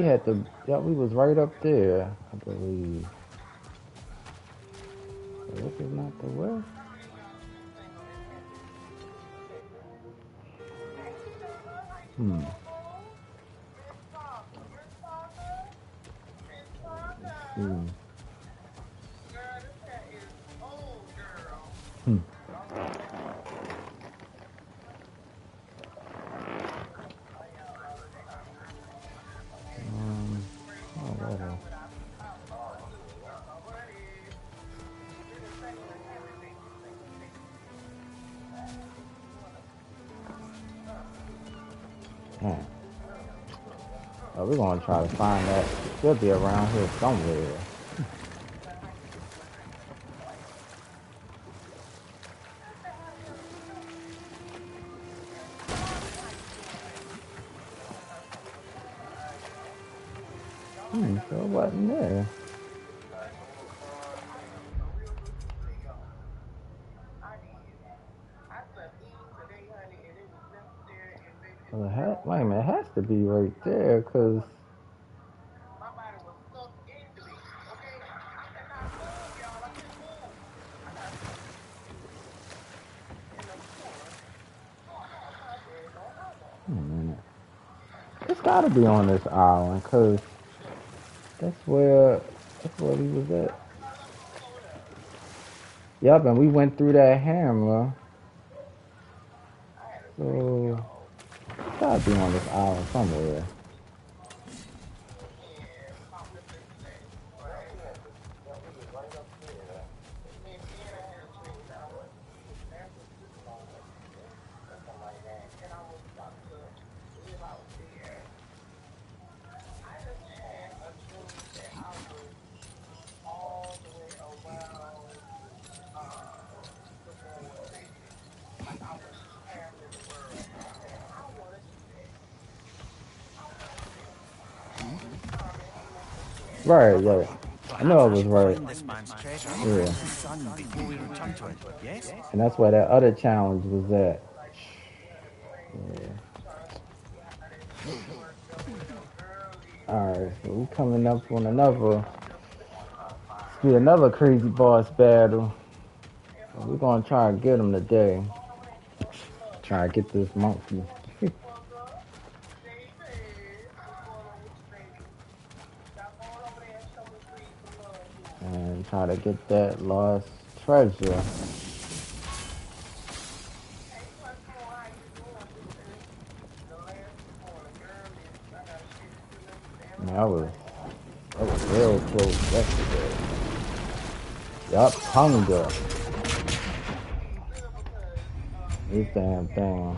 A: we had to. yeah, we was right up there, I believe. This is not the. Hmm. Hmm. Hmm. Oh, we're gonna try to find that. Should be around here somewhere. Gotta be on this island, cause that's where that's where we was at. Yep, and we went through that hammer. So gotta be on this island somewhere. Right, yeah. I know it was right. Yeah. And that's where that other challenge was at. Yeah. Alright, so we coming up on another be another crazy boss battle. We're gonna try and get him today. Try to get this monkey. and try to get that lost treasure. That was that was real close yesterday. Yup, hunger. This damn thing.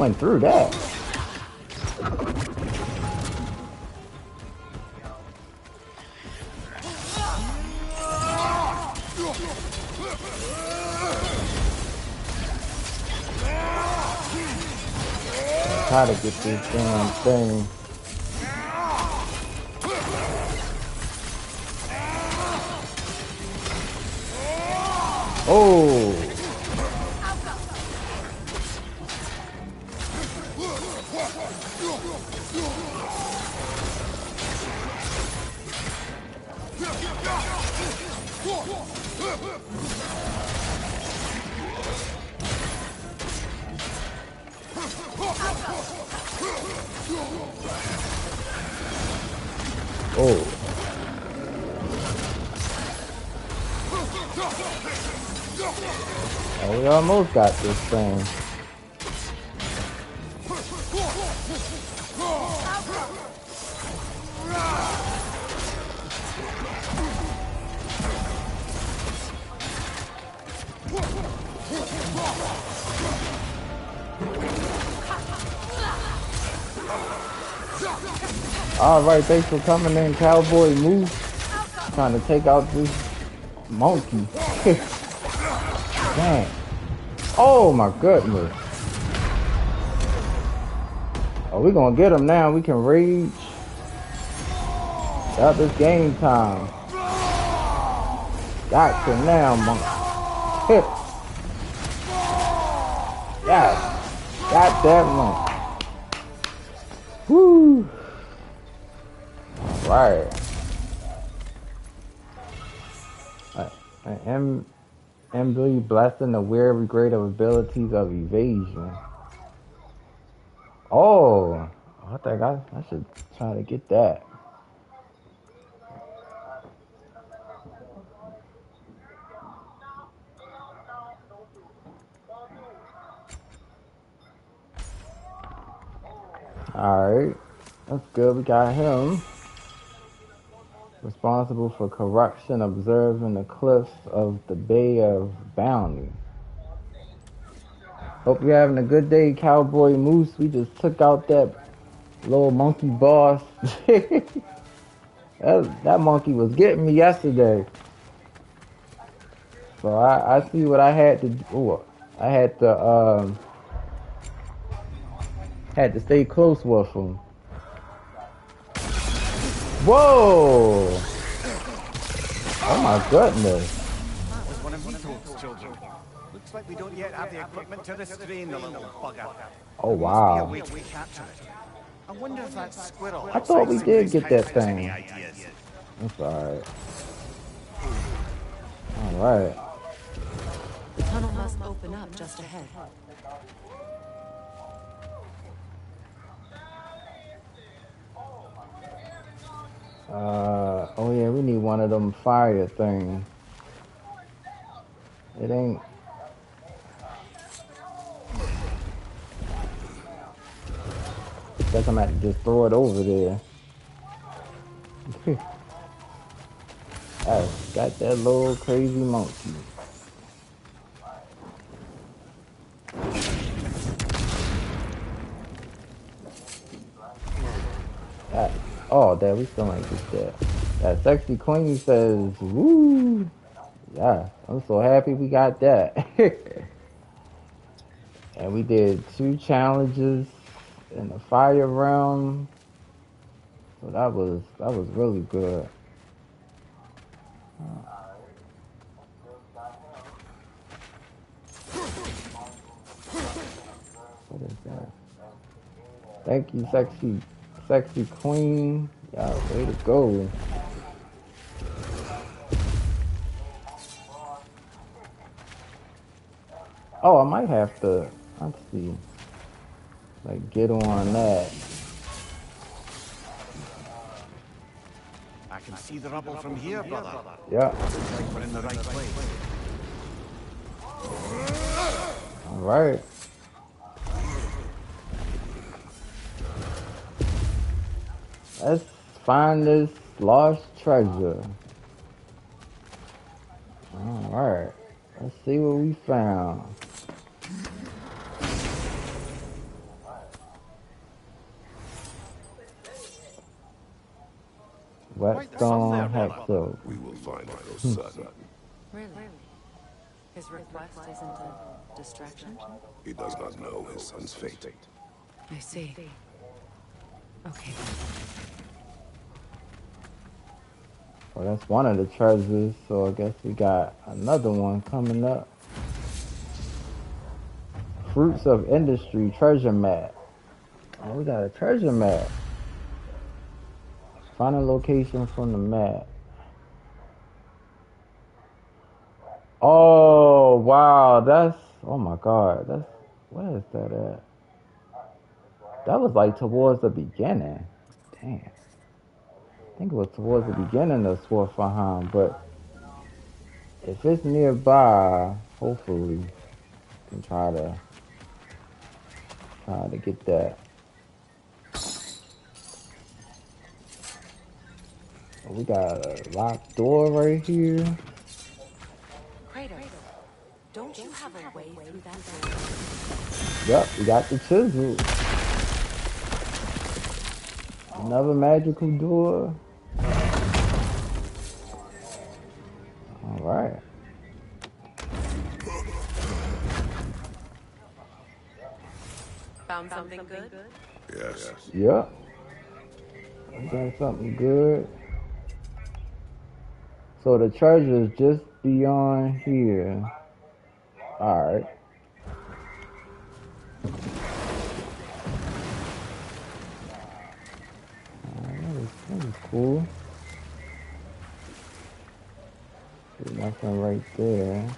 A: Went through that. try to get this damn thing. Oh! All right, thanks for coming in, Cowboy Moose. Trying to take out this monkey. Dang. Oh my goodness. Oh, we gonna get him now. We can rage. Got this game time. Got you now, monkey. yes. Got that monkey. In the weird great abilities of evasion. Oh, I think I, I should try to get that. Alright, that's good. We got him responsible for corruption observing the cliffs of the Bay of Bounty. Hope you're having a good day, Cowboy Moose. We just took out that little monkey boss. that, that monkey was getting me yesterday. So I, I see what I had to do. I had to um had to stay close with him. Whoa! Oh my goodness.
C: That was one of Vito's children. Looks like we don't yet have the equipment to restrain the little bugger.
A: Oh wow.
C: be a way to recapture it. I wonder if that squirrel.
A: I thought we did get that
C: house has any
A: thing. That's alright. Alright.
G: The tunnel must open up just ahead.
A: Uh oh yeah, we need one of them fire things. It ain't Guess I'm gonna just throw it over there. I got that little crazy monkey. That, oh, damn, we still ain't get that. That Jessy Queen says, woo. Yeah, I'm so happy we got that. and we did two challenges in the fire realm. So that was that was really good. What is that? Thank you, sexy, sexy queen. Yeah, way to go. Oh, I might have to. Let's see. Like, get on that.
C: I can see the rubble from here, brother.
A: Yeah.
C: Like we're in the right place.
A: All right. Let's find this lost treasure. All right. Let's see what we found. Whetstone Hexo.
F: We will find
A: Hmm.
F: our son.
G: Really? His request isn't a distraction?
F: He does not know his son's fate.
G: I see. Okay.
A: Well, that's one of the treasures, so I guess we got another one coming up. Fruits of Industry treasure map. Oh, we got a treasure map. Find a location from the map. Oh, wow, that's, oh my god, that's, where is that at? That was like towards the beginning. Damn. I think it was towards the beginning of Svartalfheim, but if it's nearby, hopefully we can try to try to get that. We got a locked door right here.
G: Kratos, don't you have a way through that door?
A: Yep, we got the chisel. Another magical door. Alright.
G: Found something good?
F: Yes.
A: Yep. We got something good. So the treasure is just beyond here. Alright. That was cool. See nothing right there.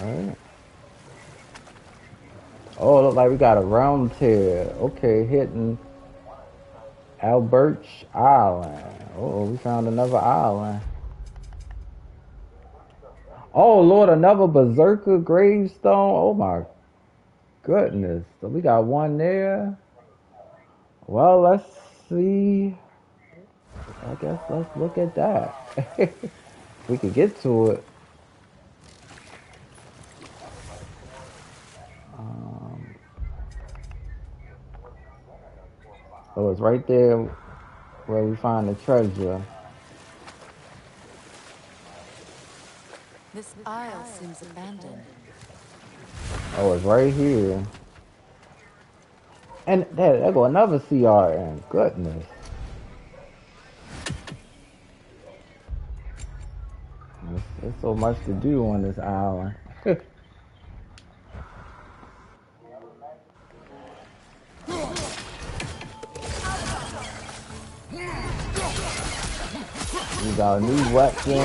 A: Alright. Oh, look like we got a round here. Okay, hitting Alberich Island. Oh, we found another island. Oh Lord, another Berserker gravestone. Oh my goodness. So we got one there. Well, let's see. I guess let's look at that. we could get to it. So it's right there where we find the treasure.
G: This aisle seems abandoned.
A: Oh, it's right here. And there, there go another CRN. Goodness. There's, there's so much to do on this island. Got a new weapon,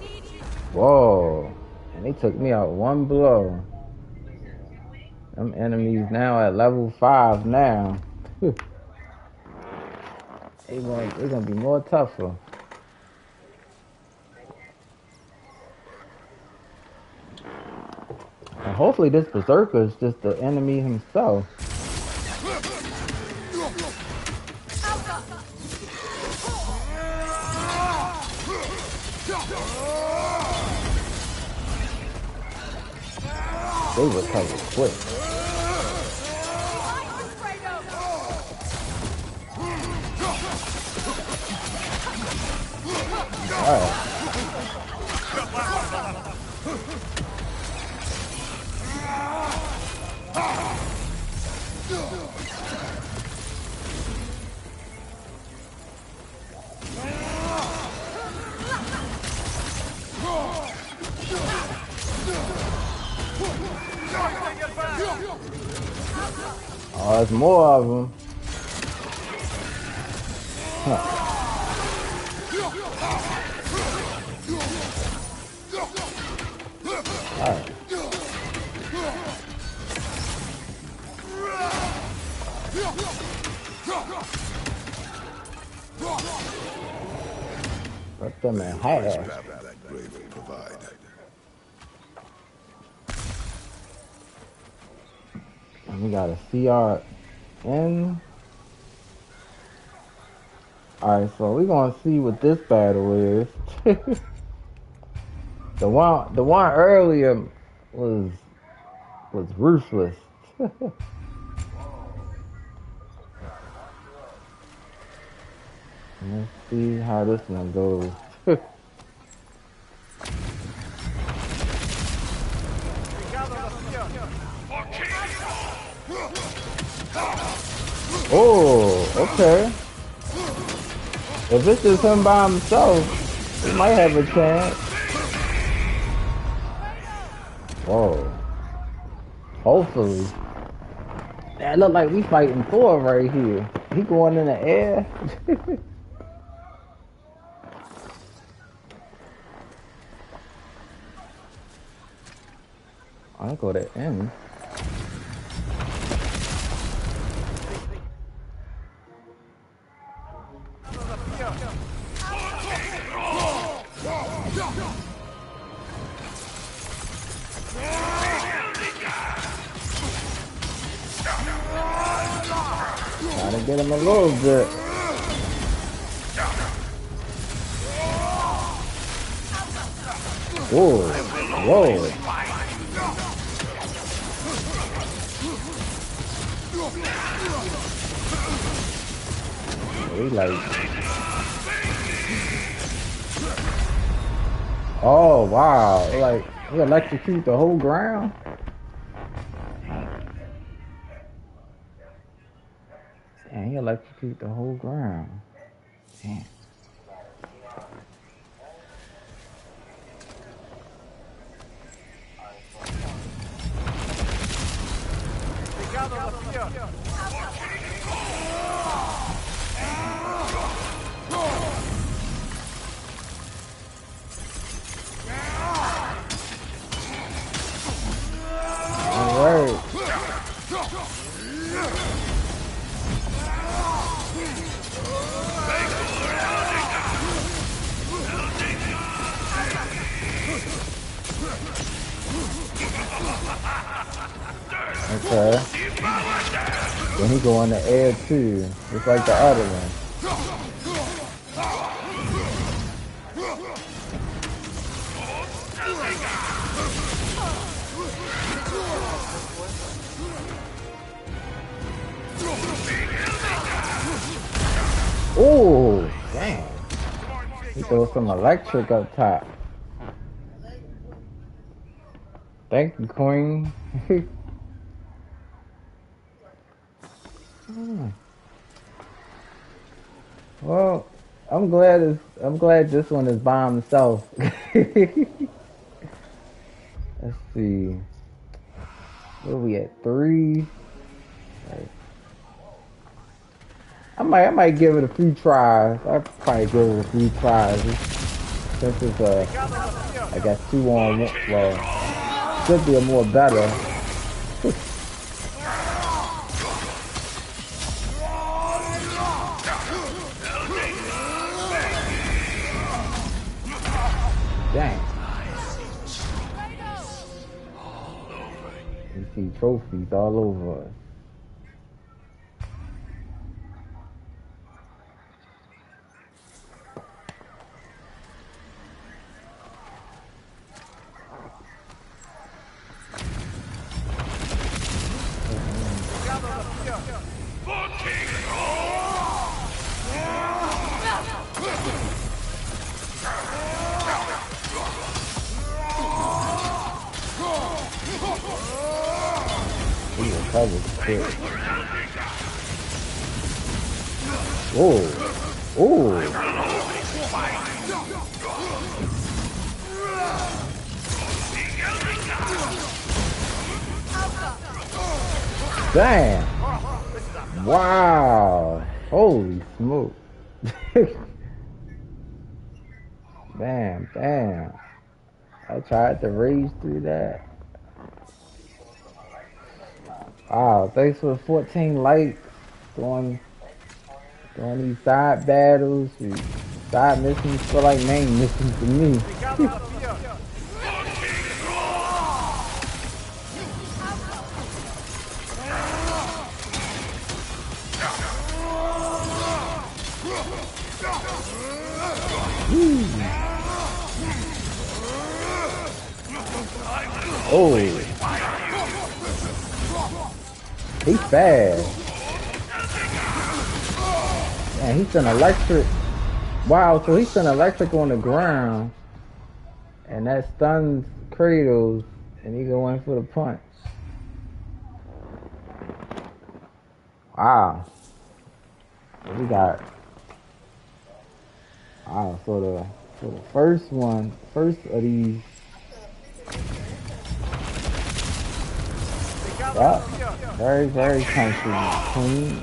B: need you.
A: Whoa. And they took me out one blow. Them enemies now at level five now. they going they gonna be more tougher. Hopefully this berserker is just the enemy himself. They recover quick. CRN. Alright, so we're gonna see what this battle is. the one the one earlier was was ruthless. Let's see how this one goes. oh, okay. If it's just him by himself, he might have a chance. Whoa. Hopefully. That look like we fighting Thor right here. He going in the air. I go to. Little bit. Whoa, whoa. We like. Oh wow! Like he electrocute the whole ground. Electrocute the whole ground. Damn. Okay. Then he go in the air too, just like the other one. Oh, damn. He throws some electric up top. Thank you, Queen. Hmm. Well, I'm glad I'm glad this one is by himself. Let's see. Where we at? Three. I might I might give it a few tries. I probably give it a few tries. Since it's uh I guess two on one well should be a more better. see trophies all over us. Quick. Oh, oh. Damn. Wow. Holy smoke. damn, damn. I tried to raise through that. Wow, thanks for the 14 likes. Doing, doing these side battles, side missions feel like main missions to me. Oh. He fast. And he's an electric. Wow, so he's an electric on the ground. And that stuns Kratos. And he going for the punch. Wow. We got. Wow, so the, so the first one, first of these. Yep. Very, very country clean.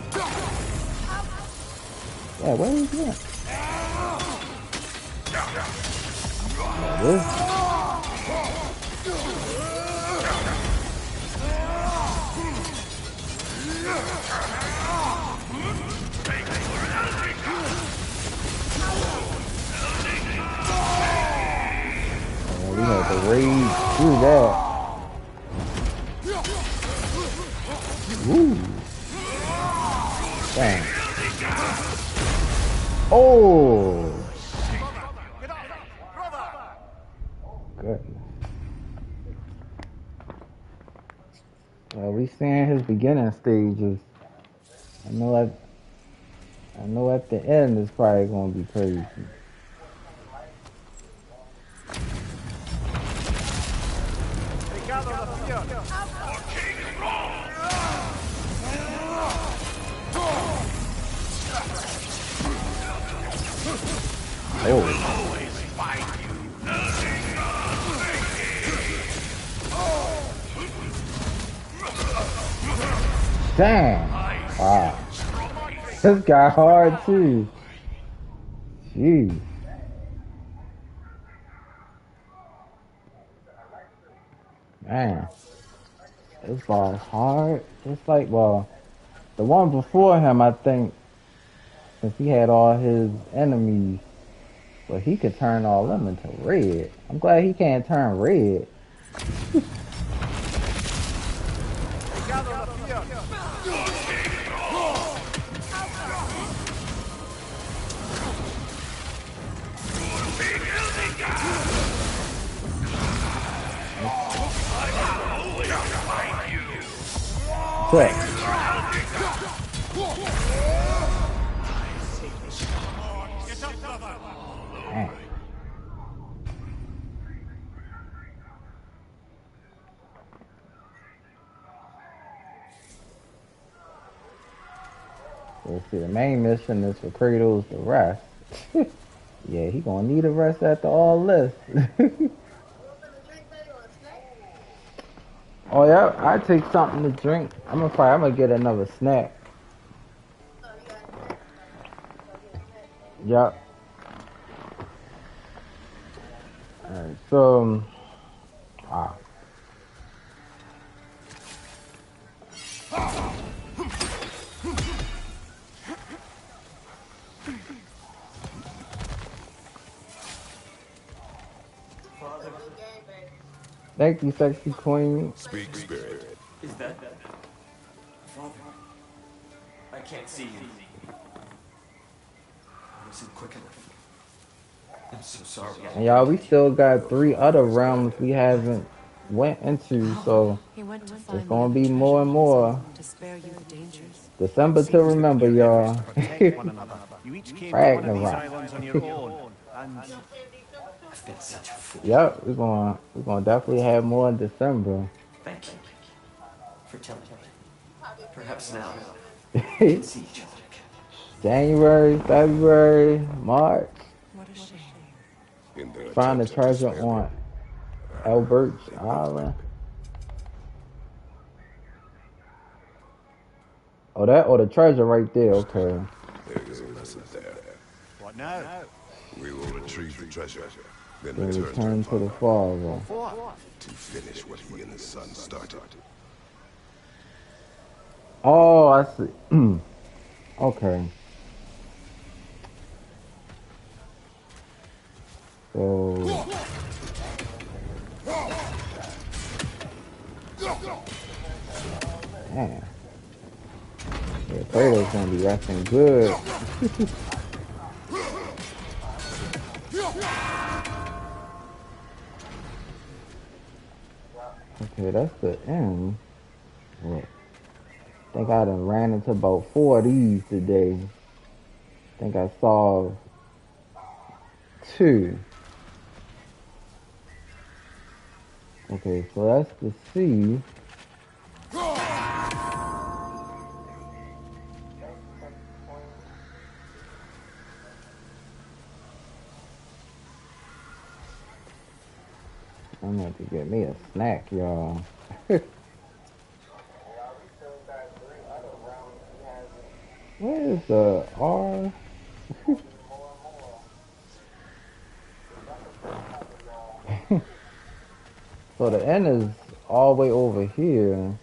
A: Yeah, where is he at? Yeah, this. Oh, we had to raid through that. Woo. Oh. Goodness. Well, we seeing his beginning stages. I know at I know at the end it's probably gonna be crazy. Damn. Wow. This guy hard too. Jeez. Man. This ball is hard. It's like, well, the one before him, I think, since he had all his enemies, but he could turn all them into red. I'm glad he can't turn red. Quick. Let's see, the main mission is for Kratos to rest. yeah, he gonna need a rest after all this. oh yeah, I take something to drink. I'm gonna probably I'm gonna get another snack. Yep. Alright, so um, Thank you, Jessy Queen.
F: Speak, spirit.
J: Is that Father? I can't see you. I wasn't quick enough. I'm so sorry.
A: And y'all, we still got three other realms we haven't went into, oh, so
G: He went to
A: it's gonna be more and more.
G: to spare you the dangers.
A: December to remember, y'all.
C: Protect one another. You each came to one of these
A: Ragnarok.
J: I've been such a fool.
A: Yep, we're gonna we're gonna definitely have more in December.
J: Thank you for telling me. Perhaps now we can see each other again.
A: January, February, March.
G: What a shame.
A: Find the treasure
F: discovery,
A: on Alberich's Island. Oh, that or the treasure right there. Okay.
F: There is a lesson there.
C: what now?
F: We will retrieve the treasure, then return,
A: return
F: to
A: to
F: the
A: the father.
F: To finish what he and his son started.
A: Oh, I see. okay. So. Man. Yeah, Kratos gonna be resting good. okay, that's the end. That think I done ran into about four of these today. Think I saw two. Okay, so that's the C. I'm going to get me a snack, y'all. Where is the R? so the N is all the way over here.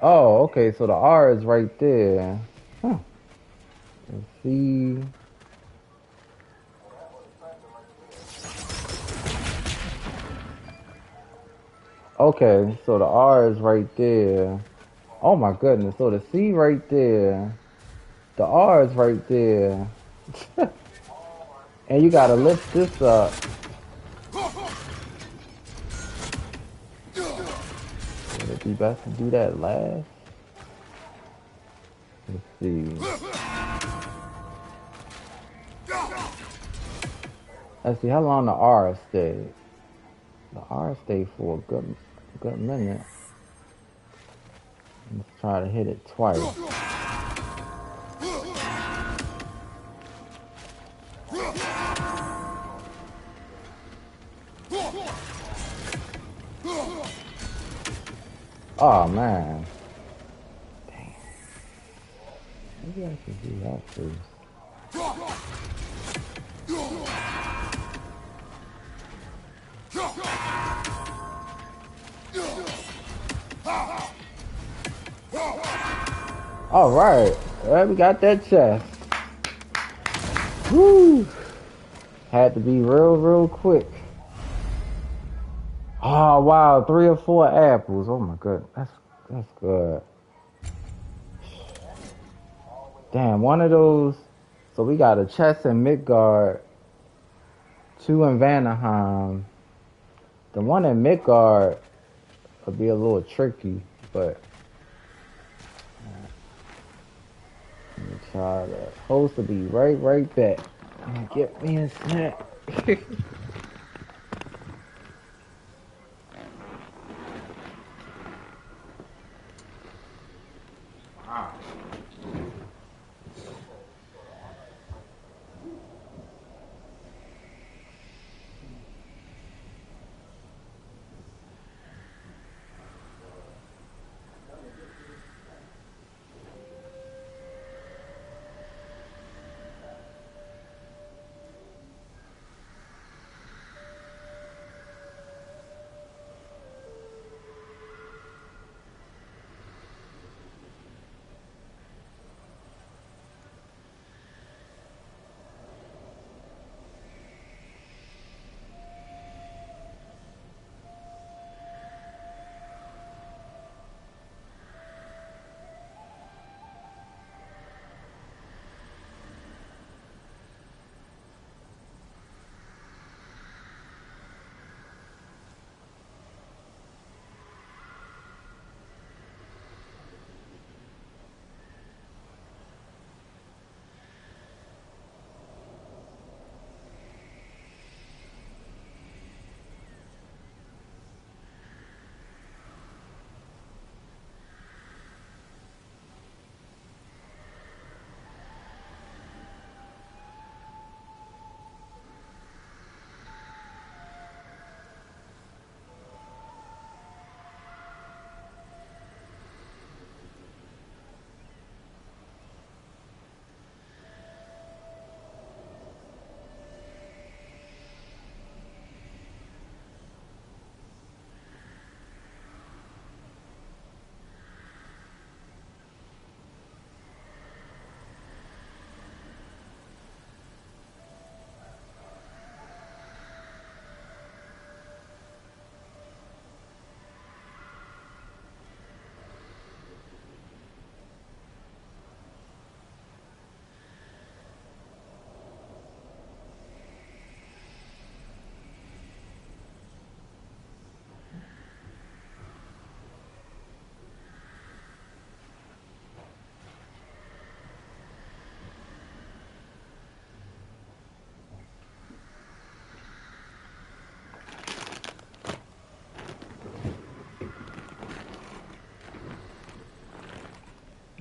A: Oh, okay, so the R is right there. Huh. Let's see. Okay, so the R is right there. Oh my goodness, so the C right there. The R is right there. and you gotta lift this up. It be best to do that last? Let's see. Let's see how long the R stayed. The R stayed for a good, good minute. Let's try to hit it twice. Oh man. Dang. Maybe I should do that first. All right, all right, we got that chest. Woo! Had to be real, real quick. Oh wow, three or four apples. Oh my god, that's that's good. Damn, one of those. So we got a chest in Midgard, two in Vanaheim. The one in Midgard will be a little tricky, but uh, let me try that. Supposed to be right, right back. Get me a snack.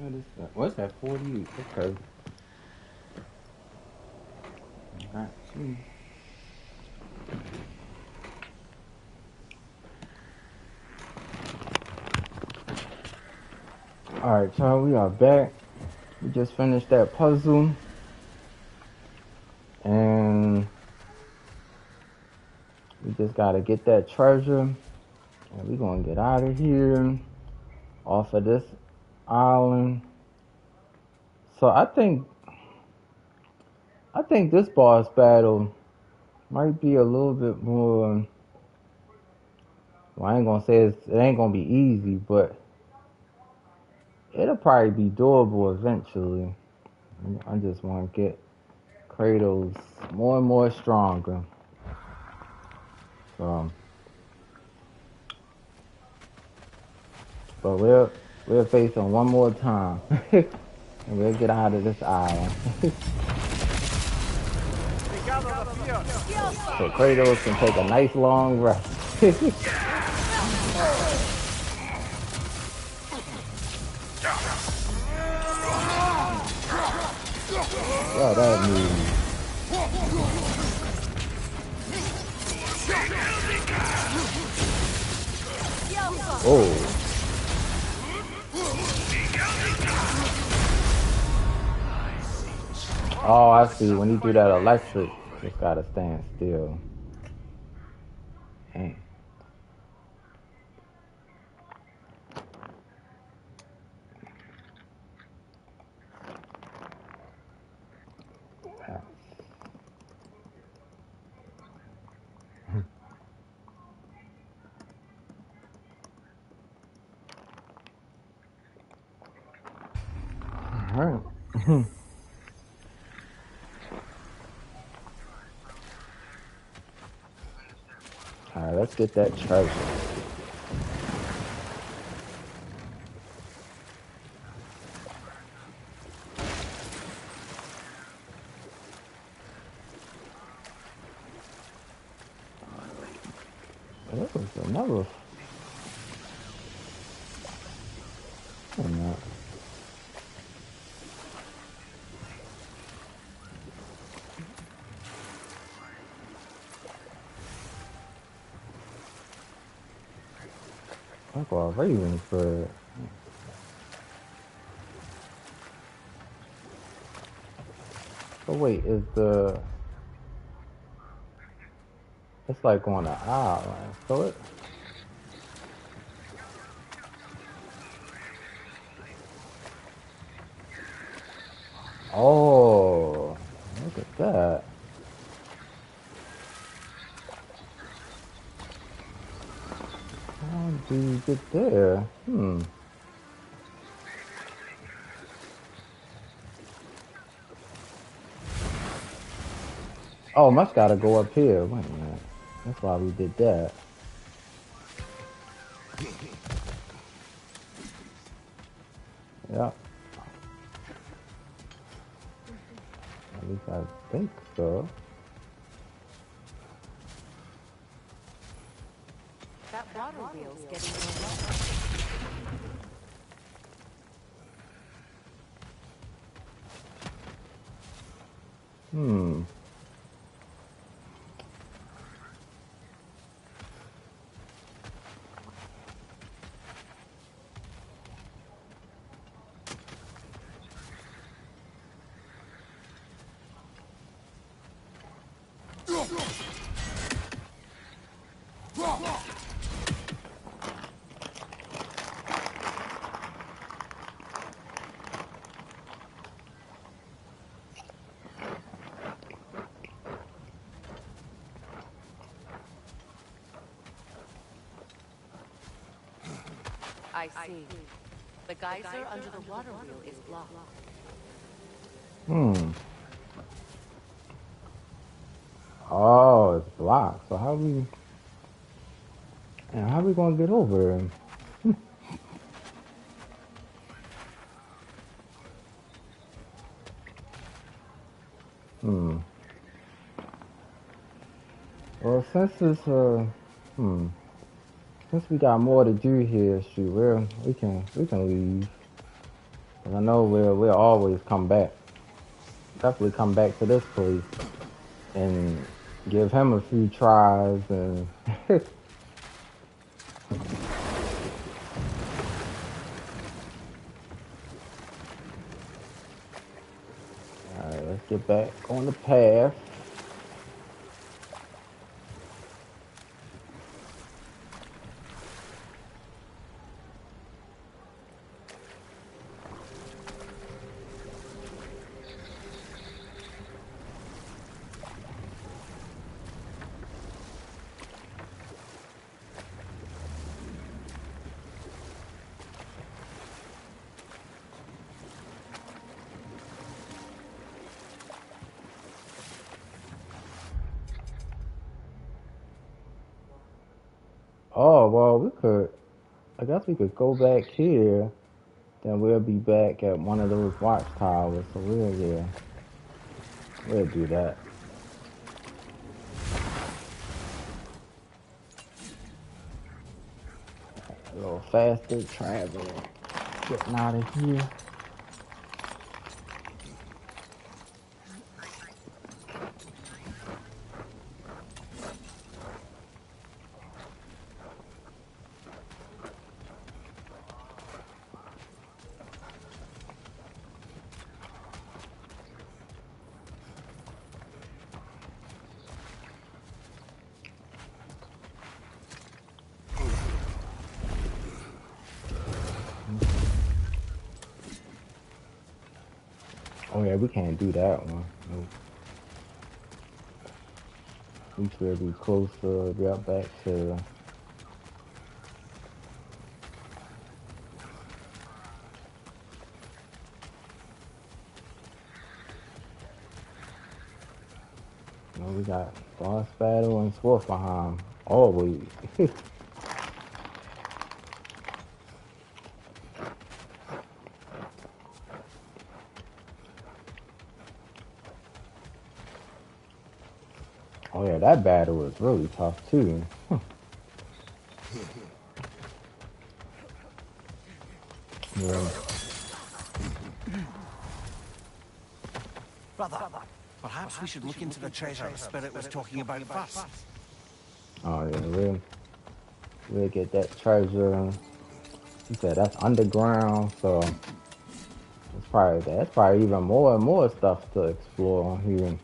A: What is that? What's that? 40? Okay. Got you. Alright, y'all, we are back. We just finished that puzzle. And we just gotta get that treasure. And we're gonna get out of here. Off of this island. So I think I think this boss battle might be a little bit more well, I ain't gonna say it ain't gonna be easy, but it'll probably be doable eventually. I just want to get Kratos more and more stronger. So, but we'll we'll face him one more time, and we'll get out of this island. so Kratos can take a nice long rest. see. When you do that electric, just gotta stand still. Dang. Alright. Alright, let's get that treasure. That was another. Oh, no. Off, Ravensburg. Oh wait, is the it's like on the island, so it Oh look at that. How do you get there? Hmm. Oh, must gotta go up here. Wait a minute. That's why we did that. Yeah. At least I think so.
G: That water wheel's getting low.
A: Hmm.
G: I see. The geyser under the water wheel is blocked.
A: Hmm. Oh, it's blocked. So how we? And how we gonna get over? Hmm. Well, since it's uh, hmm, since we got more to do here, shoot, we're, we can we can leave. leave. 'Cause I know we'll we'll always come back. Definitely come back to this place and give him a few tries and Alright, let's get back on the path. Oh well we could I guess we could go back here. Then we'll be back at one of those watchtowers. So we'll yeah. We'll do that. A little faster traveling. Getting out of here. Can't do that one. Nope. We should be closer, be up back to we got boss battle and Svartalfheim. Always. Oh, that battle was really tough too. Huh. Yeah.
C: Brother, perhaps we should look into the treasure the spirit was talking about first.
A: Oh yeah, we'll we'll get that treasure. He said that's underground, so it's probably that's probably even more and more stuff to explore here.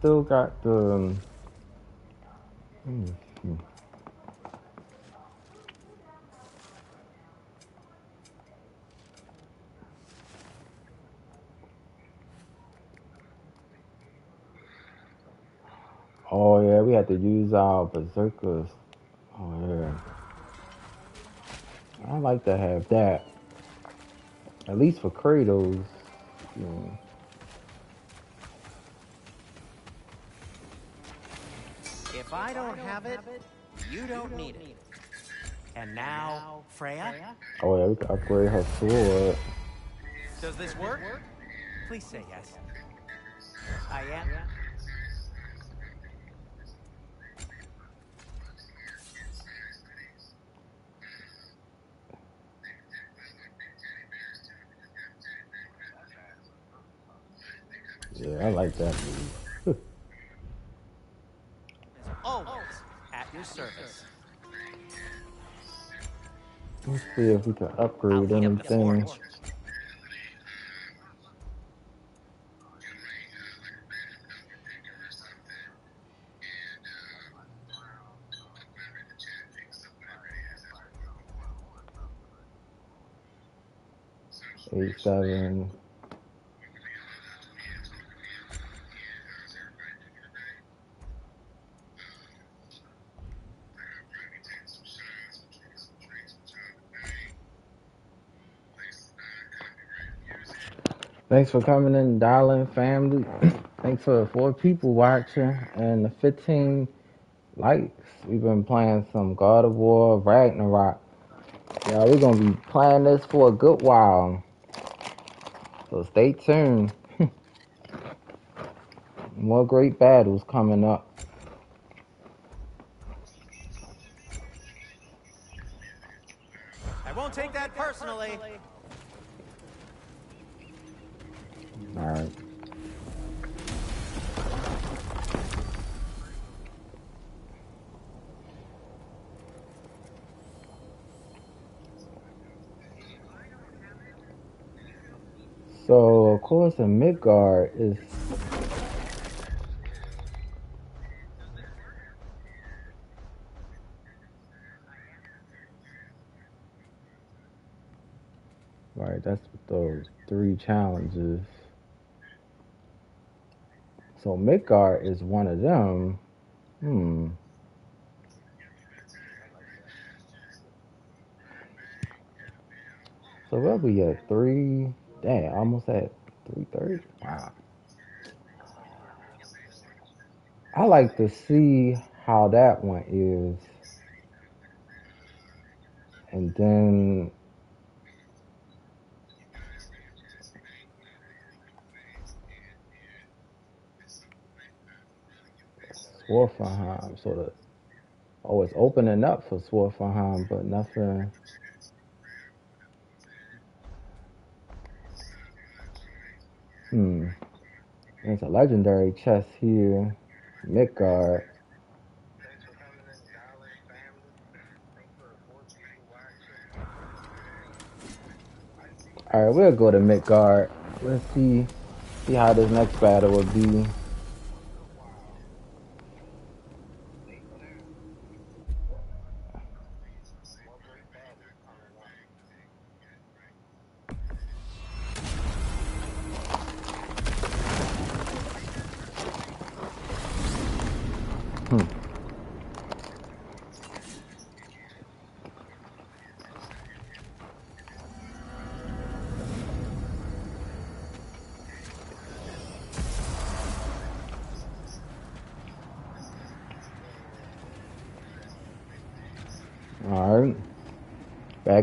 A: Still got the. Oh yeah, we had to use our berserkers. Oh yeah. I like to have that. At least for Kratos. You
I: If I don't have it, you don't need it. And now, Freya?
A: Oh yeah, we can upgrade her sword.
I: Does this work? Please say yes. I am.
A: Yeah, I like that move. Let's see if we can upgrade
I: I'll heat up the
A: anything. Eight seven. Thanks for coming in, darling family. Thanks for the four people watching and the 15 likes. We've been playing some God of War Ragnarok. Yeah, we're gonna be playing this for a good while. So stay tuned. More great battles coming up. In Midgard is right, that's those three challenges. So Midgard is one of them. Hmm. So we'll be at three. Dang, almost at three thirty. Wow. I like to see how that one is, and then Svartalfheim. So the oh, it's opening up for Svartalfheim, but nothing. Hmm. There's a legendary chest here. Midgard. Alright, we'll go to Midgard. Let's see see how this next battle will be.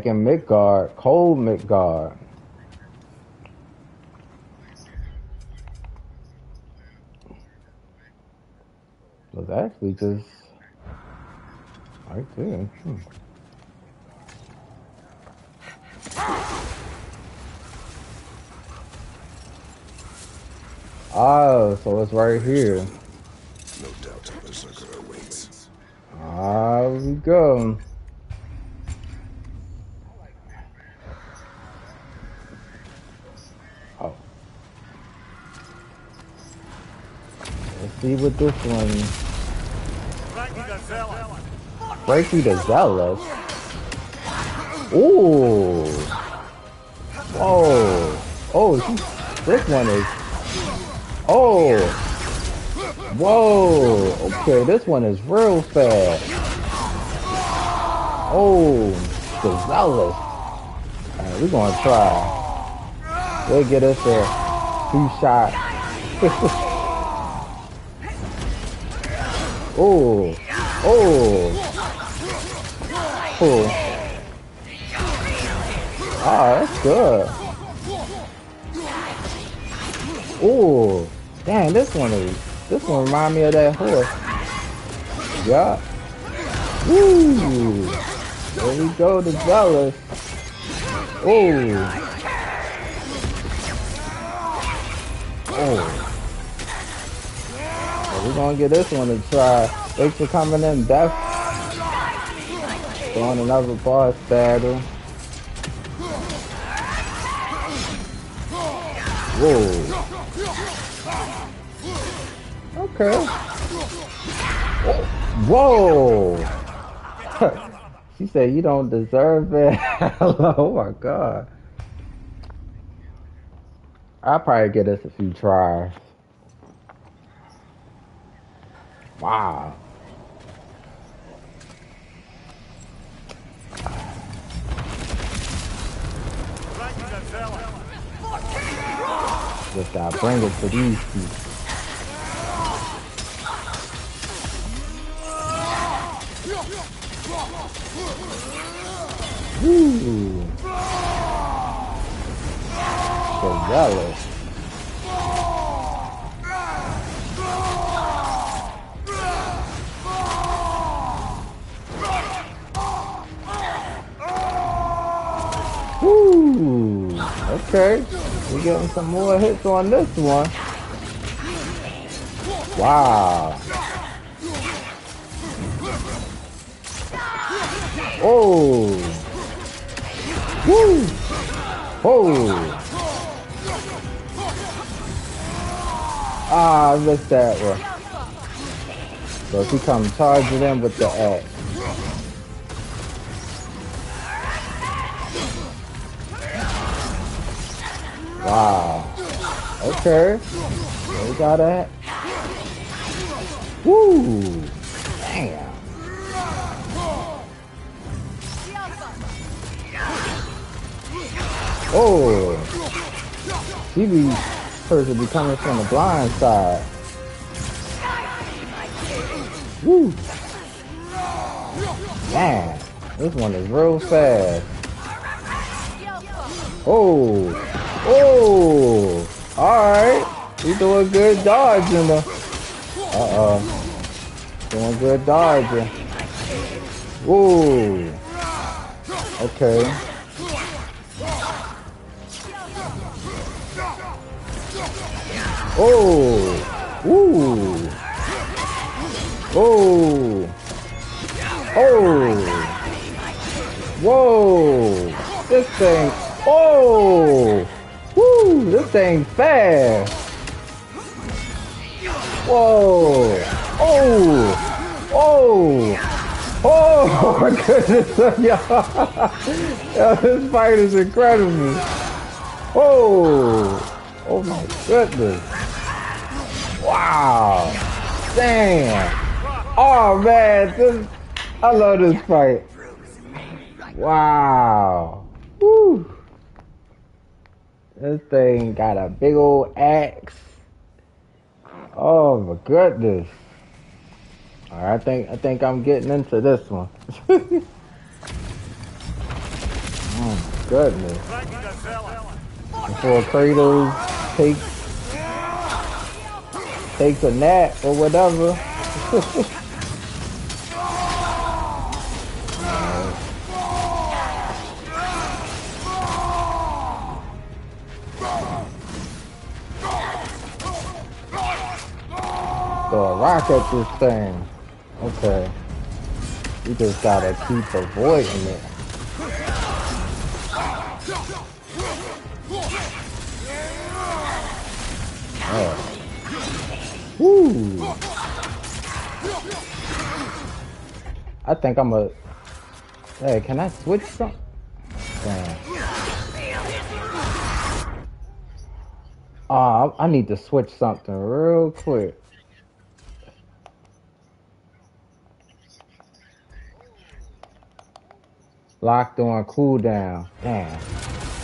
A: Back in Midgard, cold Midgard. Was actually just right there. Hmm. Oh, so it's right here.
F: No doubt a berserker awaits.
A: Ah, we go. See what this one.
D: Frankie the
A: Zealous. Ooh. Whoa. Oh, he- this one is. Oh. Whoa. Okay, this one is real fast. Oh, the Zealous. We're gonna try. We'll get us a few shots. oh. Oh. Oh. Ah, that's good. Oh, Damn, this one is, this one remind me of that horse. Yeah. Woo. There we go, the jealous. Oh. Gonna get this one to try. Thanks for coming in, Death. Going another boss battle. Whoa. Okay. Whoa. she said you don't deserve it. oh my god. I'll probably get us a few tries. Wow. Just gotta bring it to these jealous. Okay. We're getting some more hits on this one. Wow. Oh. Woo. Oh. Ah, I missed that one. So if he comes charging in with the axe. Wow. Okay. We got that. Woo. Damn. Oh. She be person be coming from the blind side. Woo. Man, this one is real fast. Oh. Oh. Alright. We doing good dodging the uh-oh. Doing good dodging. Whoa. Okay. Oh! Ooh! Oh! Oh! Whoa! This thing! Oh! Woo! This thing fast! Whoa! Oh! Oh! Oh my goodness! Yo, this fight is incredible! Oh! Oh my goodness! Wow! Damn! Oh man, this I love this fight. Wow! Woo! This thing got a big old axe. Oh my goodness! I think I think I'm getting into this one. oh my goodness! Before Kratos takes takes a nap or whatever. Throw a rock at this thing. Okay. We just gotta keep avoiding it. Oh. Woo! I think I'm a. Hey, can I switch something? Damn. Ah, I need to switch something real quick. Locked on cooldown. Damn.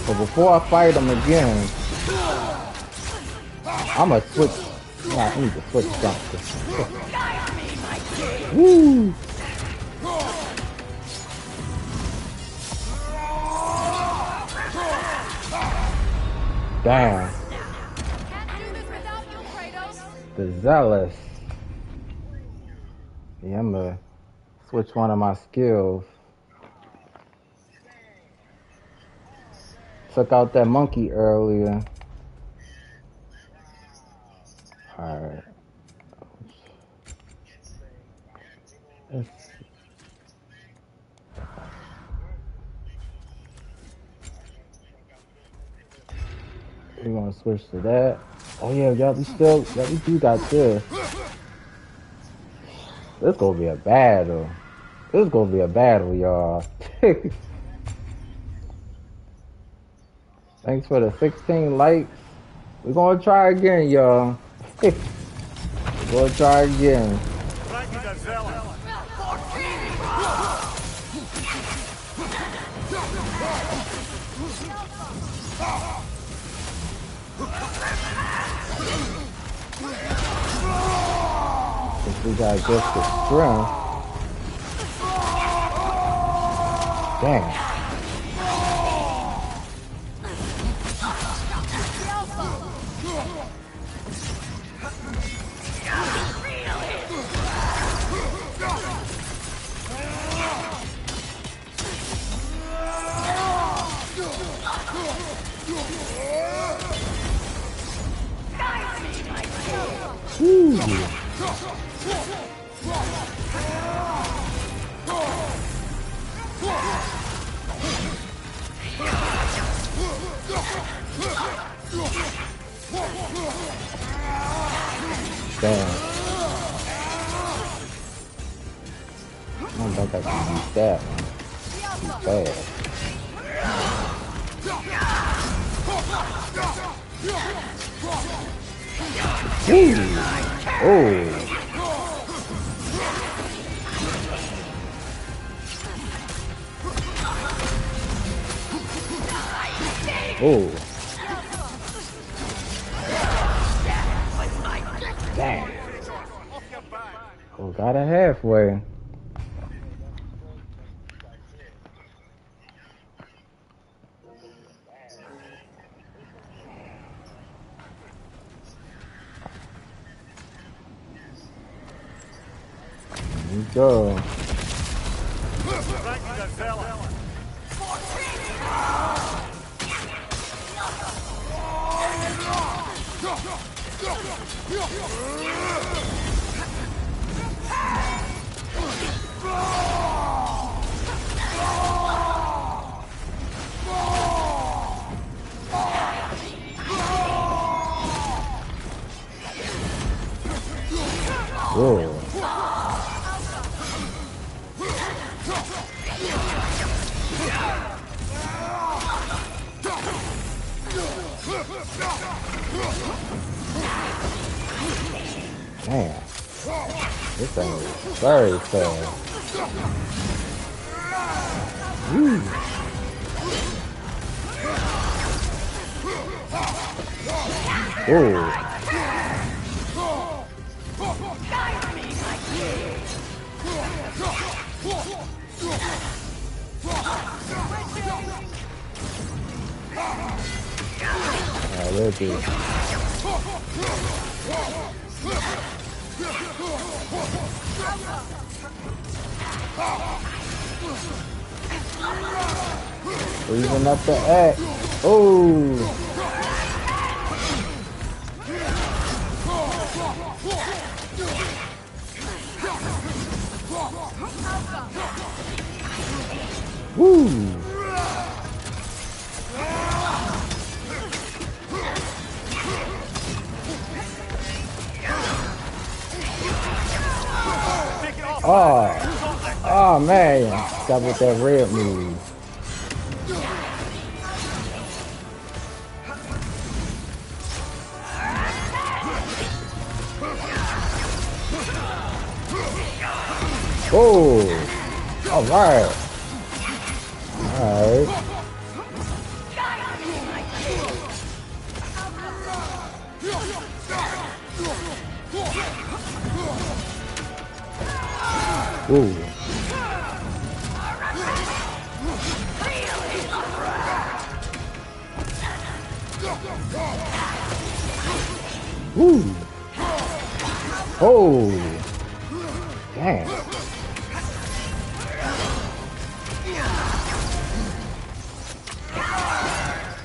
A: But before I fight him again, I'ma switch. Nah, I need to switch something. Woo! Damn. The zealous. Yeah, I'm gonna switch one of my skills. Took out that monkey earlier. Alright. We're gonna switch to that. Oh yeah, yeah, we still, yeah, we do got this. This gonna be a battle. This gonna be a battle, y'all. Thanks for the 16 likes. We're gonna try again, y'all. We're gonna try again. If we got just the strength. Dang. Think I can use that. Too bad. Oh. Oh. Damn. Oh, got it halfway. We go. Whoa. Man, this thing is very fast. Woo. Whoa. I will do. Freezing up the X. Oh. Woo. Oh, oh man, got with that red move. Oh, all right, all right. Ooh. Ooh. Oh. Damn.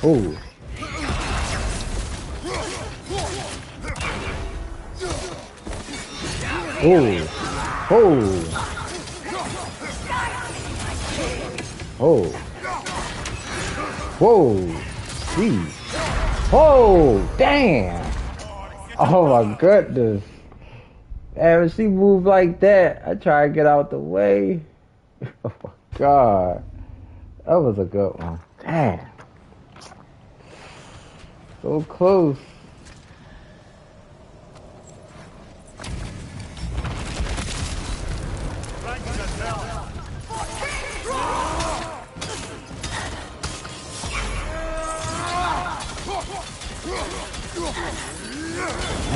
A: Ooh. Oh. Oh. Whoa. Jeez. Oh, damn. Oh my goodness. And when she moved like that, I try to get out the way. Oh my god. That was a good one. Damn. So close.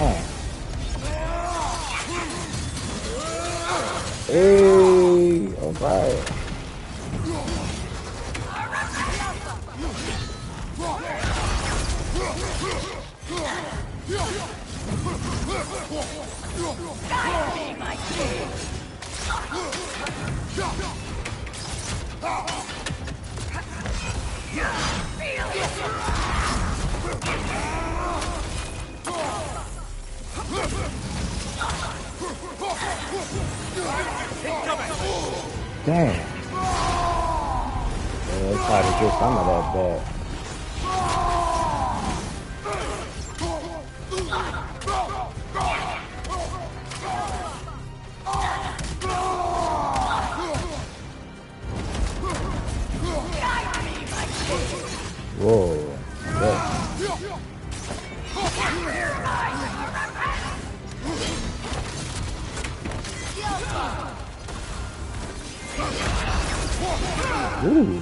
A: Man. Hey, alright. Damn. Yeah, let's try to get some of that back. Whoa. Ooh.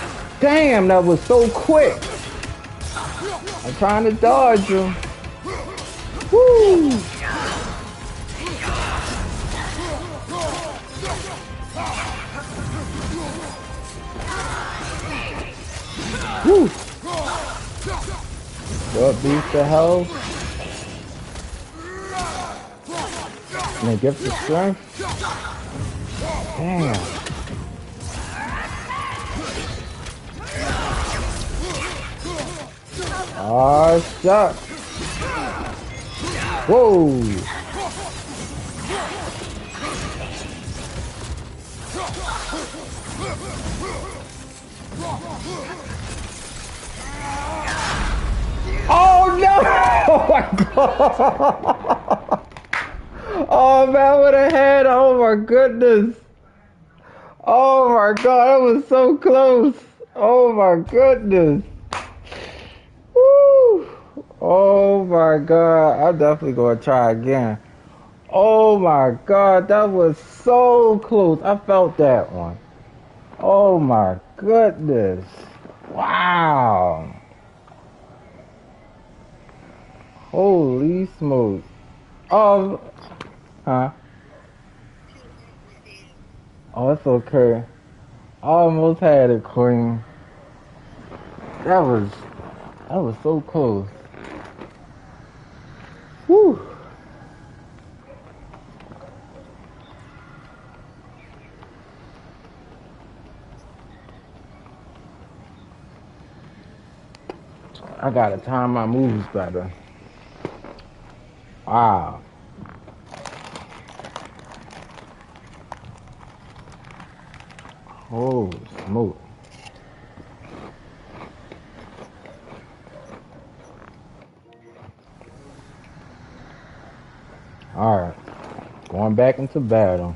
A: Damn, that was so quick. I'm trying to dodge him. Woo! Woo! What beats the hell? And gives the strength. Damn. Oh, shot. Whoa. Oh no! Oh my god! Oh man, what a head! Oh my goodness! Oh my god, that was so close! Oh my goodness! Oh my god, I'm definitely gonna try again. Oh my god, that was so close. I felt that one. Oh my goodness. Wow. Holy smokes. Oh, huh? Oh, it's okay. I almost had it, Queen. That was that was so close. Whew. I gotta time my moves better. Wow. Holy smoke. Alright. Going back into battle.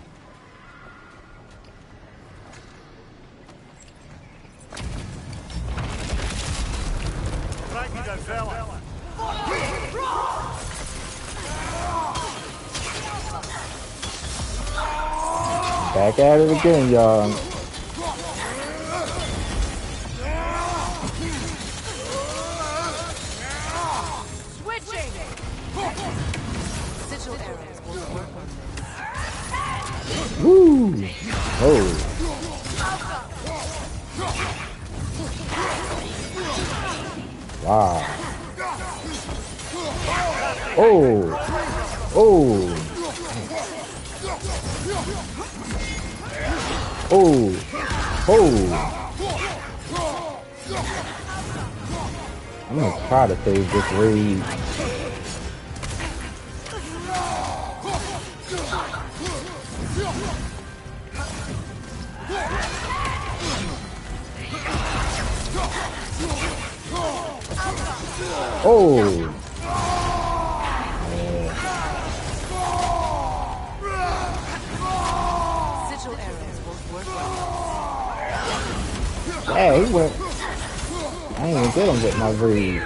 A: Back at it again, y'all. Woo! Oh. Wow. Oh. Oh. Oh. Oh! I'm gonna try to save this raid. Oh! Yeah, he went. I ain't even get him with my read.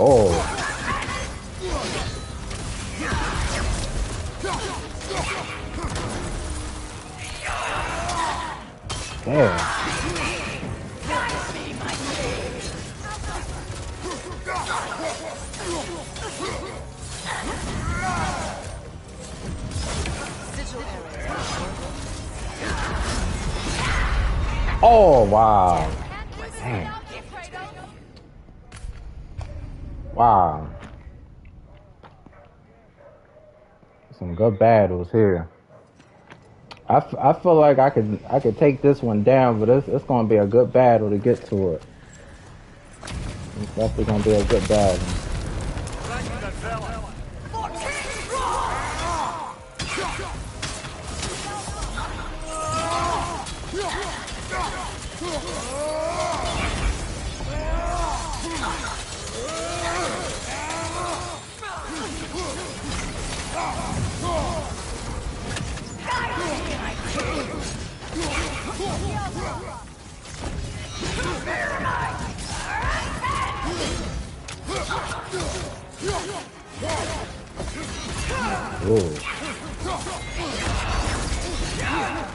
A: Oh. Oh, wow. Wow. Some good battles here. I, f- I feel like I could I could take this one down, but it's, it's going to be a good battle to get to it. It's definitely going to be a good battle. Ooh.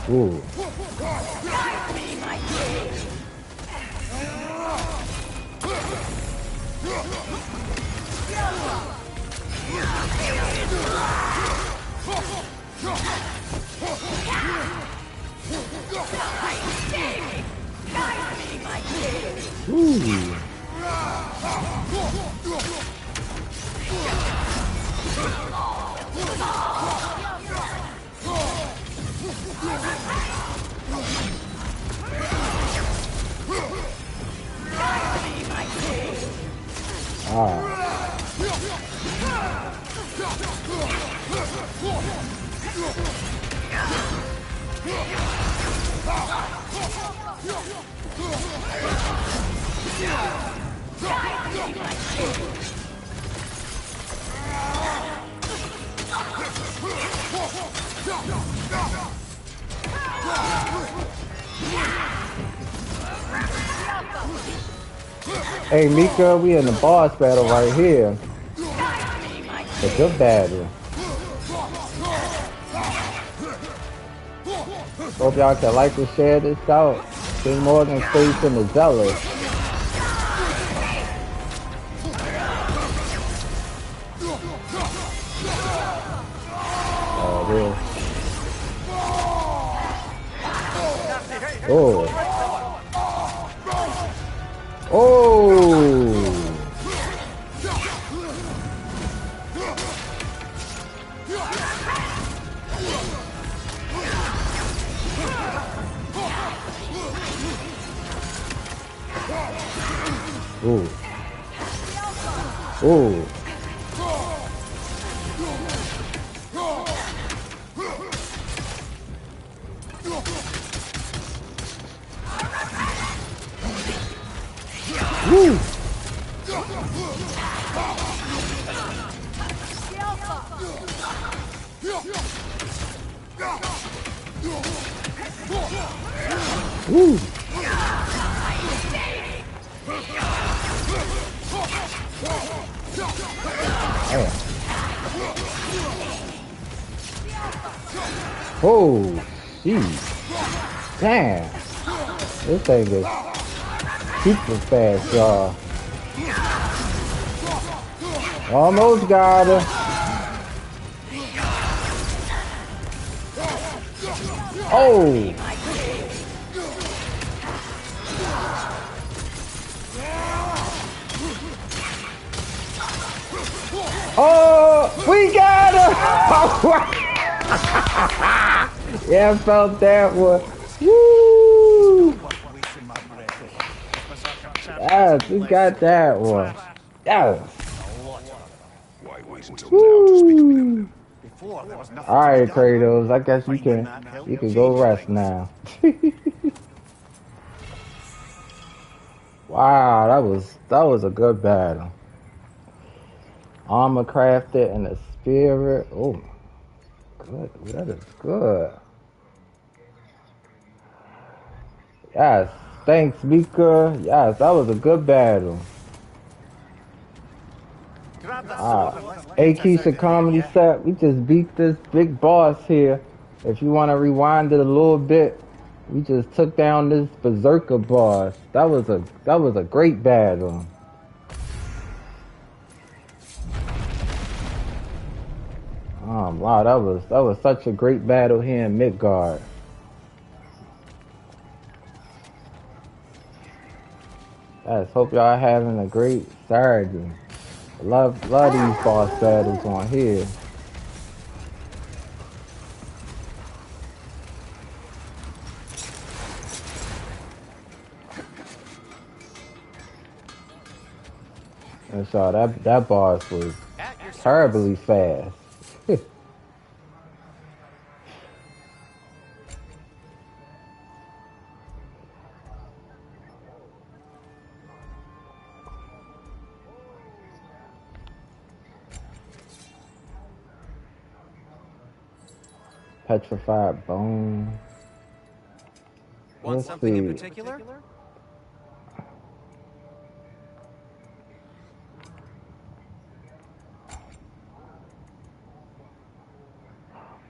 A: Ooh. Ooh. Ah. Hey Mika, we in the boss battle right here. A good battle. Hope y'all can like and share this out. King Morgan facing the Zealous. Is. Oh. Oh. Ooh. Ooh. Woo. Woo. Damn. Oh, jeez. Damn. This thing is super fast, y'all. Almost got her. Oh. Oh, we got her! yeah, I felt that one. Woo! Yes, we got that one. Yes.
F: Why wait until now to speak with him?
A: Woo! All right, Kratos. I guess you can you can go rest now. wow, that was that was a good battle. Armor crafted and the spirit. Oh, good. That is good. Yes. Thanks, Mika. Yes, that was a good battle. Ah, Akeisha comedy set. We just beat this big boss here. If you want to rewind it a little bit, we just took down this berserker boss. That was a that was a great battle. Oh wow, that was that was such a great battle here in Midgard. Guys, hope y'all having a great Saturday. Love love these boss battles on here. And so that that boss was terribly fast. Petrified bone.
I: Want
A: Let's
I: something in
A: see.
I: particular?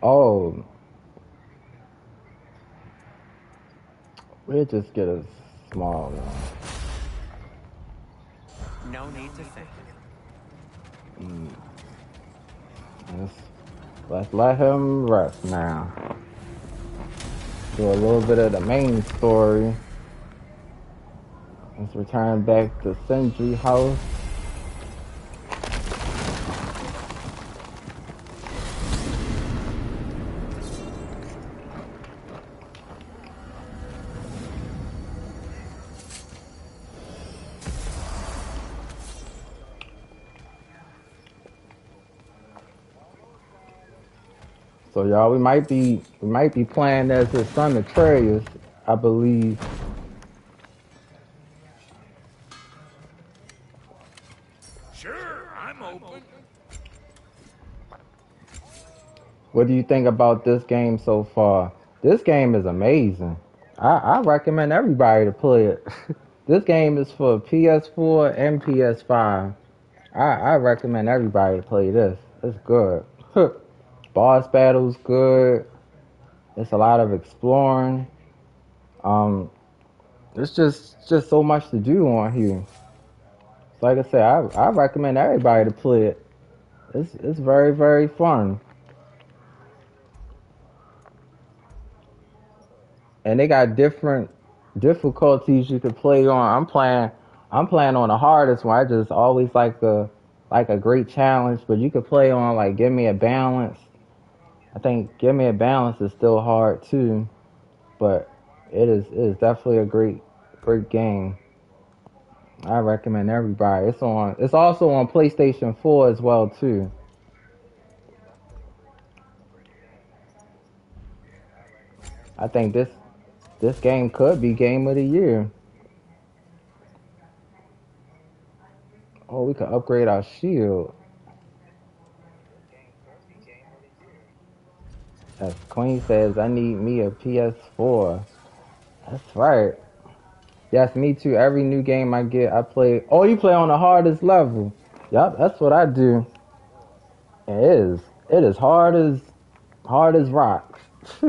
A: Oh. We'll just get a small one.
I: No need to think.
A: Mm. Let's, let's let him rest now. Do a little bit of the main story. Let's return back to Sindri House. So y'all, we might be we might be playing as his son Atreus, I believe.
D: Sure, I'm open.
A: What do you think about this game so far? This game is amazing. I, I recommend everybody to play it. this game is for PS4 and PS5. I, I recommend everybody to play this. It's good. Boss battles good. It's a lot of exploring. Um, it's just just so much to do on here. So Like I said, I, I recommend everybody to play it. It's it's very very fun. and they got different difficulties you could play on. I'm playing I'm playing on the hardest one. I just always like a like a great challenge, but you could play on like give me a balance. I think give me a balance is still hard too, but it is it is definitely a great great game. I recommend everybody. It's on it's also on PlayStation 4 as well too. I think this this game could be game of the year. Oh, we could upgrade our shield. As Queen says, I need me a PS4. That's right. Yes, me too. Every new game I get, I play. Oh, you play on the hardest level. Yep, that's what I do. It is. It is hard as hard as rocks.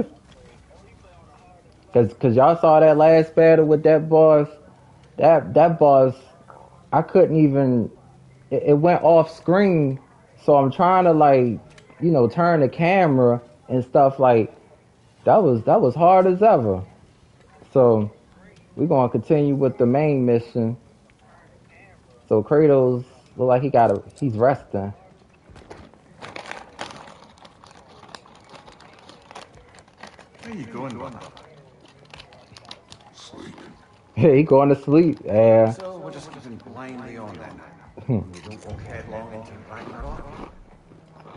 A: Cause, cause y'all saw that last battle with that boss. That that boss, I couldn't even. It, it went off screen, so I'm trying to like, you know, turn the camera and stuff like that was that was hard as ever. So we're gonna continue with the main mission. So Kratos look like he got a he's resting.
I: Where you going, Wanda?
F: Sleep.
A: Yeah, he going to sleep. Yeah.
I: So we're just keeping blindly on we
A: hmm.
I: don't into Ragnarok.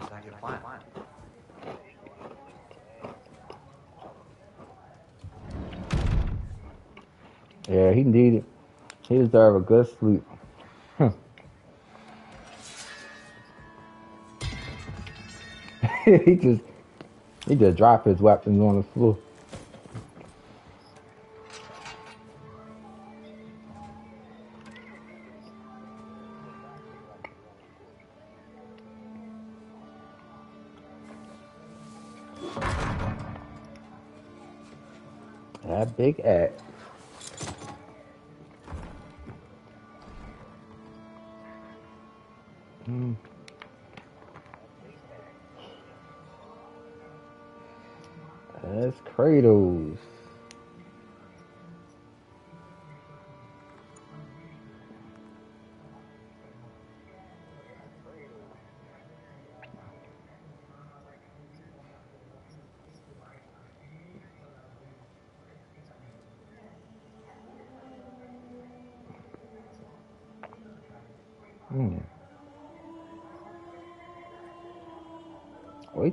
I: Is that your plan?
A: Yeah, he needed. He deserved a good sleep. He just he just dropped his weapons on the floor. That big axe. That's Kratos.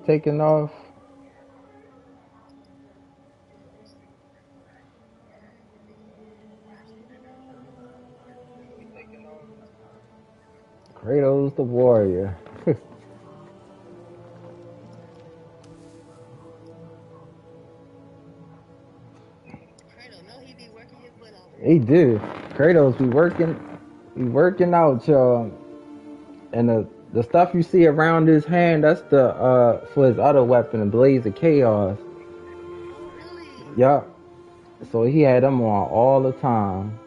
A: We taking off. Kratos the warrior. he do. Kratos be working, be working out, y'all. And the the stuff you see around his hand, that's the uh for his other weapon, the Blades of Chaos. Yup. So he had them on all the time.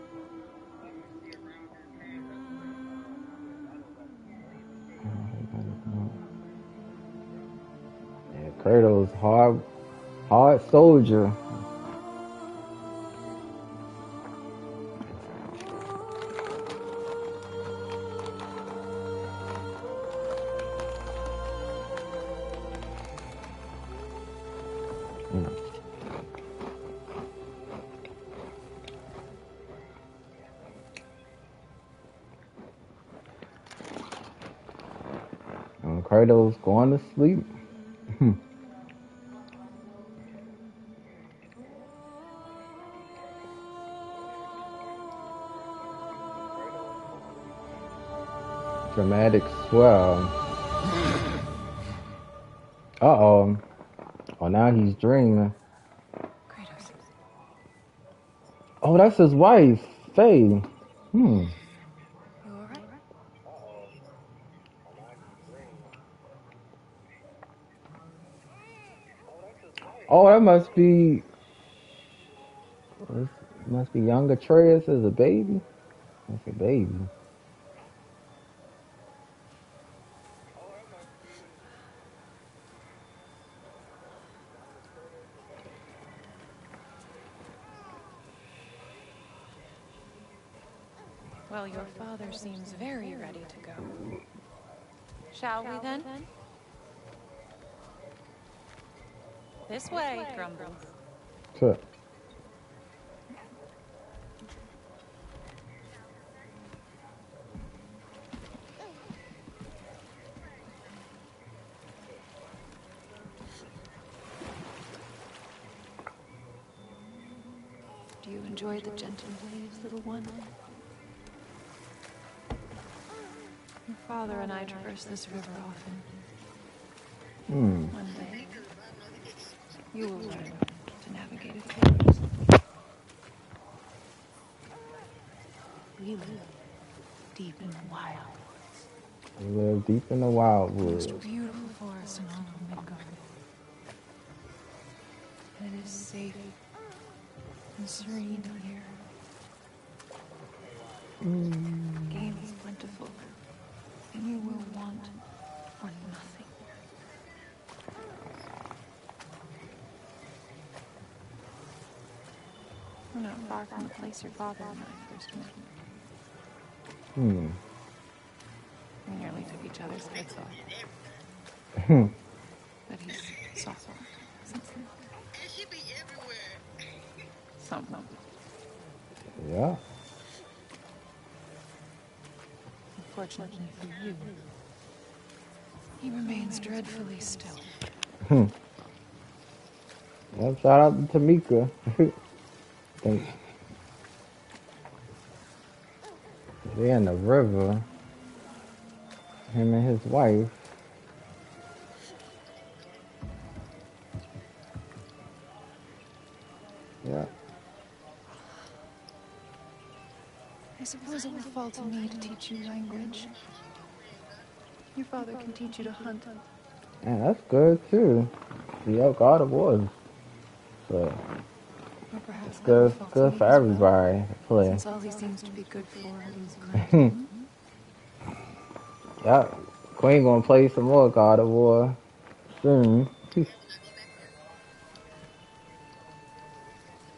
A: Yeah, Kratos, hard, hard soldier. To sleep. Dramatic swell. Uh oh. Oh, now he's dreaming. Oh, that's his wife, Faye. Hmm. Oh, that must be. This must be young Atreus as a baby. That's a baby.
K: Well, your father seems very ready to go. Shall we then? This way, Grumbles.
A: So,
K: Do you enjoy the gentle waves, little one? Your father and I traverse this river often.
A: hmm.
K: One day, you will learn to navigate its waters. We live deep in the wild. woods.
A: We live deep in the wild wildwoods.
K: Most beautiful forest in all of Midgard. And it is safe and serene here. Game is plentiful, and you will want for nothing. We're not far from the place your father and I first met.
A: Hmm.
K: We nearly took each other's heads off.
A: Hmm.
K: But he's soft since then. Something.
A: Yeah.
K: Unfortunately for you, he remains dreadfully still.
A: Hmm. Well, shout out to Tamika. Think they in the river. Him and his wife. Yeah.
K: I suppose it will fall to me to teach you language. Your father can teach you to hunt.
A: Man, that's good too. Yeah, God of War. But
K: Or perhaps
A: it's good,
K: will fall to
A: good for everybody to play.
K: Since all he seems to be good for is
A: yeah, Queen gonna play some more God of War soon.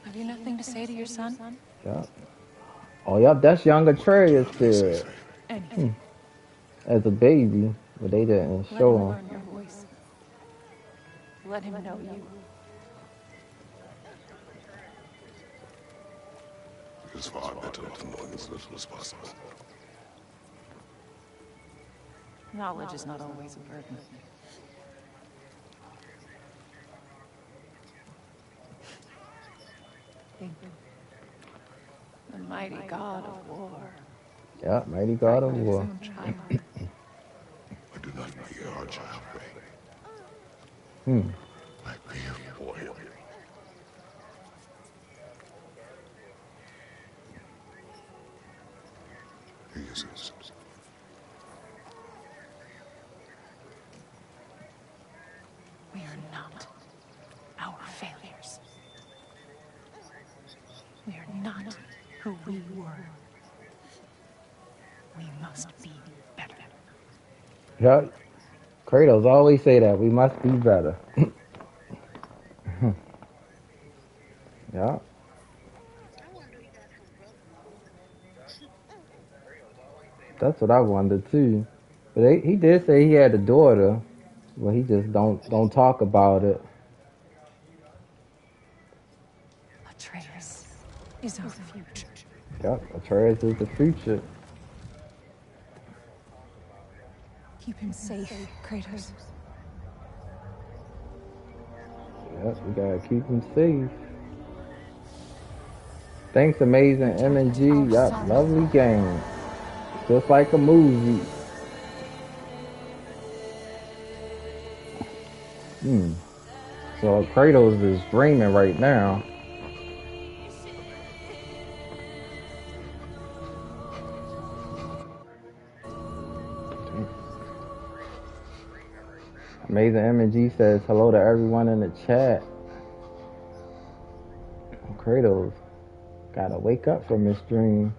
K: Have you nothing to say to your son?
A: yeah. Oh, yep, that's young Atreus there.
K: Anything. Hmm.
A: As a baby, but they didn't show
K: him
A: him.
K: your voice. Let him know you.
F: It is far better to know as little as possible.
K: Knowledge is not always a burden. Thank you. The mighty god of war.
A: Yeah, mighty God of War.
F: I do not fear our child, Ray.
A: Hmm.
F: I fear for him.
K: Who we were. We must be better.
A: Yeah, Kratos always say that we must be better. yeah. That's what I wondered too. But they, he did say he had a daughter, but he just don't don't talk about it.
K: Atreus is our future.
A: Yep, Atreus is the future.
K: Keep him safe, Kratos.
A: Yep, we gotta keep him safe. Thanks, amazing MNG. Yep, lovely game. Just like a movie. Hmm. So Kratos is dreaming right now. Amazing MNG says hello to everyone in the chat. Kratos gotta wake up from this dream.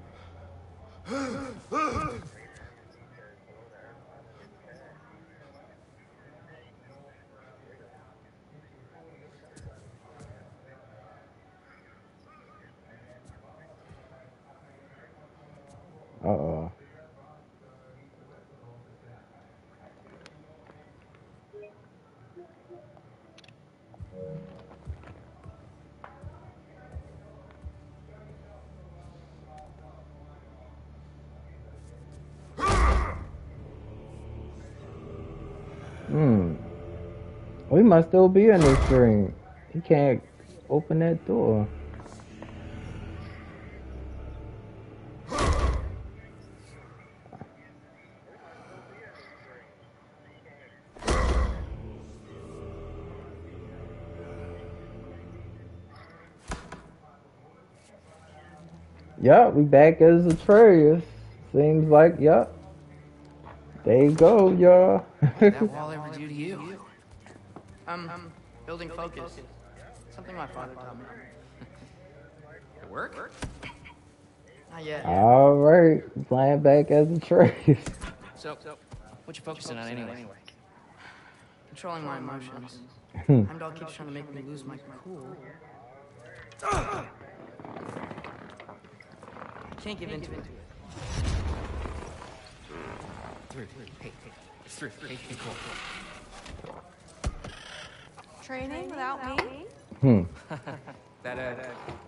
A: Still be in this dream. He can't open that door. Yup, we back as Atreus. Seems like, yup. There you go, y'all.
J: that ever do to you? Um, building focus. Something my father taught me. Your work? Not yet.
A: All right, playing back as Atreus.
J: So, what you focusing on anyway? Controlling my emotions.
A: Hmm.
J: Heimdall keeps trying to make me lose my cool. I Can't give in to it. Through. Hey, hey, it's through. Hey, hey, cool.
B: Training without me?
A: Hmm.
J: that a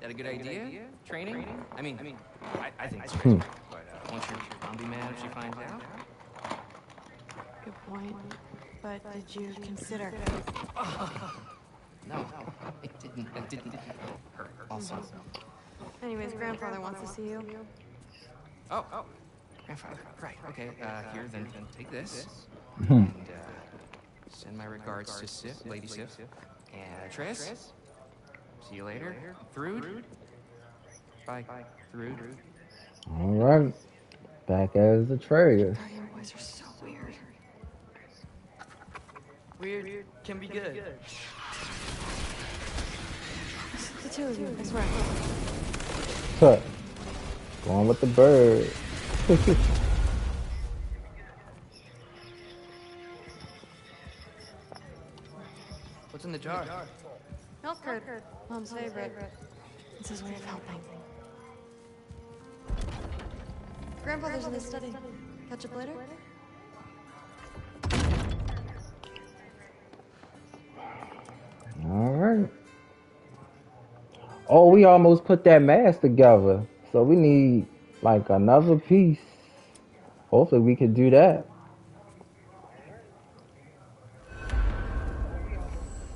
J: that a good idea? Training? I mean, I mean, I, I think it's
A: Hmm.
J: great. But uh, won't your mom be mad if she finds out?
G: Good point. But did you consider?
J: No, it didn't. It didn't hurt. Also,
G: Anyways, grandfather wants to see you.
J: oh, oh, grandfather. Right. Okay. Uh, here, then, then take this.
A: Hmm.
J: And uh, send my regards to Sif, Lady Sif, and Tris. See you later, Thrud. Bye, Thrud.
A: All right. Back as Atreus.
G: Guardian boys are so weird.
J: Weird can be good.
G: The two of you, I swear.
A: Huh. Going with the bird.
J: What's in the jar?
G: Milk curd, mom's favorite. It's his way of helping. Grandfather's in the study. Catch up later?
A: All right. Oh, we almost put that mask together. So we need like another piece. Hopefully we can do that.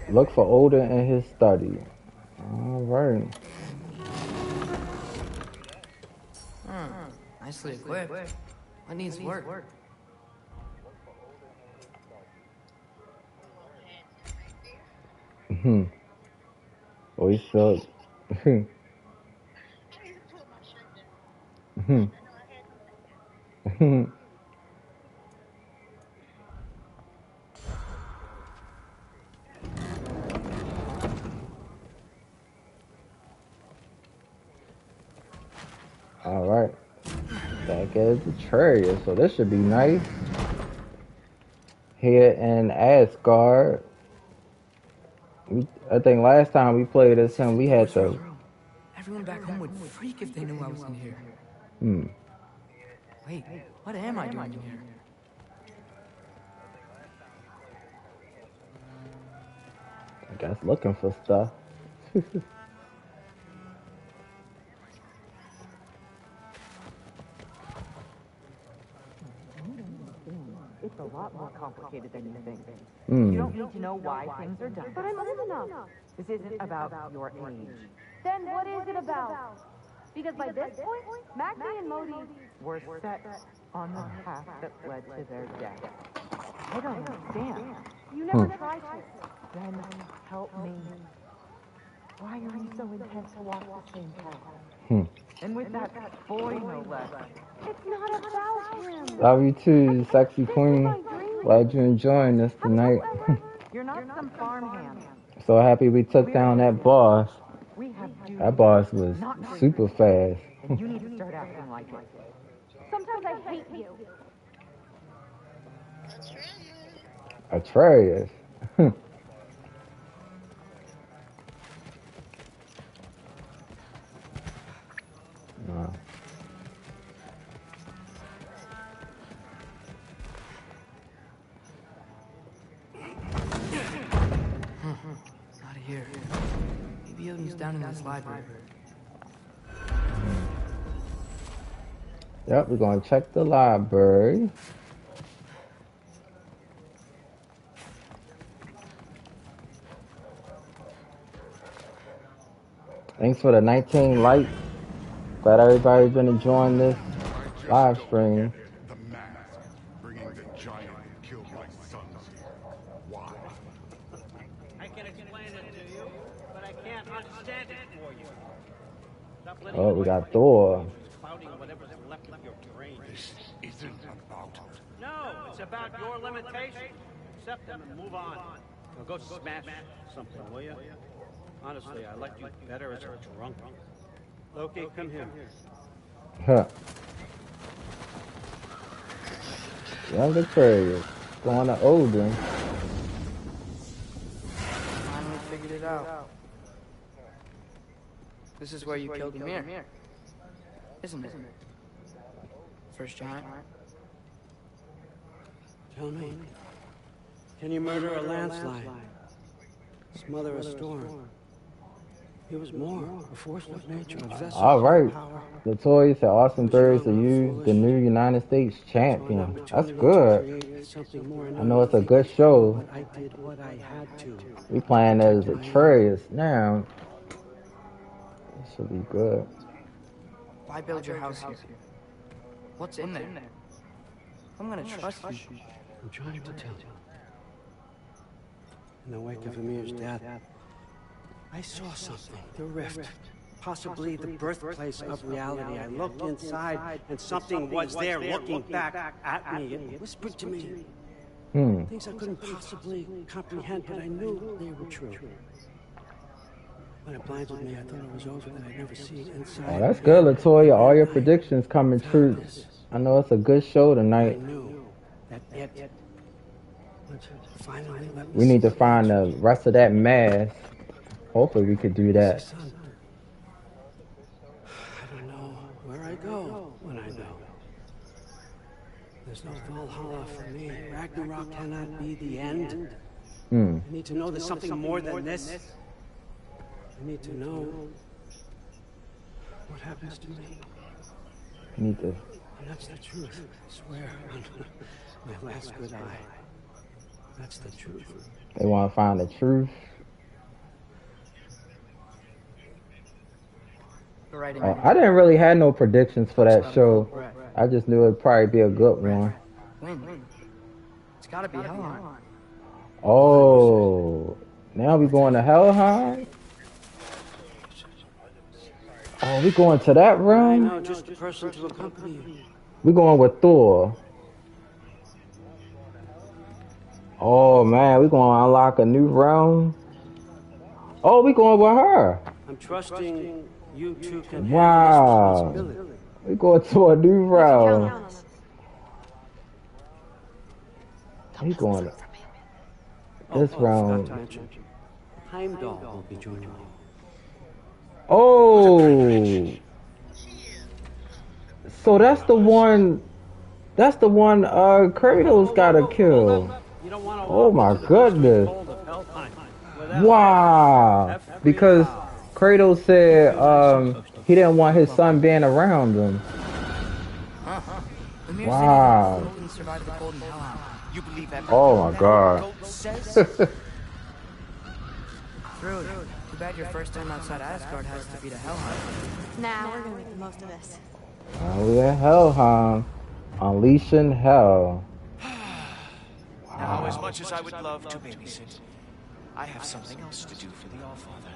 A: Look for Odin in his study. All right.
J: Hmm. Nicely equipped. What needs work?
A: Hmm. Oh, he suck. Hmm. Hmm. All right. Back as the Atreus. So this should be nice. Here in Asgard. We, I think last time we played this and we had to.
J: Everyone back home would freak if they knew I was in here.
A: Hmm.
J: Wait, what am I doing here?
A: I guess looking for stuff.
L: lot more complicated than you think.
A: Hmm.
L: You don't need to know why things are done.
B: But I'm old enough.
L: This isn't about your age.
B: Then what is it about? Because by this point, Magni and Modi
L: We're set on the path that led to their death. I don't understand.
B: You never
A: Hmm.
B: tried to.
L: Then help me. Why are you so intent to walk the same path?
A: Hmm.
L: And with that boy, no less.
B: It's not about him.
A: Love you too, sexy queen. Glad you're enjoying this tonight.
L: You're not some farmhand.
A: so happy we took down that boss.
L: We have duties.
A: That boss was super fast.
L: And you need to start acting like it.
B: Sometimes I hate you.
A: Atreus.
J: Here. Maybe Odin's down in this library.
A: Yep, we're gonna check the library. Thanks for the 19 likes. Glad everybody's been enjoying this live stream.
F: The mask, bringing the giant who killed my sons here. Why?
M: I can explain it to you, but I can't understand it for you. Stop letting
A: Oh, we got Thor.
M: clouding whatever's left of your brain.
F: This isn't about
M: No, it's about your limitations. Accept them and move on. Now go smash something, will you? Honestly, I like you better as a drunk. Loki, come here.
A: Huh. Young Atreus. Going to Odin.
J: Finally figured it out. This is where you killed Ymir, isn't it? First giant.
M: Tell me, can you murder a landslide? Smother a storm? It was more a force of nature, a vessel
A: All right.
M: of power.
A: Latoya said Austin Theory to you, the new United States champion. That's good.
M: Create something more.
A: I know it's a good show.
M: But I did what I.
A: We playing as Atreus now. It be good.
J: Why build your house here? What's in there? I'm gonna trust you.
M: I'm trying to tell you. In the wake of Ymir's death, I saw something. The rift. Possibly the birthplace of reality. I looked inside, and something was there looking back at me. It whispered to me
A: Hmm.
M: things I couldn't possibly comprehend, but I knew they were true. When it blinded me, I thought it was over, that I'd never see inside.
A: Oh, that's good, Latoya. All your predictions coming true. I know it's a good show tonight.
M: That it would finally let me
A: We need to find the rest of that mass. Hopefully, we could do that.
M: I don't know where I go when I go. There's no Valhalla for me. Ragnarok cannot be the end.
A: Hmm.
M: I need to know there's something more than this. I need to know what happens to me.
A: We need to.
M: And that's the truth. I swear on my last good eye. That's the truth.
A: They want to find the truth.
J: The.
A: Uh, I didn't really have no predictions for that show. I just knew it'd probably be a good one.
J: Win. It's gotta be hell Helheim.
A: Oh, now we going to hell Helheim? Oh, we going to that
M: I
A: realm?
M: know just a person to accompany you.
A: We going with Thor. Oh man, we gonna unlock a new realm. Oh, we going with her.
M: I'm trusting you two can
A: Wow.
M: this responsibility.
A: We going to a new realm. We going to this
M: Oh, oh
A: realm.
M: forgot to mention, Heimdall will be joining me.
A: Oh. So that's the one. That's the one. Uh, Kratos gotta kill. Oh my goodness! Wow. Because Kratos said um he didn't want his son being around him. Wow. Oh my God.
I: goat says?
J: True. Too bad your first time outside Asgard has to be to Helheim.
B: Nah, we're gonna make the most of this.
A: Now we're in Helheim, unleashing hell.
I: Now, as much as I would love to babysit, I have something else to do for the Allfather.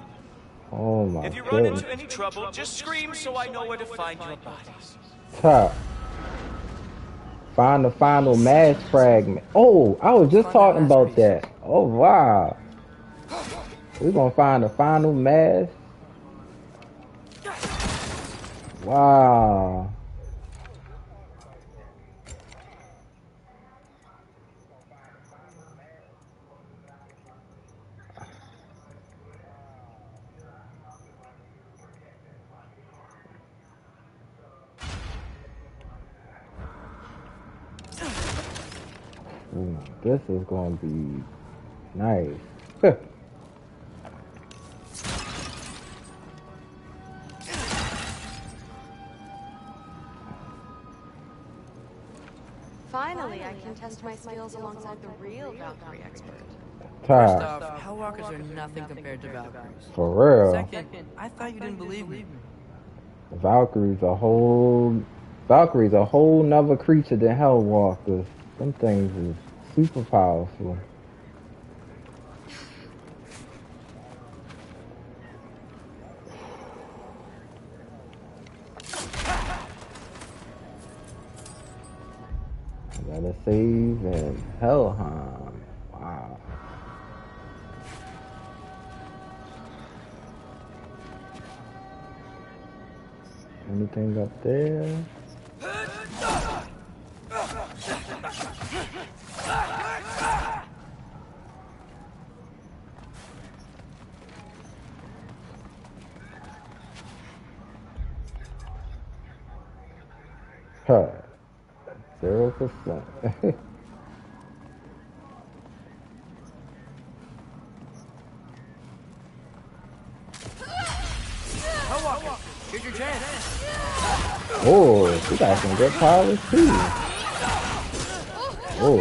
A: Oh my
I: If you run
A: goodness.
I: into any trouble, just scream so I know where to find your bodies.
A: Top. Find the final mass fragment. Oh, I was just talking about that. Oh wow. We're gonna find the final mass. Wow. Ooh, this is gonna be nice.
G: Finally, I can test my skills alongside the real Valkyrie expert.
J: First
A: Top.
J: off, Hellwalkers are nothing compared to Valkyries.
A: For real.
J: Second, I thought you didn't believe me.
A: Valkyrie's a whole Valkyrie's a whole nother creature than Hellwalkers. Some things is super powerful. Gotta save in Helheim. Wow. Anything up there? Huh. Zero percent. Oh, she got some good powers too. Oh.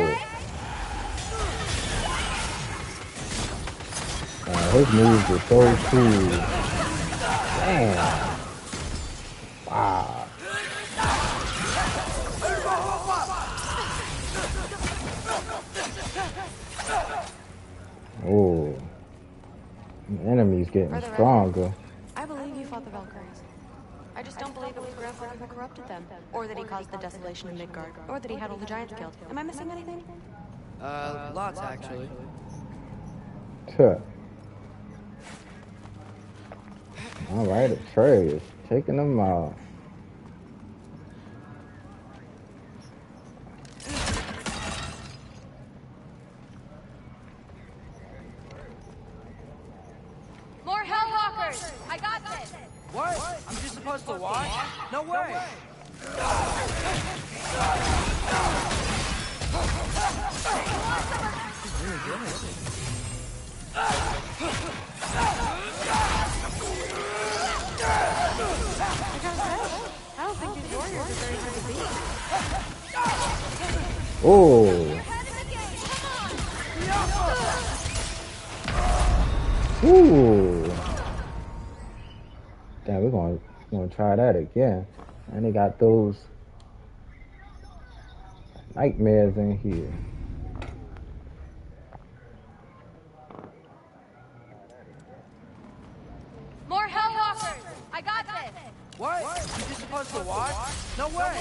A: Uh, his moves are so cool. Damn. Wow. Oh. The enemy's getting
B: For the record,
A: stronger.
B: I believe you fought the Valkyries. I just don't believe it was Grandfather who corrupted them, or that he caused the desolation of Midgard, or that he had all the giants killed. Am I missing anything?
J: Uh, lots actually.
A: Tuh. Alright, Atreus. Taking them out. Gonna try that again. And they got those nightmares in here.
N: More Hellwalkers! I got this!
J: What? I'm just supposed to watch? No way!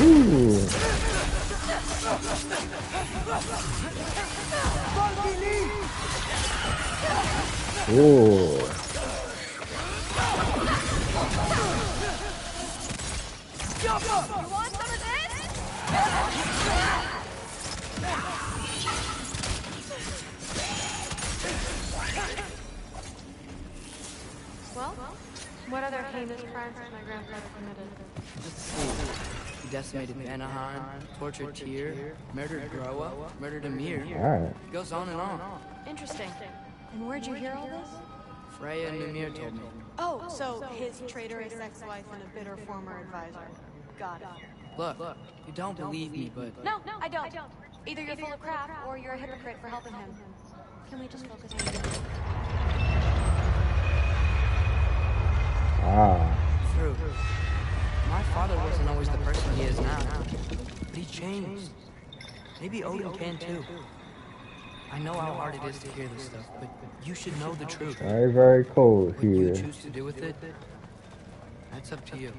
A: Ooh.
B: Well, what other heinous crimes has my grandfather committed?
J: Just see. He decimated Vanaheim, tortured Tyr, murdered Groa, murdered Ymir.
A: Alright.
J: It goes on and on.
B: Interesting. And where'd you hear all this?
J: Freya and Mimir told me.
B: Oh, so his traitorous ex-wife and a bitter former advisor. Got it.
J: Look, you don't believe me, but No,
B: no, I don't. Either you're full of crap or you're a hypocrite for helping him. Can we just focus on you?
A: Ah.
J: True. My father wasn't always the person he is now. But he changed. Maybe Odin can too. I know how hard it is to hear this stuff, but you should know the truth.
A: Very, very cold
J: What you
A: here.
J: choose to do with it, that's up to you.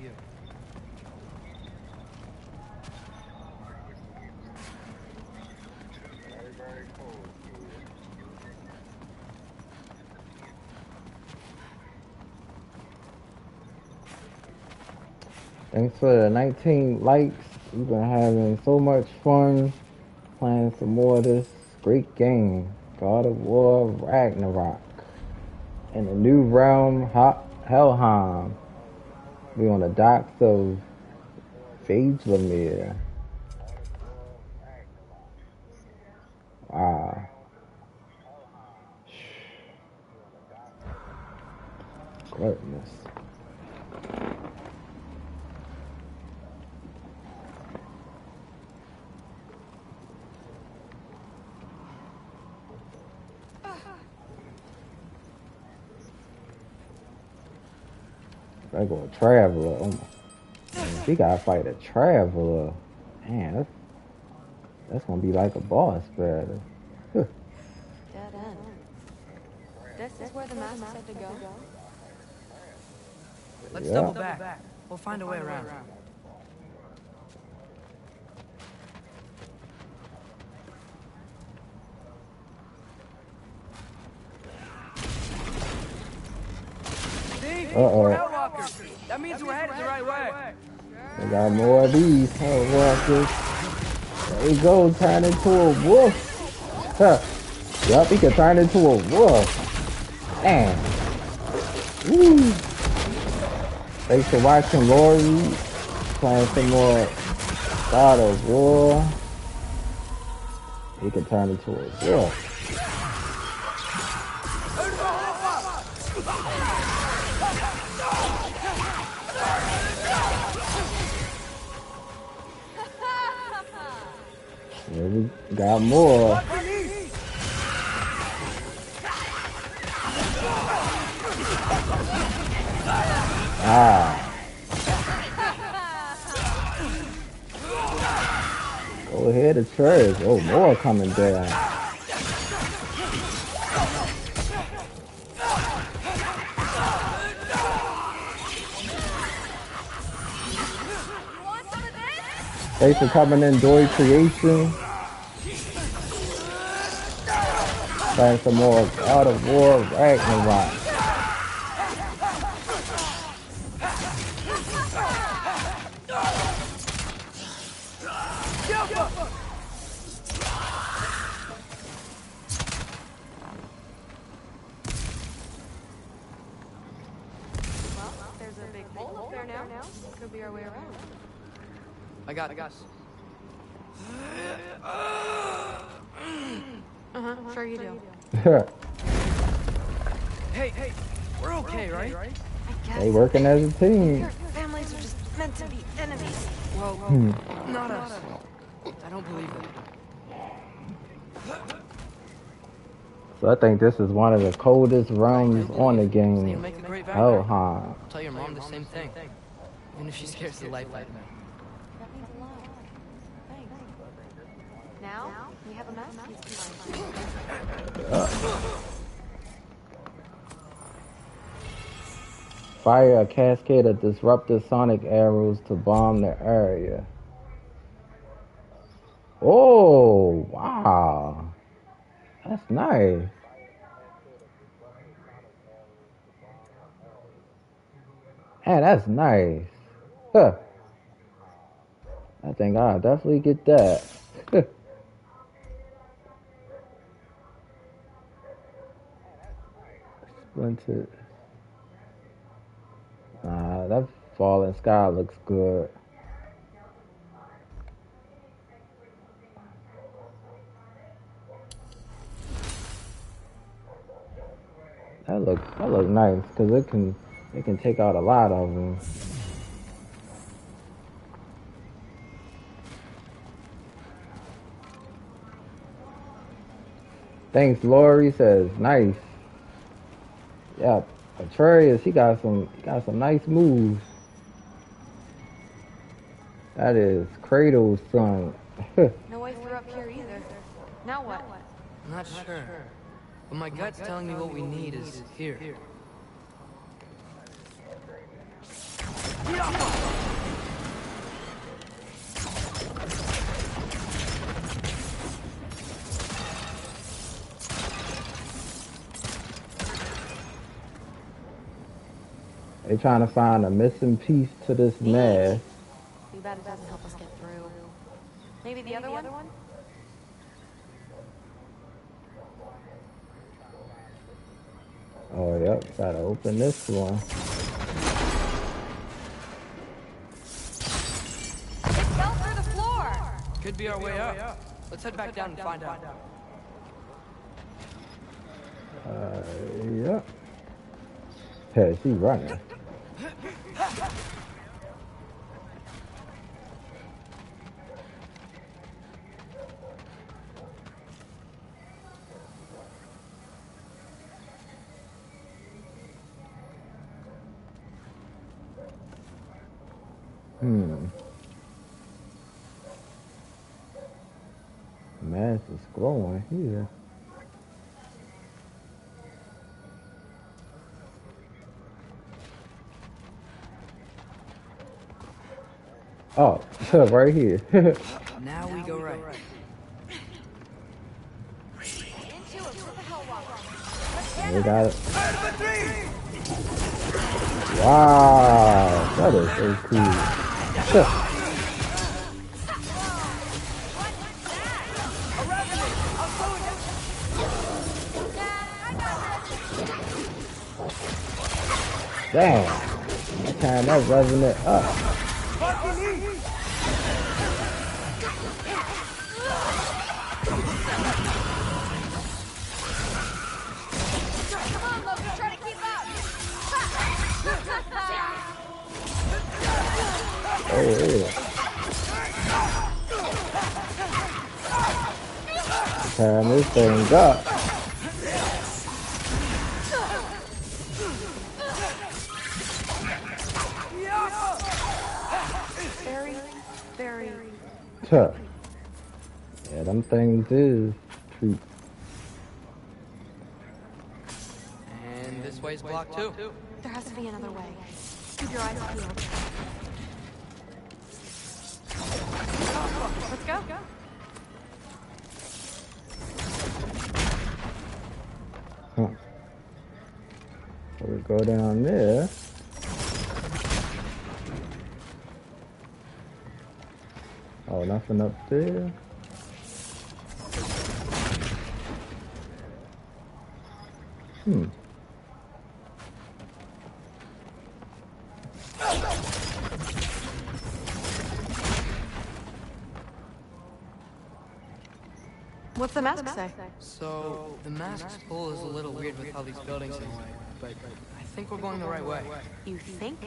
A: Thanks for the 19 likes. We've been having so much fun playing some more of this great game. God of War Ragnarok. In the new realm, Helheim. We on the docks of Vagelamir. Wow. Goodness. I go a traveler. Oh my. Man, she gotta fight a traveler. Man, that's, that's gonna be like a boss battle.
B: Dead end. This is where the mask said to go.
J: Let's
A: Yeah.
J: double back. We'll find a way around. See?
A: Uh-oh.
J: That means we're headed the right way.
A: We got more of these Hellwalkers. There he go, turn into a wolf. Huh. Yup, he can turn into a wolf. Damn. Woo. Thanks for watching, Lori. Playing some more God of War. He can turn into a wolf. We got more. Ah. Go ahead, the trash. Oh, more coming down. Thanks for coming in, Dory Creation. Playing some more God of War Ragnarok.
J: Hey, hey, we're okay, right?
G: I guess.
A: they working as a team.
G: Your families are just meant to be enemies.
J: Well,
A: Hmm.
J: not us. I don't believe it.
A: So I think this is one of the coldest realms on the game.
J: make
A: Oh, huh.
J: Tell your mom the same thing. Even if she scares the life out of me.
G: That means a lot. Thanks. Now,
A: Fire a cascade of disruptive sonic arrows to bomb the area. Oh, wow. That's nice. Man, that's nice. Huh. I think I'll definitely get that. Nah, that falling sky looks good. That look that look nice because it can it can take out a lot of them. Thanks, Lori says nice. Yeah, Atreus, he got some he got some nice moves. That is Kratos' son.
G: No way through up here either. Now what?
J: I'm not sure. But my gut's telling me what we need is here.
A: They trying to find a missing piece to this mask.
G: Too bad it doesn't help us get through. Maybe the other one?
A: Oh yep, gotta open this one.
G: It fell through the floor!
J: Could be our way up. Let's head back down and find out.
A: Uh, yep. Hey, she running. Hmm. Mass is growing here. Oh, right here.
J: Now we go right.
E: Into it with the hell walker.
A: we got it. Wow, that is so cool. Damn, I time that revving it up. Oh, tearing this thing up.
G: Very, very.
A: Tuh. Yeah, them things is
H: there.
A: Hmm.
G: What's the mask say?
J: So, the mask's pull is a little weird with all these buildings in the way, but I think we're going the right way.
G: You think?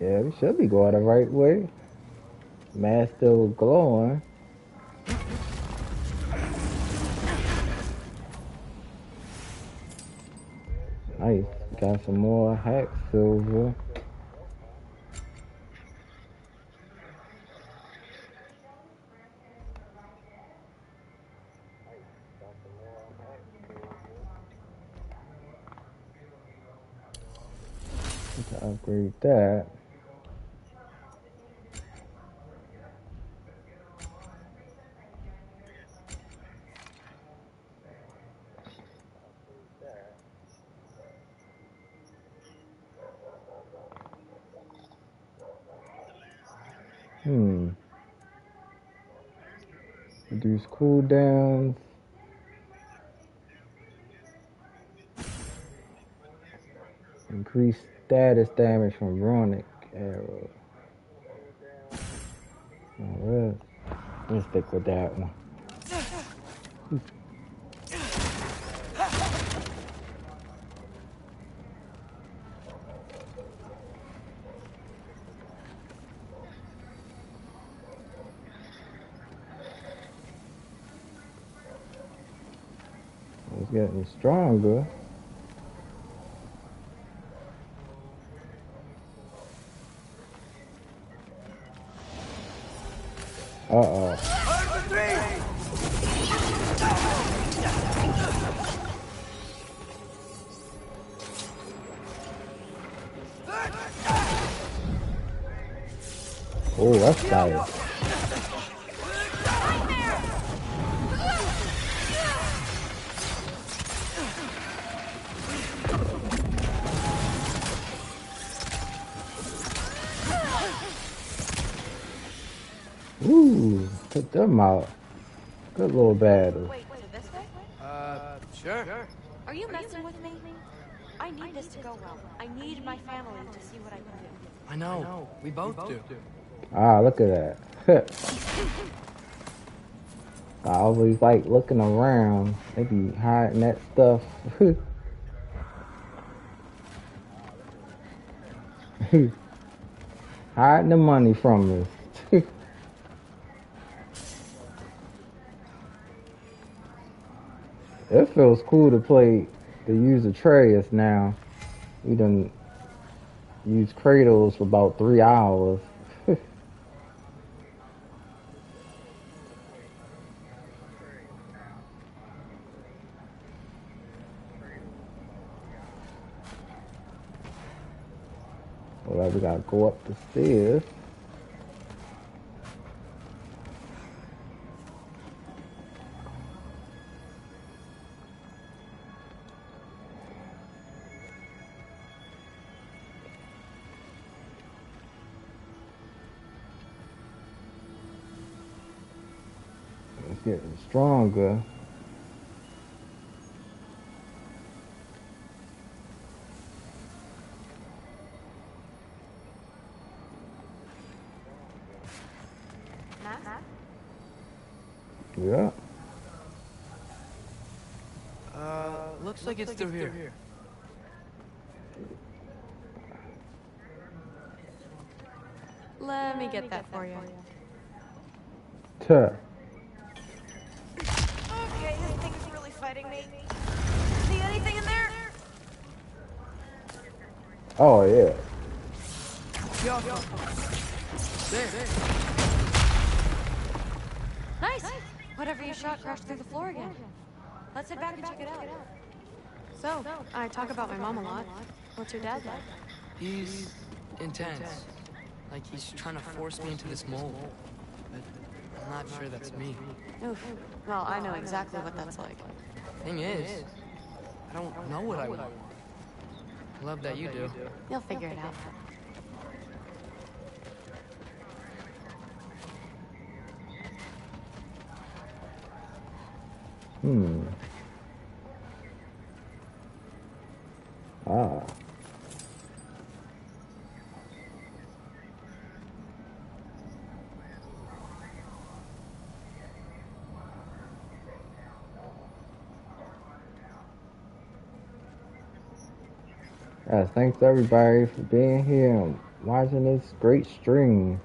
A: Yeah, we should be going the right way. Still glowing. Nice. Got some more hack silver. Upgrade that. Hmm. Reduce cooldowns. Increase status damage from runic arrow. Alright. Let's stick with that one. Getting stronger. Uh oh. That's dire. Took them out. Good little battle.
G: Wait, so this way?
J: Uh, sure.
G: Are you messing with me? I need this to go well. I need my family to see what I can do.
J: I know. We both do.
A: Ah, look at that. I always like looking around. They be hiding that stuff. hiding the money from us. Feels cool to play to use Atreus now. We done use Kratos for about three hours. Well, we gotta go up the stairs. Stronger. Yeah.
J: Uh, looks like it's through here.
G: Let me get that for you.
A: Tuh.
B: fighting me? See anything in there?
A: Oh yeah.
J: Yo. There.
B: Nice. Whatever you shot crashed through the floor again. Let's head back and check it out. So, I talk about my mom a lot. What's your dad like?
J: He's intense. Like he's trying to force me into this mold. But I'm not sure that's me.
B: Oof. Well, I know exactly what that's like.
J: Thing is, I don't know what I want. I love that you do.
B: You'll figure it out.
A: Hmm. Ah. Uh, thanks everybody for being here and watching this great stream.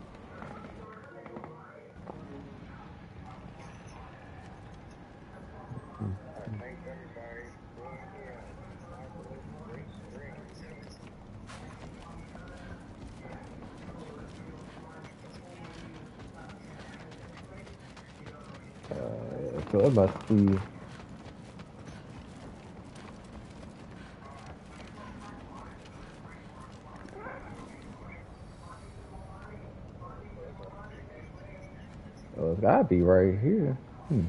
A: Uh, so it must be Gotta be right here. Hmm.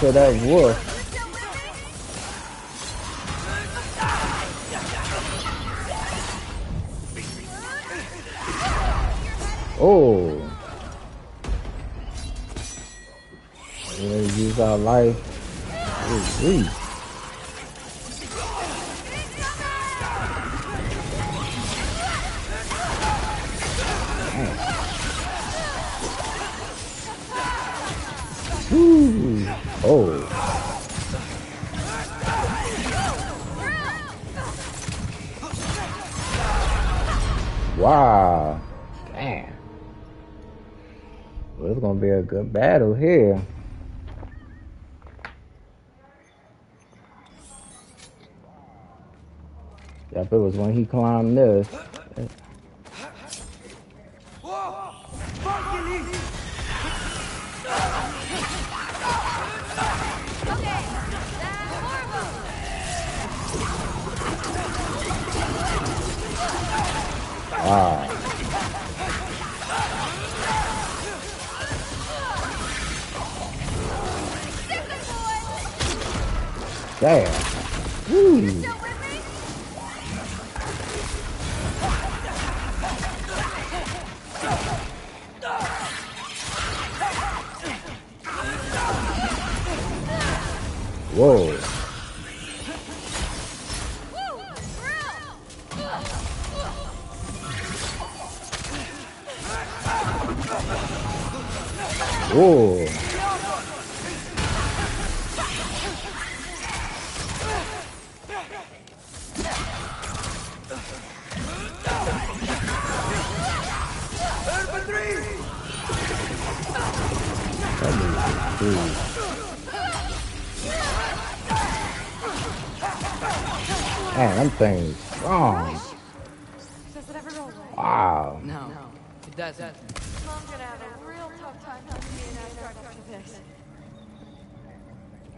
A: To that wolf. Oh. We're use our life. Ooh. Yep, it was when he climbed this. Wow. Damn. Woo. Whoa. Whoa.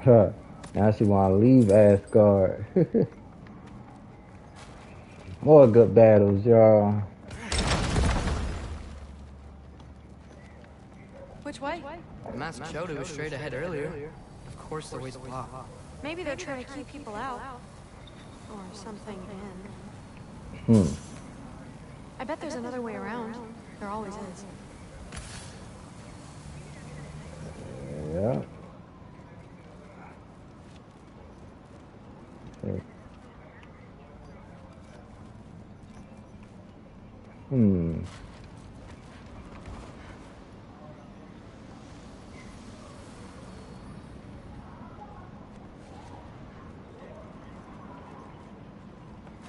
A: Huh. Now she wanna leave Asgard. More good battles, y'all.
B: Which way?
J: The masked showed it was straight ahead earlier. Of course, the way's blocked.
B: Maybe they're trying to keep people out. Or something in.
A: Hmm.
B: I bet there's another way around. There always is.
A: Yeah. Hmm.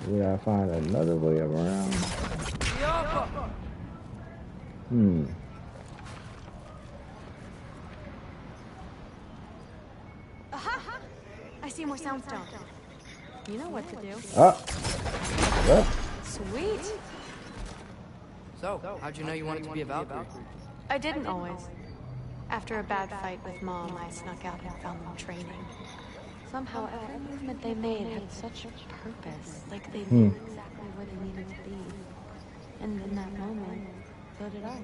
A: We gotta find another way around. Hmm.
B: Aha! I see more soundstone. You know what to do.
A: Ah. Yep.
B: Sweet.
J: So, how'd you know you wanted to be a Valkyrie?
B: I didn't always. After a bad fight with Mom, I snuck out and found them training. Somehow, every movement they made had such a purpose, like they knew
A: Hmm.
B: exactly where they needed to be. And in that moment, so did I.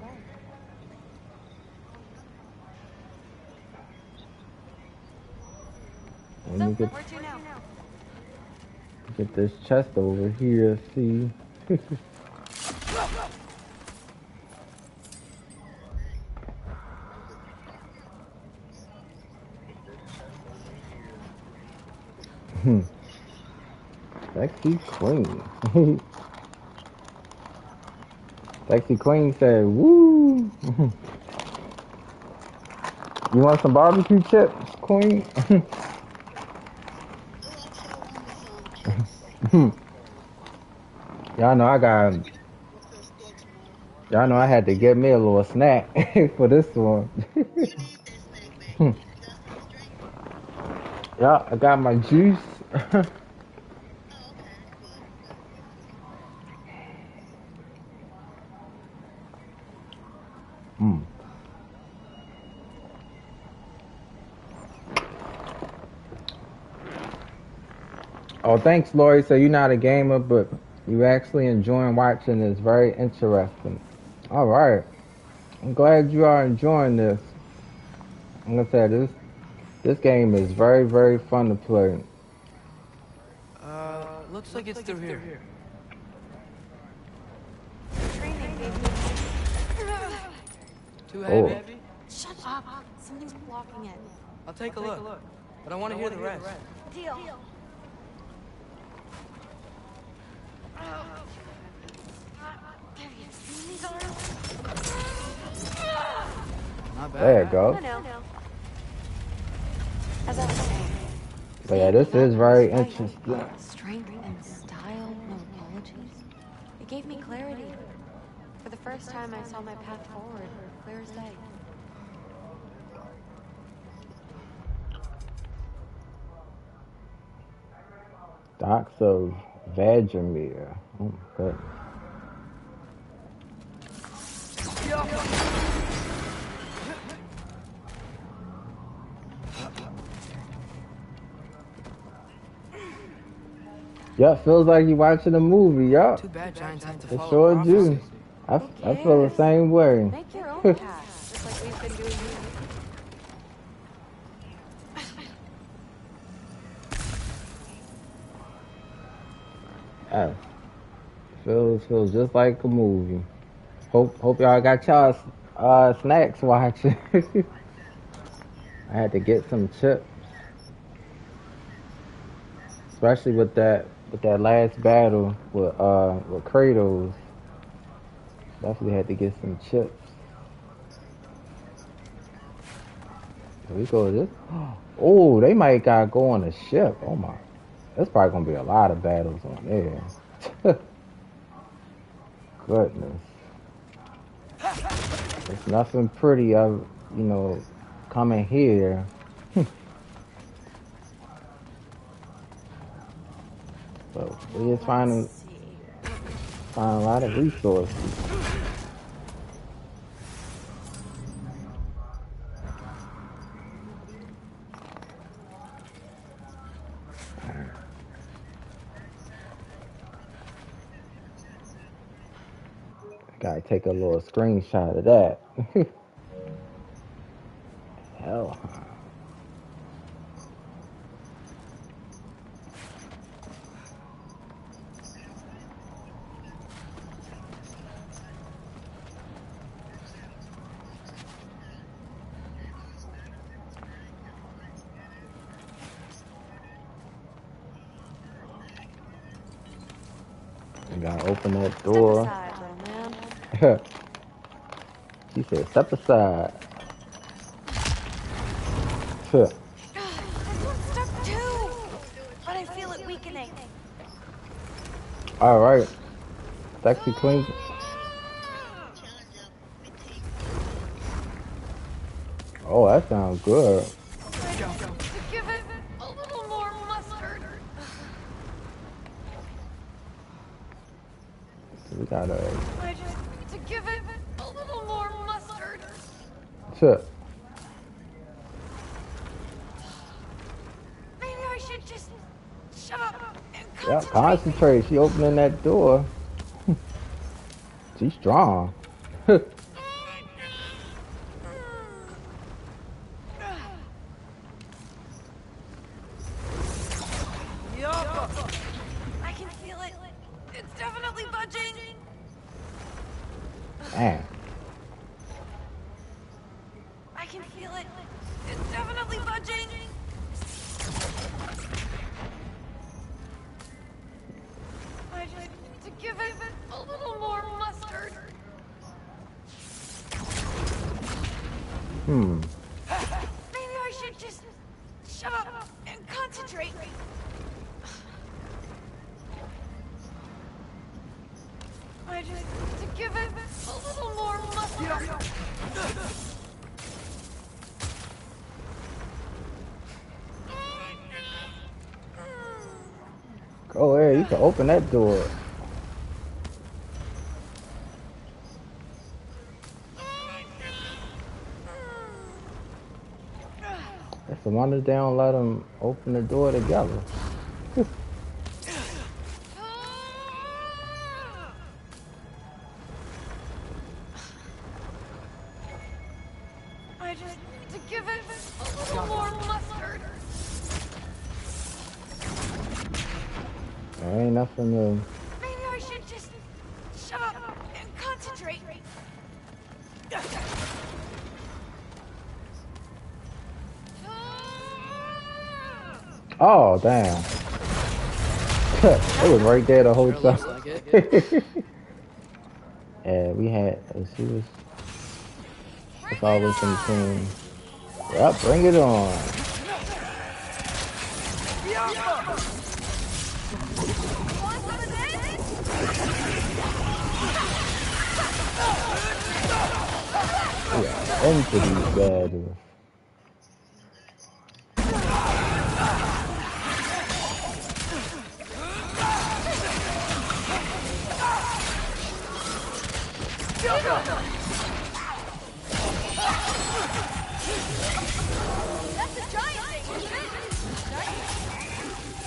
A: Let me get,
B: Where to now?
A: Get this chest over here, see. Hmm. Jessy Queen. Jessy Queen said, woo! you want some barbecue chips, Queen? Y'all know I got. Y'all know I had to get me a little snack for this one. yeah, I got my juice. mm. Oh, thanks, Lori. So you're not a gamer, but you actually enjoying watching this. Very interesting. All right. I'm glad you are enjoying this. Like I said, this this game is very, very fun to play.
J: Uh, looks like it's through here. Too
A: Oh.
J: heavy?
B: Shut up! Something's blocking it.
J: I'll take a look. But I want to hear the rest.
B: Deal.
J: Not bad.
A: There you go.
B: I know. As I was saying,
A: But yeah, this is very interesting.
B: strength and style, no apologies. It gave me clarity. For the first time, I saw my path forward, clear as day.
A: Docks of Vajimir. Oh my goodness. Yup, feels like you're watching a movie, yup.
J: Too bad giants have to
A: It
J: follow
A: sure do. I, I feel the same way.
B: Make your own path, just like we've been doing
A: Yeah. Feels feels just like a movie. Hope hope y'all got y'all uh, snacks watching. I had to get some chips, especially with that with that last battle with uh with Kratos. Definitely had to get some chips. Here we go. This. Oh, they might got go on a ship. Oh my. There's probably gonna be a lot of battles on there. Goodness. There's nothing pretty of you know coming here. so we just find find a lot of resources. Gotta take a little screenshot of that. Hell. You gotta open that door.
B: aside, little man.
A: she said, step aside. Huh.
E: This one's stuck too. But I feel it weakening.
A: All right. Jessy Queen. Oh, that sounds good.
E: To give it a little more mustard.
A: We gotta.
E: I just need to give it a little more mustard.
A: Huh.
E: Maybe I should just shut up and
A: Yeah, concentrate. She opening that door. She's strong. Open that door. If the they don't let them open the door together. There ain't nothing to.
E: Maybe I should just shut up and concentrate.
A: Oh damn! it was right there the whole
J: Sure
A: time.
J: like it.
A: yeah, we had. Uh, she was. It's always in the team. Yep, bring it on. Yeah,
E: giant thing, isn't?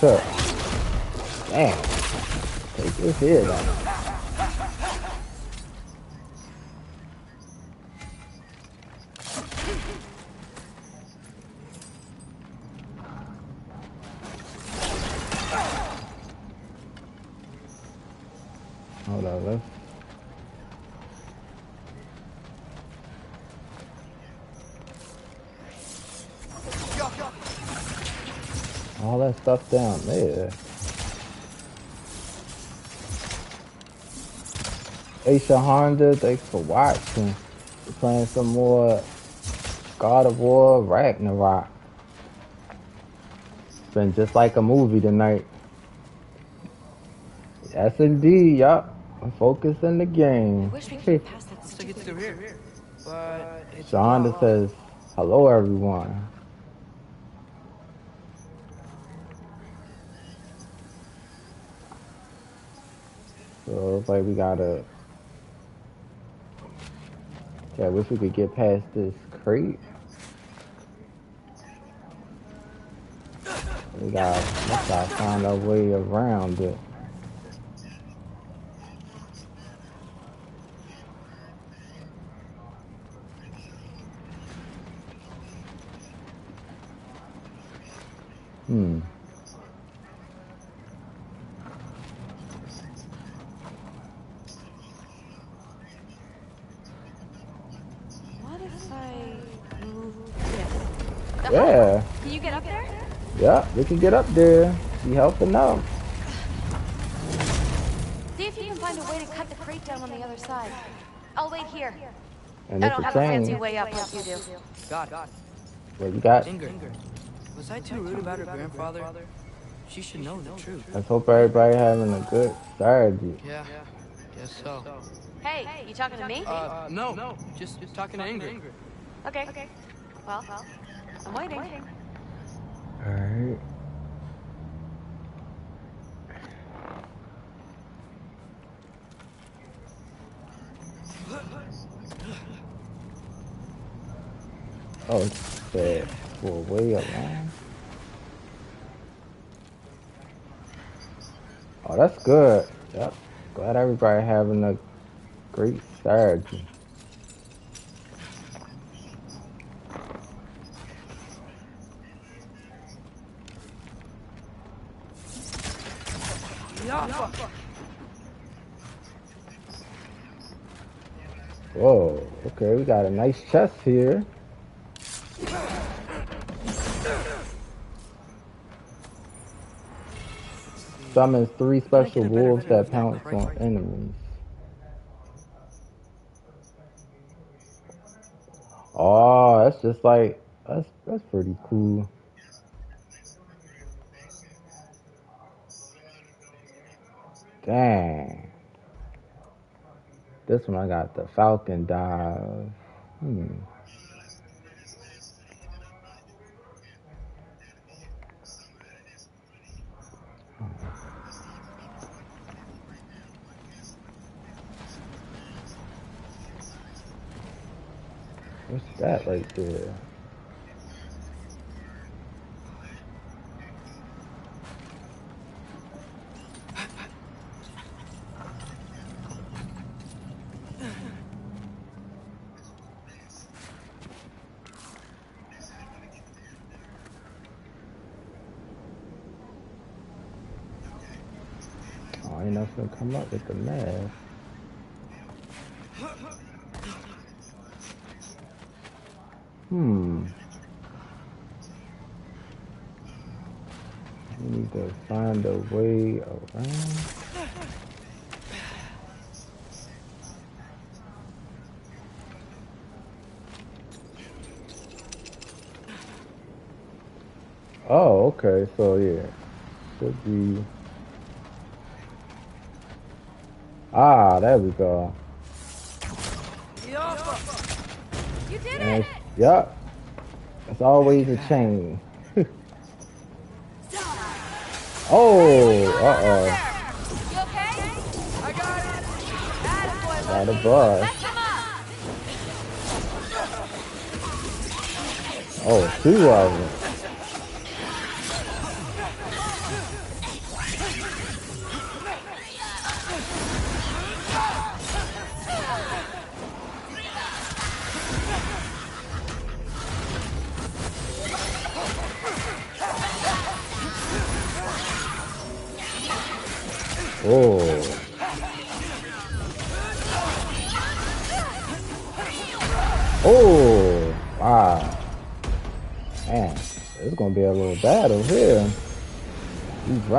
A: So, damn. Take this here. Hold on, let's. All that stuff down there. Aisha Honda, thanks for watching. We're playing some more God of War Ragnarok. It's been just like a movie tonight. Yes, indeed. Yup. I'm focused in the game.
B: Wish we could pass that
J: Looks like it's through here. But it's
A: Shonda says, hello, everyone. So it's like we gotta. Yeah, I wish we could get past this crate. We gotta, we gotta find a way around it. Hmm.
B: This?
A: Yeah.
B: Can you get up there?
A: Yeah, we can get up there. She helping out.
B: See if you can find a way to cut the crate down on the other side. I'll wait here.
A: And
B: I don't
A: a
B: have a fancy way up like you do.
J: God.
A: What you got?
J: Ingrid, was I too rude about her grandfather? She should know the truth.
A: Let's hope everybody having a good Saturday.
J: Yeah, guess so.
B: Hey, you talking to me?
J: Uh, no, just, just talking to Ingrid.
B: Okay. Okay. Well, well, I'm waiting.
A: Alright. Oh, it's set for way along. Oh, that's good. Yep. Glad everybody having a great Whoa, okay, we got a nice chest here. Summons three special wolves that pounce on enemies. Oh, that's just like that's that's pretty cool. Dang. This one I got the Falcon dive. Hmm. What's that right there? Ain't nothing come up with the math. Hmm. We need to find a way around. Oh, okay. So yeah, should be. Ah, there we go.
B: You did
A: And it's- Yep. It's always a chain. oh, uh oh.
B: You okay? I got it. Attaboy,
A: Got a
B: Lucky.
A: bus.
B: Mess him up.
A: Oh, two of them.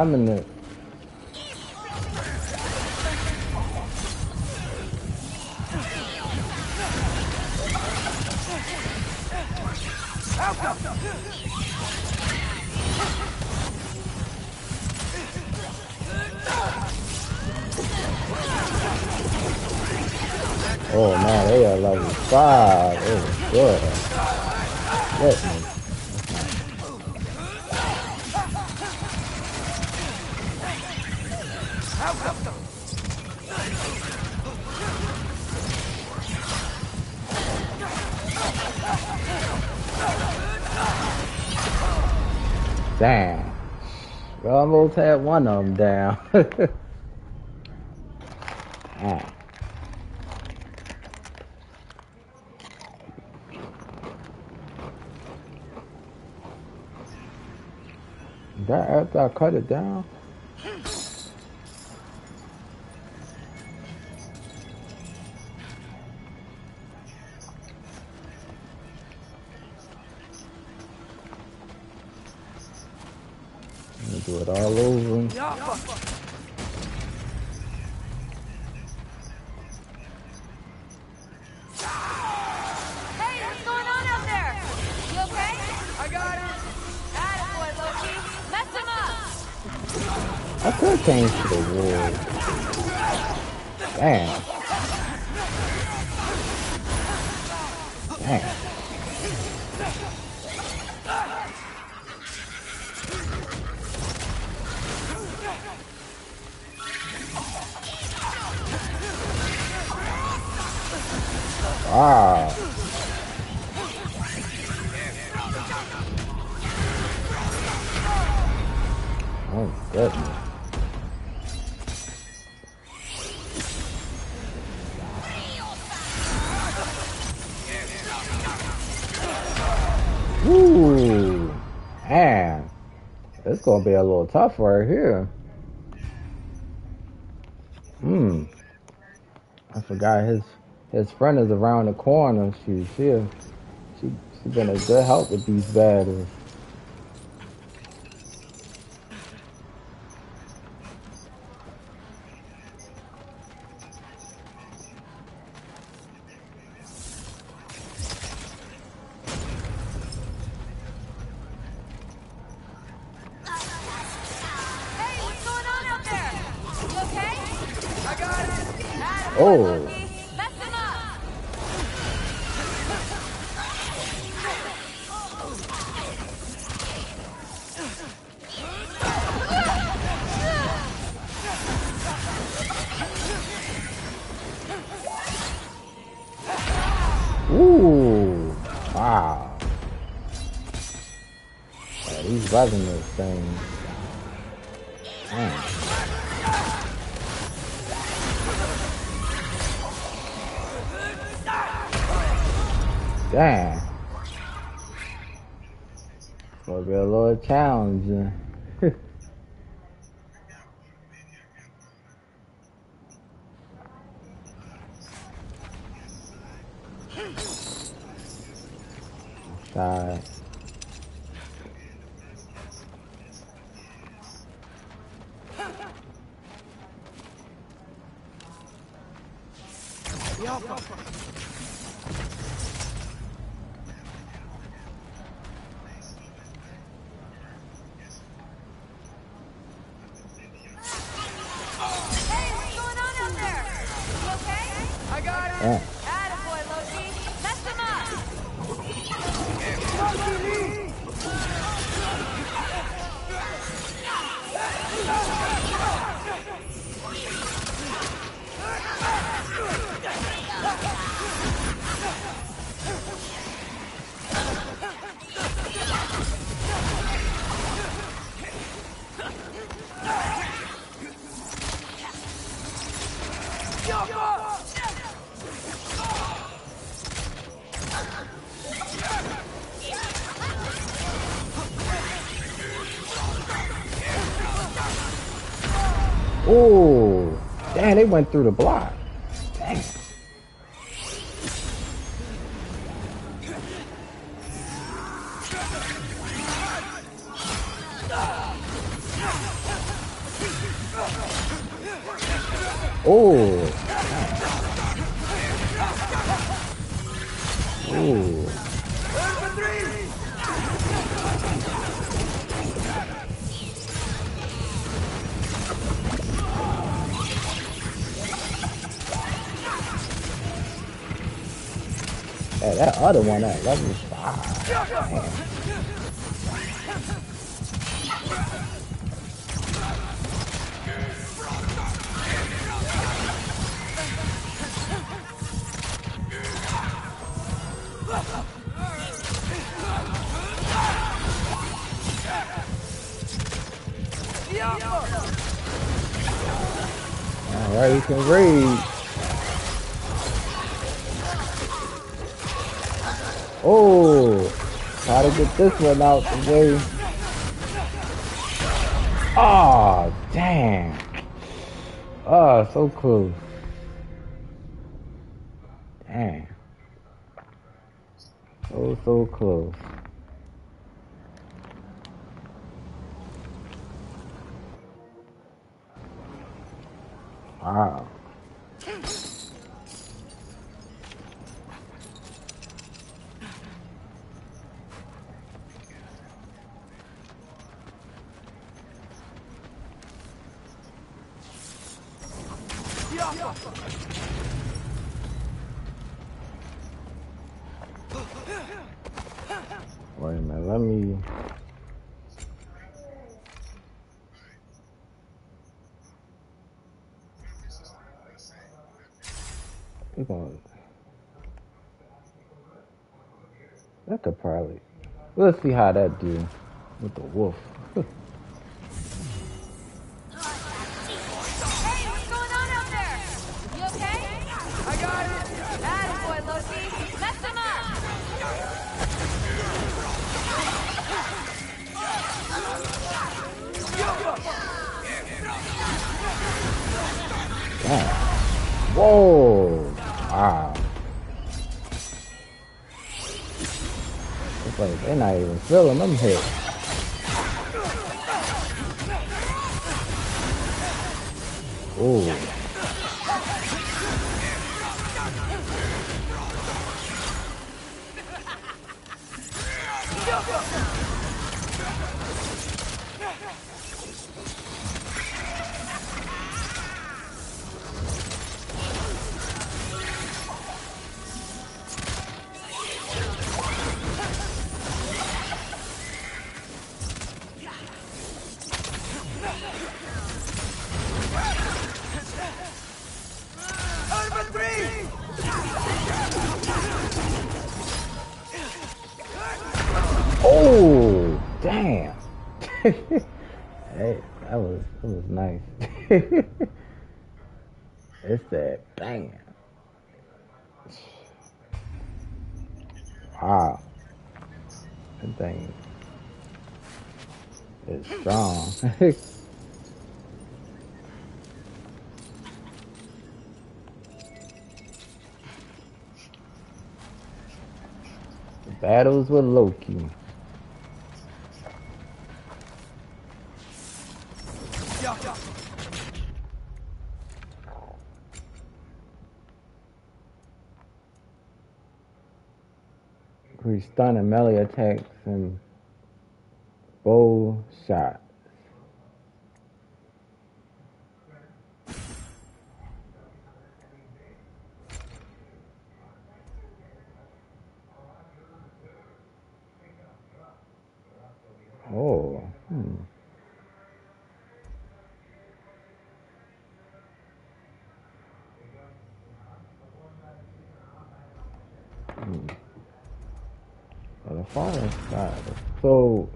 A: He's running it. That after I cut it down. it's gonna be a little tough right here. Hmm. I forgot his his friend is around the corner. She's here. She she's been a good help with these battles.
E: pounds.
A: Uh, Alright. they went through the block. I don't want That was All right, you can raise. this one out the way. Ah, oh, damn. Oh, ah, so close. Damn. So, so close. Wow. Going That could probably. Let's see how that do with the wolf. stun and melee attacks and bow shots. Oh, hmm. Hmm. Well, the fallen side. So,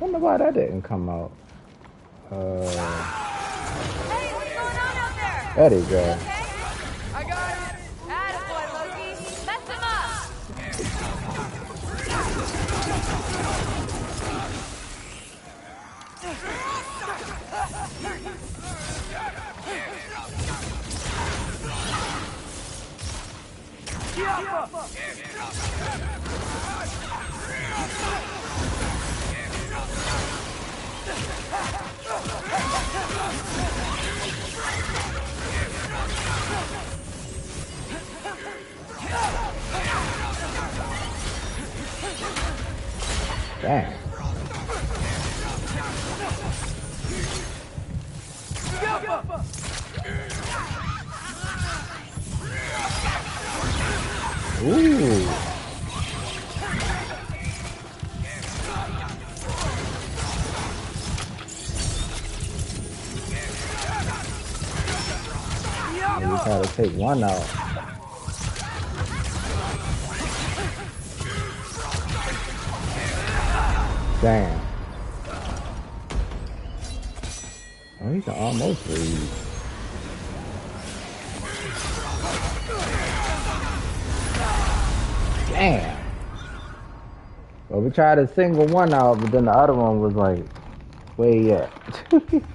A: wonder why that didn't come out. Uh,
E: Hey, what's going on out there?
A: there you go.
E: Okay? I got it. Attaboy, Loki. Mess him up.
A: Damn. Ooh. Try to take one out. Damn. Oh, he can almost read. Damn. Well, we tried a single one out, but then the other one was like, way up.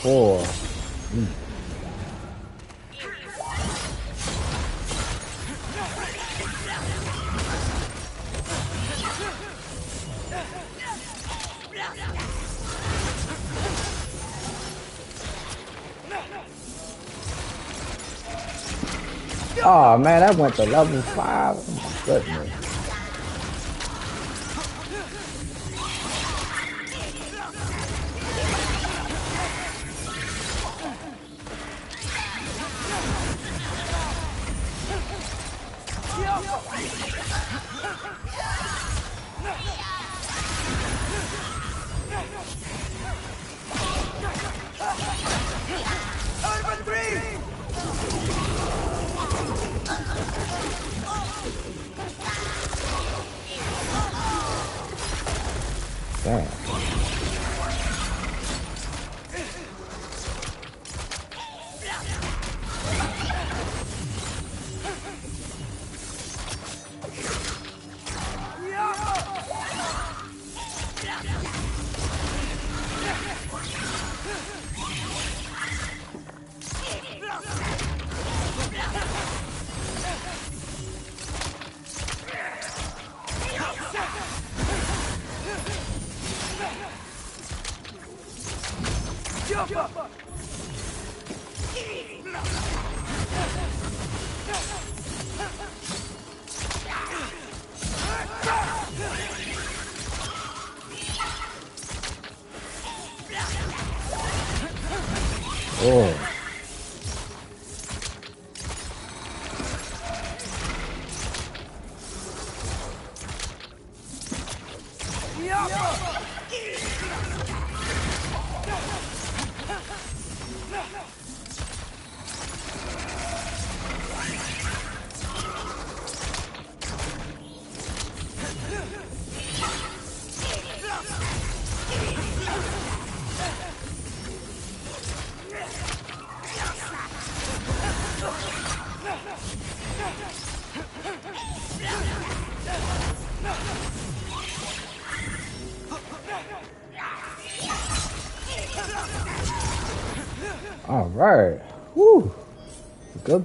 A: four. Mm. Oh man, that went to level five. Oh Oh.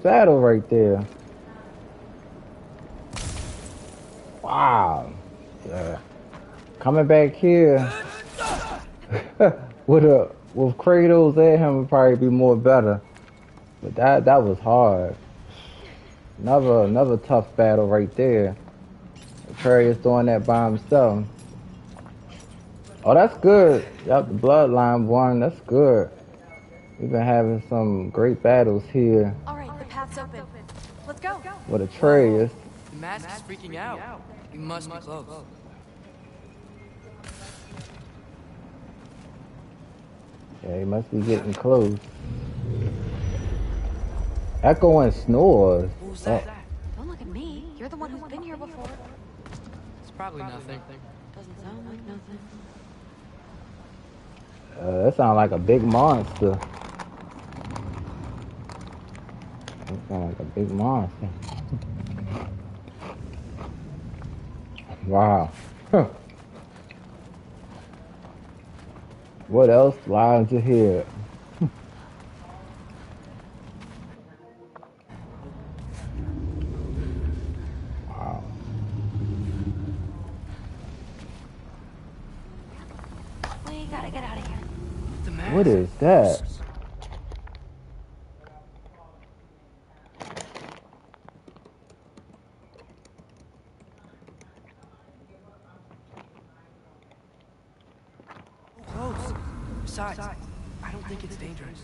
A: Battle right there. Wow. Yeah. Coming back here with a with Kratos at him would probably be more better. But that that was hard. Another another tough battle right there. Atreus doing that by himself. Oh, that's good. Yep, the Bloodline won. That's good. We've been having some great battles here
B: All right, the path's open. Let's go.
A: is.
J: The mask is freaking out. We must be close.
A: Yeah, he must be getting close. Echoing snores.
J: Who's
A: Oh.
B: Don't look at me. You're the one who's been here before.
J: It's probably nothing.
B: Doesn't sound like nothing.
A: Uh, that sounds like a big monster. That sounds like a big monster. Wow. Huh. What else lies ahead? Wow.
B: We gotta get out of here.
A: What is that?
J: Besides, I don't think it's dangerous.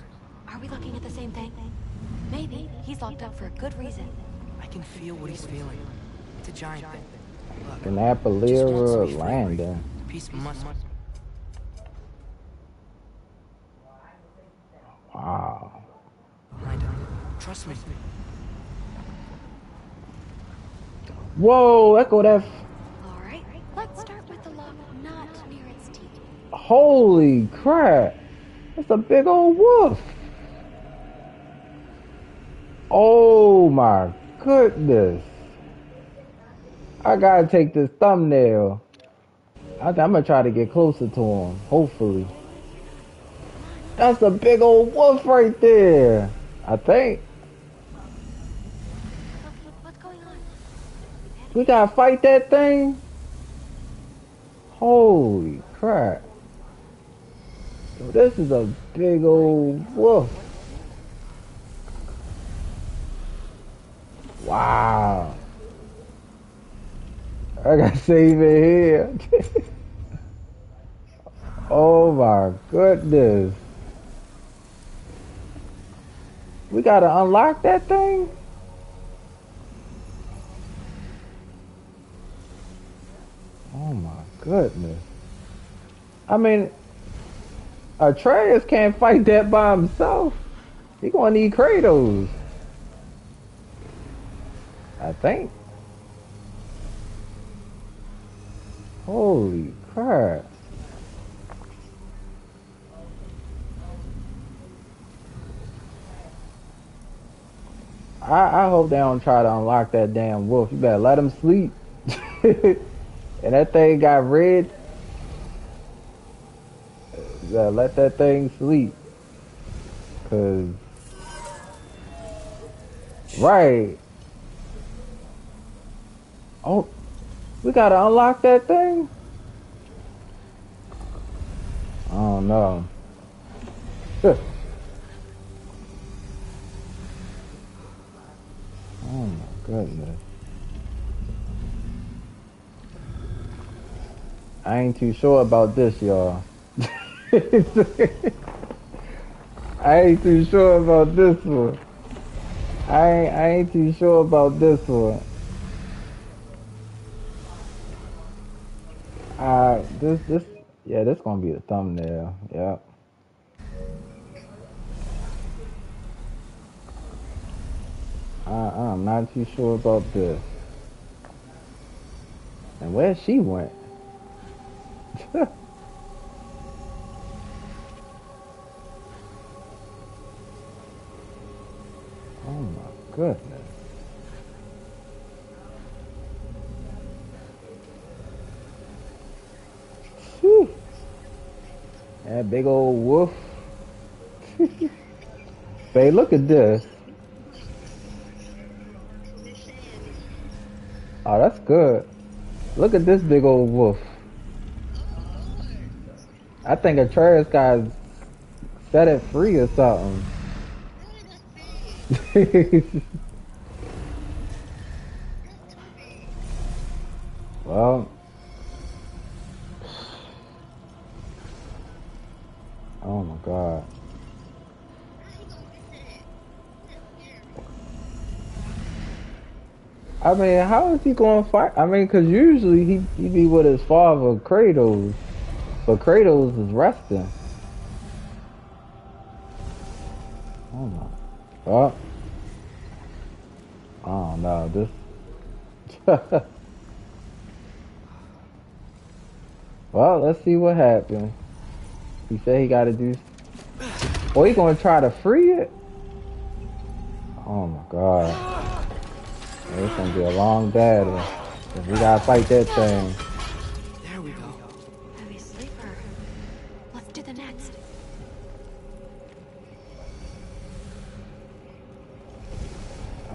B: Are we looking at the same thing? Maybe. He's locked up for a good reason.
J: I can feel what he's feeling. It's a giant thing. Look,
A: Ganapalera Landing.
J: piece must.
A: Wow.
J: Behind him. Trust me.
A: Whoa, echo that. Holy crap. That's a big old wolf. Oh my goodness. I gotta take this thumbnail. I I'm gonna try to get closer to him, hopefully. That's a big old wolf right there. I think. We gotta fight that thing? Holy crap. This is a big old wolf. Wow. I gotta save it here. oh my goodness. We gotta unlock that thing? Oh my goodness. I mean, Atreus can't fight that by himself. He gonna need Kratos. I think. Holy crap. I, I hope they don't try to unlock that damn wolf. You better let him sleep. and that thing got red. Better let that thing sleep. Cause Right. Oh we gotta unlock that thing? I don't know. oh my goodness. I ain't too sure about this, y'all. I ain't too sure about this one. I ain't, I ain't too sure about this one. Uh, this, this, yeah, this gonna be the thumbnail. Yep. I, I'm not too sure about this. And where she went? oh my goodness. Whew. That big old wolf. Babe, look at this. Oh, that's good. Look at this big old wolf. I think a Atreus got set it free or something. well, oh my god. I mean, how is he going to fight? I mean, because usually he he be with his father, Kratos, but Kratos is resting. Oh my. Well, I don't. This. well, let's see what happens. He said he got to do. Oh, he gonna try to free it? Oh my god. It's gonna be a long battle. We gotta fight that thing.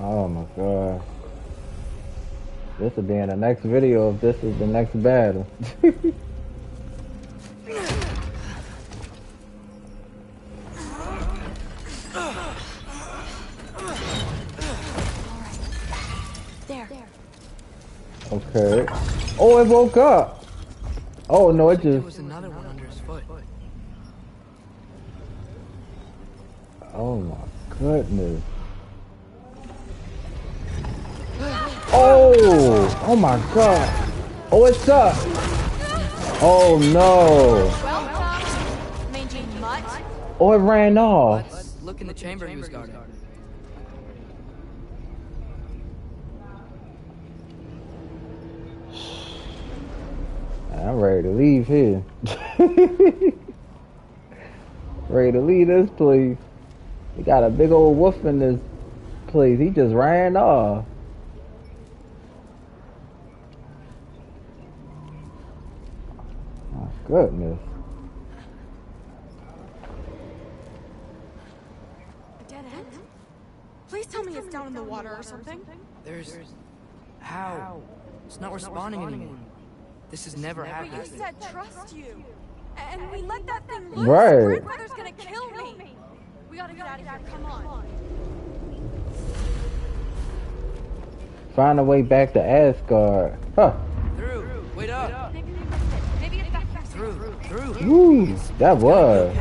A: Oh my god. This will be in the next video if this is the next battle.
B: There.
A: okay. Oh, it woke up. Oh no, it
J: There
A: just.
J: was another one under his foot.
A: Oh my goodness. Oh, oh my god. Oh, it's up. Oh no.
B: Welcome, mangy mutt.
A: Oh, it ran off.
J: Let's look in the chamber he was guarding.
A: I'm ready to leave here. ready to leave this place. We got a big old wolf in this place. He just ran off. Goodness.
O: A dead end? Please tell me it's down in the water or something.
J: There's. How? It's not responding anymore. This has never
O: But
J: happened.
O: you said trust you. And we let that thing loose.
A: Right.
O: Grandmother's gonna kill me. We gotta get out of here. Come on.
A: Find a way back to Asgard. Huh.
J: Through. Wait up.
O: Maybe we missed. Maybe it's back there.
J: Through. Through.
A: Woo, that was.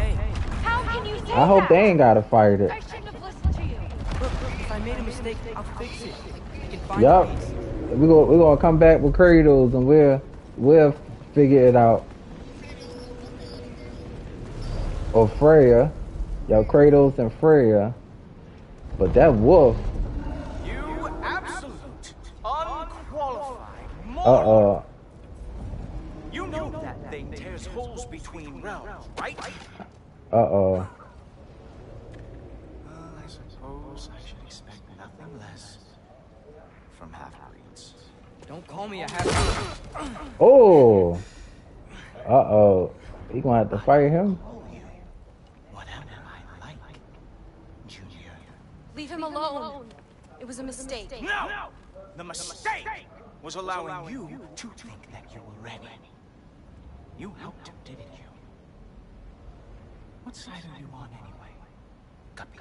O: How can you say
A: I hope
O: that?
A: they ain't gotta fight it.
O: I shouldn't have listened to you.
J: Look, if I made a mistake, I'll fix it. I can find
A: Yup.
J: ways.
A: We go we gonna come back with Kratos and we'll we'll figure it out. Or Freya. Yo, Kratos and Freya. But that wolf,
I: You absolute, unqualified
A: uh uh
I: between realms, right?
A: Uh-oh.
I: Well, I suppose I should expect nothing less from half-breeds.
J: Don't call me a half.
A: Oh Uh oh. He gonna have to fire him?
O: Leave him alone. It was a mistake.
I: No! The mistake was allowing you to think that you were ready. You helped him, didn't you? What side are you on anyway? Guppy.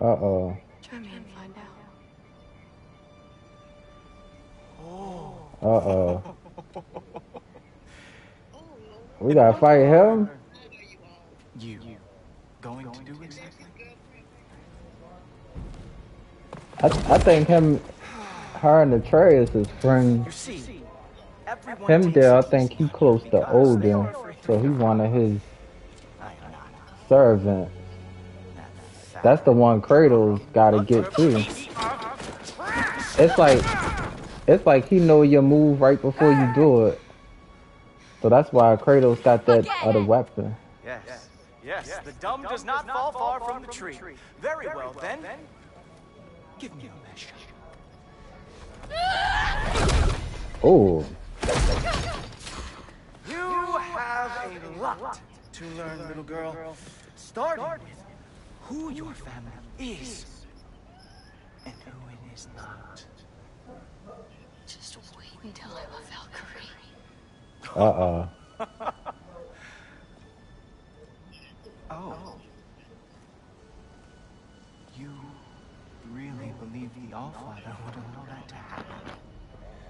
A: Uh oh.
B: Try me and find out.
A: Uh oh. We gotta fight him?
I: You going to do exactly?
A: I, I think him, her and Atreus is friends.
I: You see, everyone
A: Him there, I think he close to
I: because they
A: Odin, so he's one of his
I: I am not.
A: servants. That's the one Kratos gotta get too. It's like, it's like he know your move right before you do it. So that's why Kratos got that other weapon.
I: Yes, yes, the dumb does not fall far from the tree. Very well, then. Give me a measure.
A: Oh,
I: You have a lot to learn, little girl. Starting with who your family is and who it is not.
B: Just wait until I'm a Valkyrie.
A: uh uh.
I: Oh. You really believe the Allfather would allow that to happen?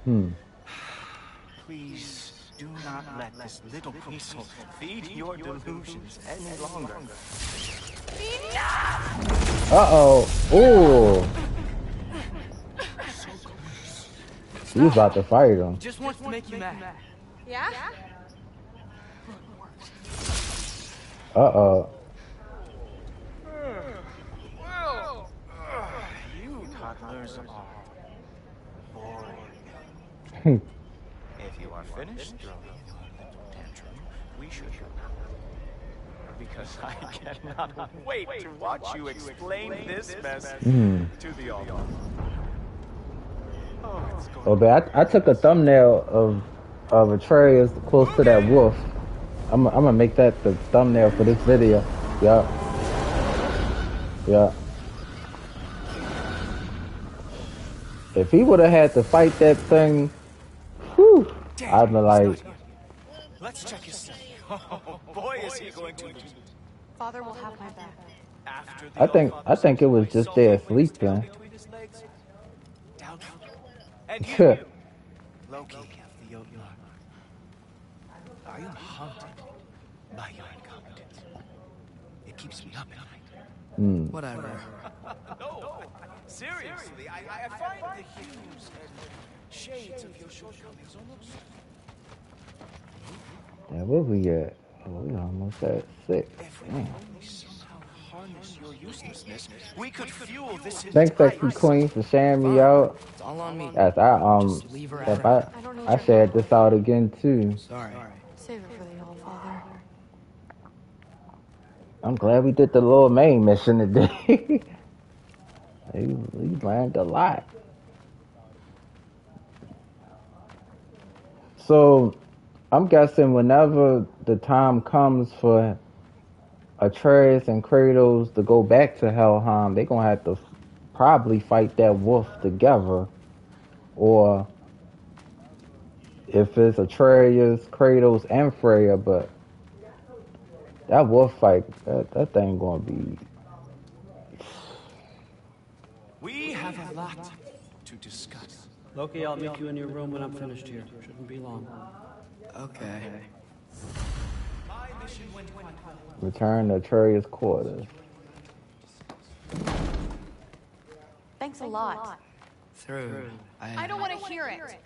A: Hmm.
I: Please do not let this little weasel feed your delusions any longer.
A: Uh oh. Ooh. He was about to fire him.
J: Just wants to make you mad.
O: Yeah?
A: Uh oh.
I: Well, you toddlers are boring. if you are finished throwing your little tantrum, we should because I cannot wait to watch you explain this mess
A: Hmm.
I: to the audience. Oh, it's
A: but I, I took a thumbnail of of Atreus close to that wolf. I'm I'm gonna make that the thumbnail for this video. Yeah. Yeah. If he would have had to fight that thing, whew, I'd be like,
I: Let's check his study. Oh, boy, is he going to lose.
B: Father will have my back.
A: I think I think it was just there sleeping.
I: between his legs. Doubtful. And you,
A: Huh.
I: Loki of the Jotnar. I am hmm. haunted by your incompetence. It keeps me up at night.
J: Whatever.
I: no, seriously, I, I find the hues and shades of your shortcomings almost
A: Yeah, where we at? Oh, we almost at six. Damn.
I: somehow harness your uselessness. We could fuel this
A: Thanks, Jessy Queen, for sharing me out.
J: It's all on me.
A: As I um,
J: Just leave her
A: if
J: out.
A: I I shared this out again too.
J: Sorry.
B: Save it for the Allfather.
A: I'm glad we did the little main mission today. we, we learned a lot. So, I'm guessing whenever the time comes for Atreus and Kratos to go back to Helheim, they're gonna have to probably fight that wolf together, or if it's Atreus, Kratos, and Freya, but that wolf fight, that, that thing gonna be.
I: We have a lot to discuss.
M: Loki, I'll meet you in your room when I'm finished here. Shouldn't be long.
J: Okay.
I: My mission went well.
A: Return to Atreus' quarters.
B: Thanks a lot.
J: Through.
B: I don't want to hear it.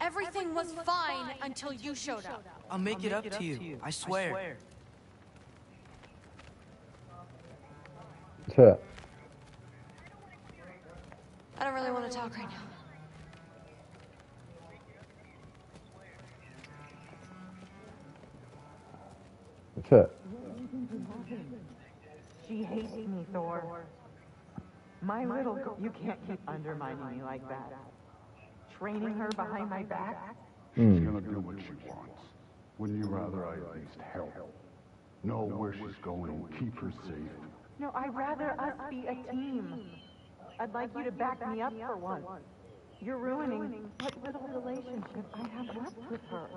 B: Everything was fine until you showed up.
J: I'll make it up to you. I swear.
A: Tuh.
B: I don't really want to talk right now.
A: Tuh.
L: She hates me, Thor. My little girl, you can't keep undermining me like that. Training her behind my back?
F: She's
A: Hmm.
F: gonna do what she wants. Wouldn't you rather I at least help? Know where she's going, keep her safe.
L: No, I'd rather us be a team. I'd like you to back me up for once. You're ruining what little relationship I have left with her.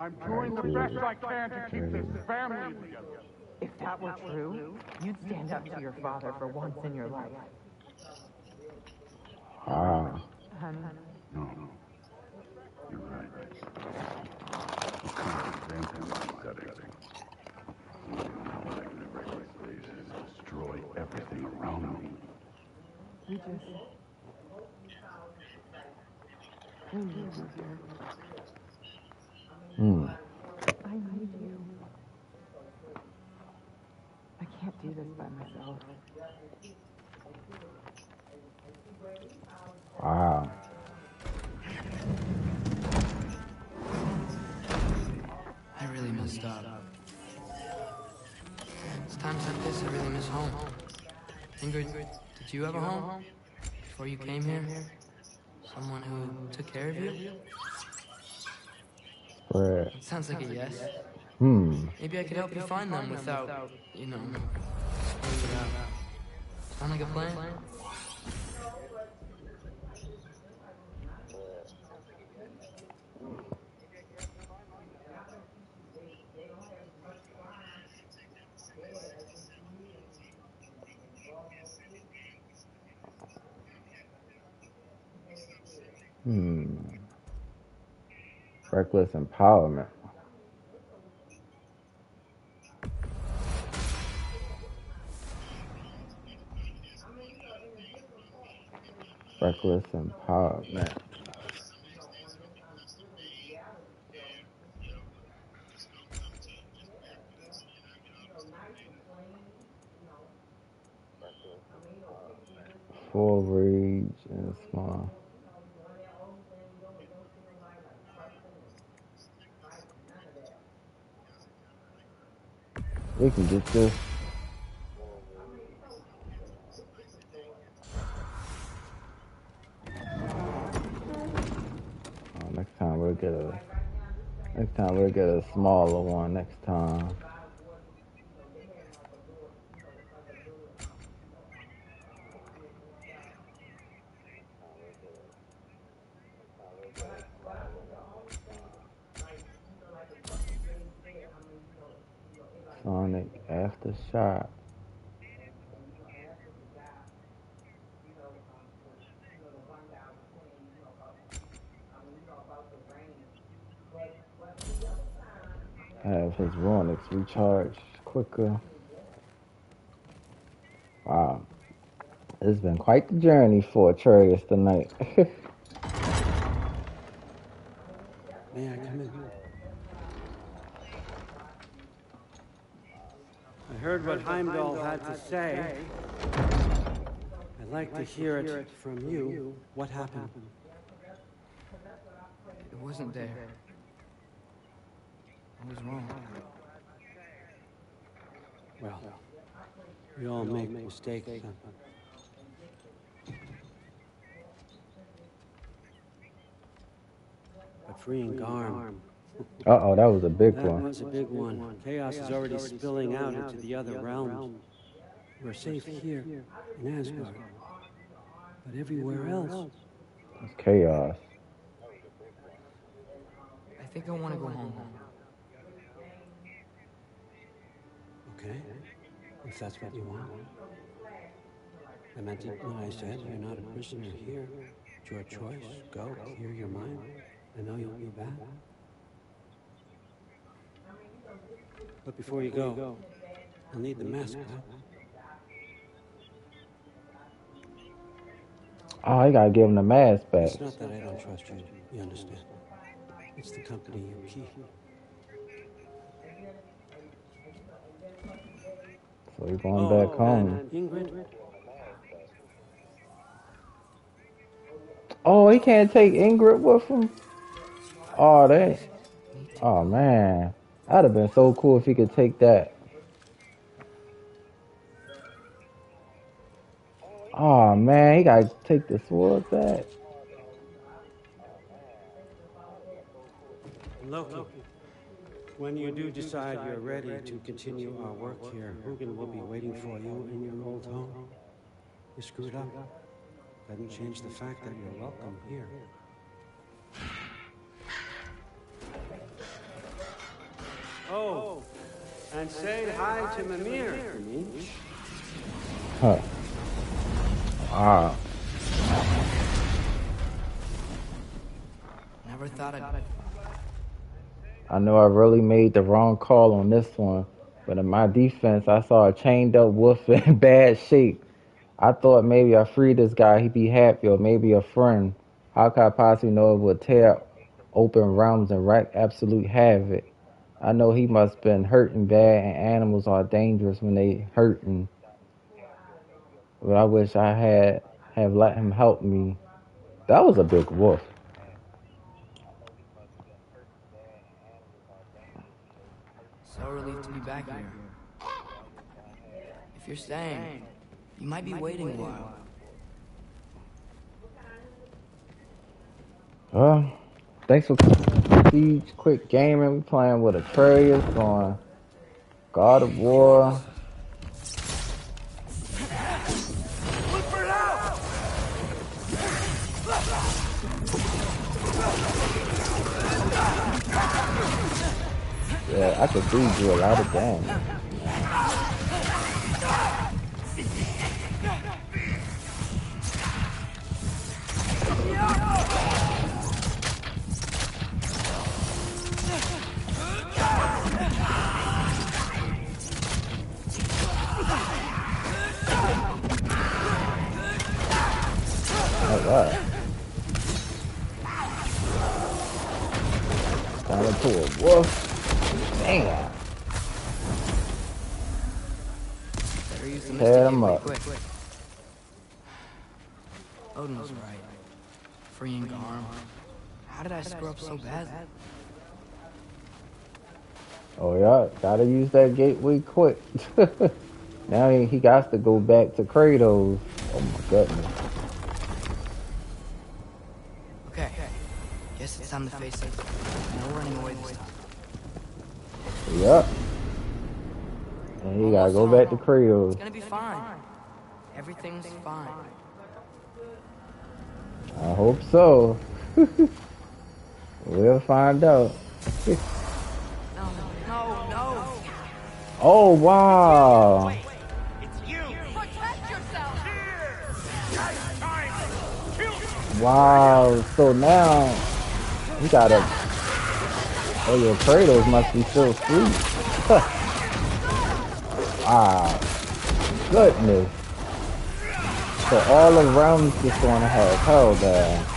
F: I'm doing the best I can to keep this family together.
L: If that were true, you'd stand up to your father for once in your life.
A: Ah.
L: Honey,
F: No, no. You're right. What kind of example is setting? How I can regular places destroy everything around me.
L: we just... We need you here.
A: Hmm.
L: I need you. I can't do this by myself.
A: Wow.
J: I really messed up. It's times like this I really miss home. Ingrid, did you have a home? Before you came here? Someone who took care of you?
A: Right.
J: Sounds like a yes.
A: Hmm.
J: Maybe I could help you find them without, you know, spelling it out. Sound like a plan?
A: Hmm. Reckless empowerment. Reckless empowerment. Full rage and small. We can get this. Oh, next time we'll get a. Next time we'll get a smaller one. Next time. Sonic shot. Have his Runics recharge quicker. Wow. It's been quite the journey for Atreus tonight.
M: May I come in? Heard what Heimdall had to say. I'd like to hear it from you. What happened?
J: It wasn't there. I was wrong.
M: Well, we all make mistakes. huh? But freeing Garm,
A: uh oh, that was a big
M: that
A: one.
M: was a big one. Chaos is already spilling out into the other realms. We're safe here in Asgard. But everywhere else,
A: It's chaos.
J: I think I want to go home.
M: okay? If that's what you want. I meant it when I said you're not a prisoner here. It's your choice. Go, clear your mind. I know you'll be back. But before you go, I'll need the mask back.
A: Oh, you gotta give him the mask back.
M: It's not that I don't trust you, you understand? It's the company you keep.
A: So we're going oh, back home.
M: Ingrid,
A: Oh, he can't take Ingrid with him. Oh, that. Oh man, that'd have been so cool if he could take that. Oh man, he gotta take the sword back.
M: Loki, when you do decide you're ready to continue our work here, Hugin will be waiting for you in your old home. You screwed up. Doesn't change the fact that you're welcome here. Oh, and say hi to Mimir.
A: Huh. Ah,
J: Never thought I'd.
A: I know I really made the wrong call on this one, but in my defense, I saw a chained up wolf in bad shape. I thought maybe I freed this guy, he'd be happy, or maybe a friend. How could I possibly know it would tear open realms and wreak absolute havoc? I know he must been hurting bad, and animals are dangerous when they hurting. But I wish I had have let him help me. That was a big wolf.
J: So relieved to be back here. If you're staying, you might be waiting a while.
A: Well, thanks for Siege Quick Gaming. We playing with Atreus on God of War. Yeah, I could do a lot of damage.
J: So badly?
A: Oh yeah, gotta use that gateway quick. now he, he got to go back to Kratos. Oh my goodness.
J: Okay. Guess it's time to face it. No running away this time.
A: Yep. And he gotta go back to Kratos.
J: It's gonna be fine. Everything's fine.
A: I hope so. we'll find out.
J: No, no, no.
A: Oh wow.
O: Protect yourself!
A: Wow. So now he gotta. Oh your cradles must be still asleep. wow. Goodness. So all the realms just wanna have hell there.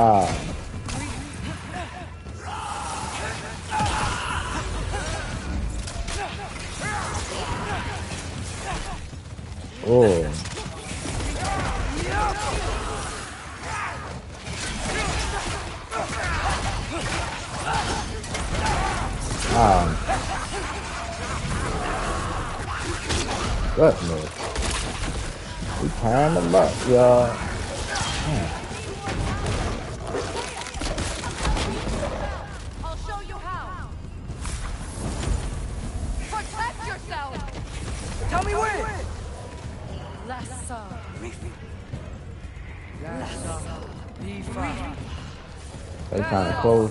A: Ah. Oh. Ah. Goodness. We tying them up, y'all.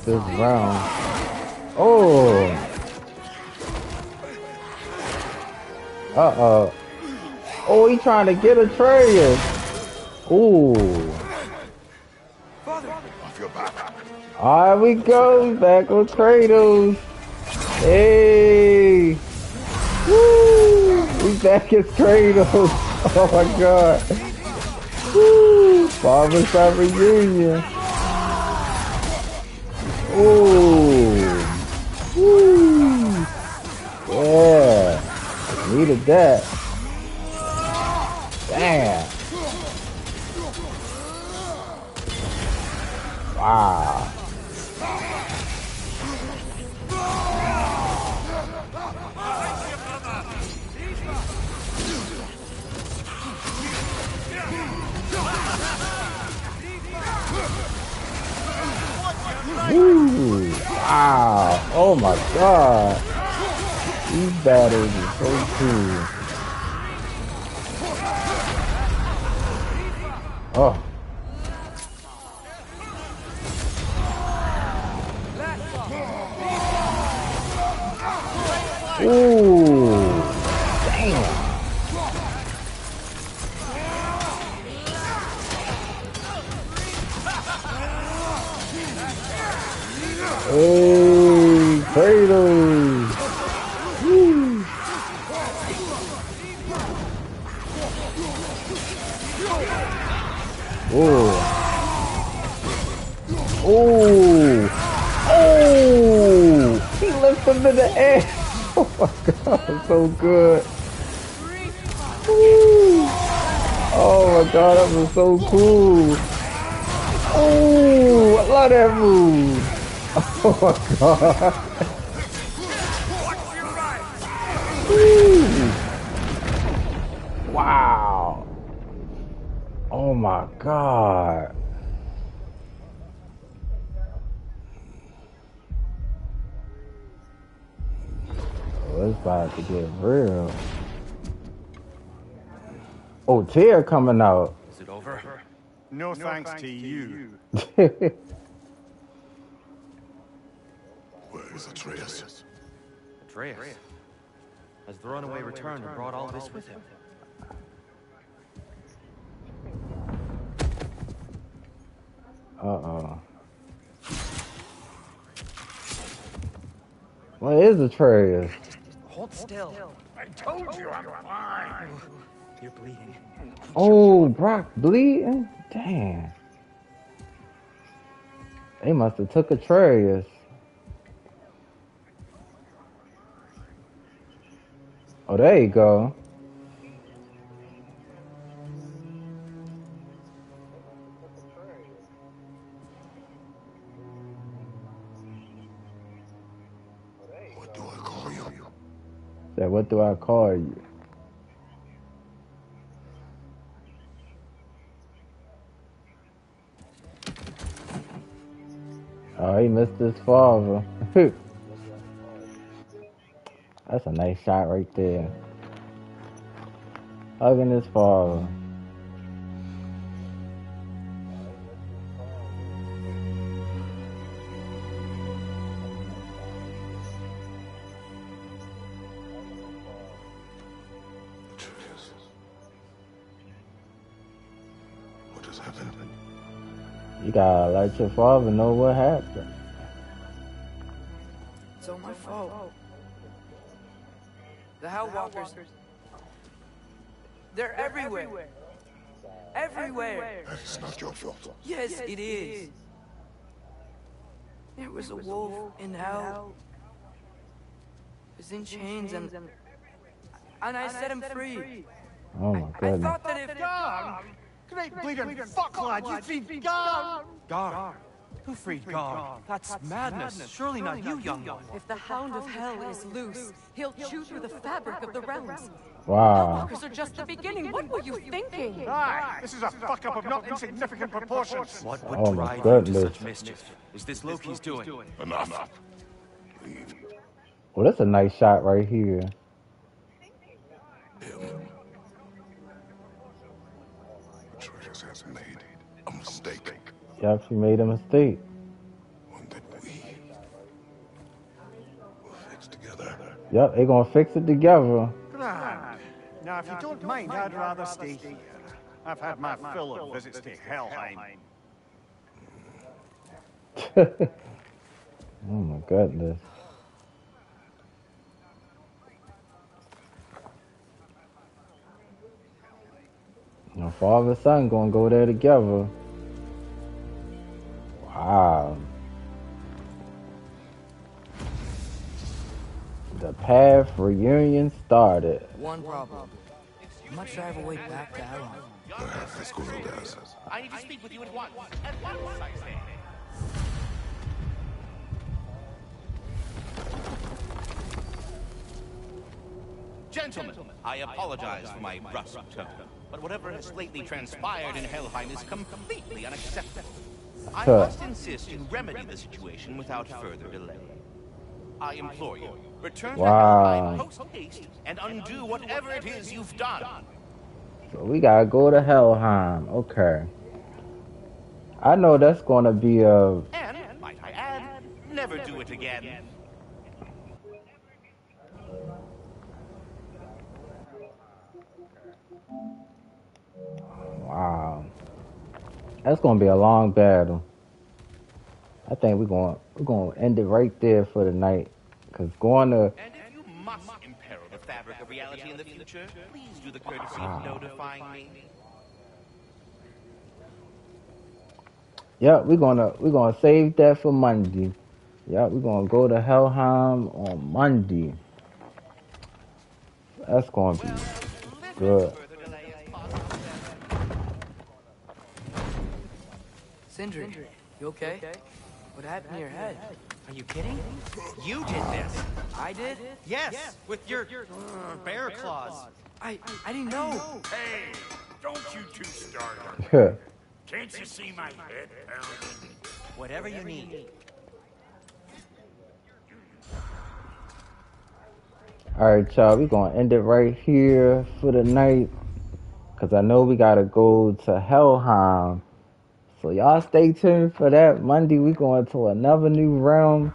A: This round. Oh. Uh oh. He trying to get a Atreus. Ooh. Alright, we go. Back with Kratos. Hey. Woo. We back as Kratos. Oh my god. Woo. Father son reunion. Ooh. Woo. Yeah. Needed that. Are so cool. Oh, I love that move. Oh my god. Wow. Oh my god. Oh, it's about to get real. Oh, tear coming out.
C: Is it over? No, thanks, to you.
F: Where is Atreus?
P: Atreus has the runaway returned and brought all this with him.
A: Uh-oh. What is Atreus?
J: Hold still.
D: I told you I'm fine.
J: You're bleeding.
A: Oh, Brok bleeding? Damn. They must have took Atreus. Oh, there you go.
F: What do I call you?
A: Said, what do I call you? Oh, he missed his father. That's a nice shot right there. Hugging his father. You let your father know what happened.
J: It's all my fault. The Hellwalkers. They're everywhere. Everywhere.
F: That is not your fault.
J: Yes, it is. There was a wolf in hell. He was in chains and and I set him free.
A: Oh my
J: I
A: goodness.
J: thought that if
C: Garm! Great bleeding fuck, lad! You freed Garm!
P: Gar. Who freed Gar? That's madness. Surely not you, young one.
G: If the Hound of Hell is loose, he'll chew through the fabric of the realms.
A: Wow.
G: Walkers are just the beginning. What were you thinking?
C: Aye, this is a fuck up of not insignificant proportions.
P: What would
A: Oh my
P: drive you to such mischief? Is this Loki's doing?
F: Enough.
A: Well, that's a nice shot right here.
F: him. Atreus has made a mistake.
A: Yep, she made a mistake.
F: One that we will fix together.
A: Yep, they gonna fix it together.
C: Grand. Now, if you don't mind, I'd rather stay here. I've had my fill of visits to Helheim.
A: Oh my goodness. Now, father and son gonna go there together. Wow. The path reunion started.
J: one problem. I'm not sure I have a way back to Alan.
F: Perhaps the school does.
Q: I need to speak with you at once. At once, I say. Gentlemen, I apologize for my brusque tone, but whatever has lately transpired in Helheim is completely unacceptable. I must insist you remedy the situation without further delay. I implore you, return to
A: Wow.
Q: Helheim post-haste and undo whatever it is you've done.
A: So we gotta go to Helheim. Okay. I know that's gonna be a
Q: And, might I add, never do it again.
A: Wow. That's gonna be a long battle. I think we're gonna we're gonna end it right there for the night. Cause going to
Q: And if you must imperil the fabric of reality in the future, please do the courtesy
A: Wow.
Q: of ah. notifying me.
A: yeah, we're gonna we're gonna save that for Monday. Yeah, we're gonna go to Helheim on Monday. That's gonna be good.
J: Sindri, you okay? What happened to your head?
P: Are you kidding? You did this.
J: I did?
P: Yes, with your uh, bear claws.
J: I I didn't know.
D: Hey, don't you two start on Can't you see my head pounding?
P: Whatever you need.
A: Alright, y'all, we're gonna end it right here for the night. Cause I know we gotta go to Helheim. So y'all stay tuned for that. Monday we going to another new realm.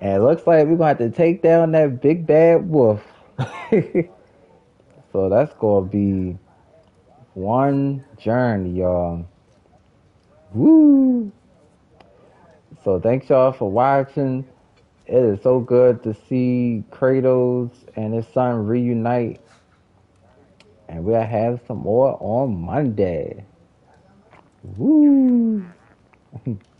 A: And it looks like we're gonna have to take down that big bad wolf. so that's gonna be one journey, y'all. Woo! So thanks y'all for watching. It is so good to see Kratos and his son reunite. And we'll have some more on Monday. Woo!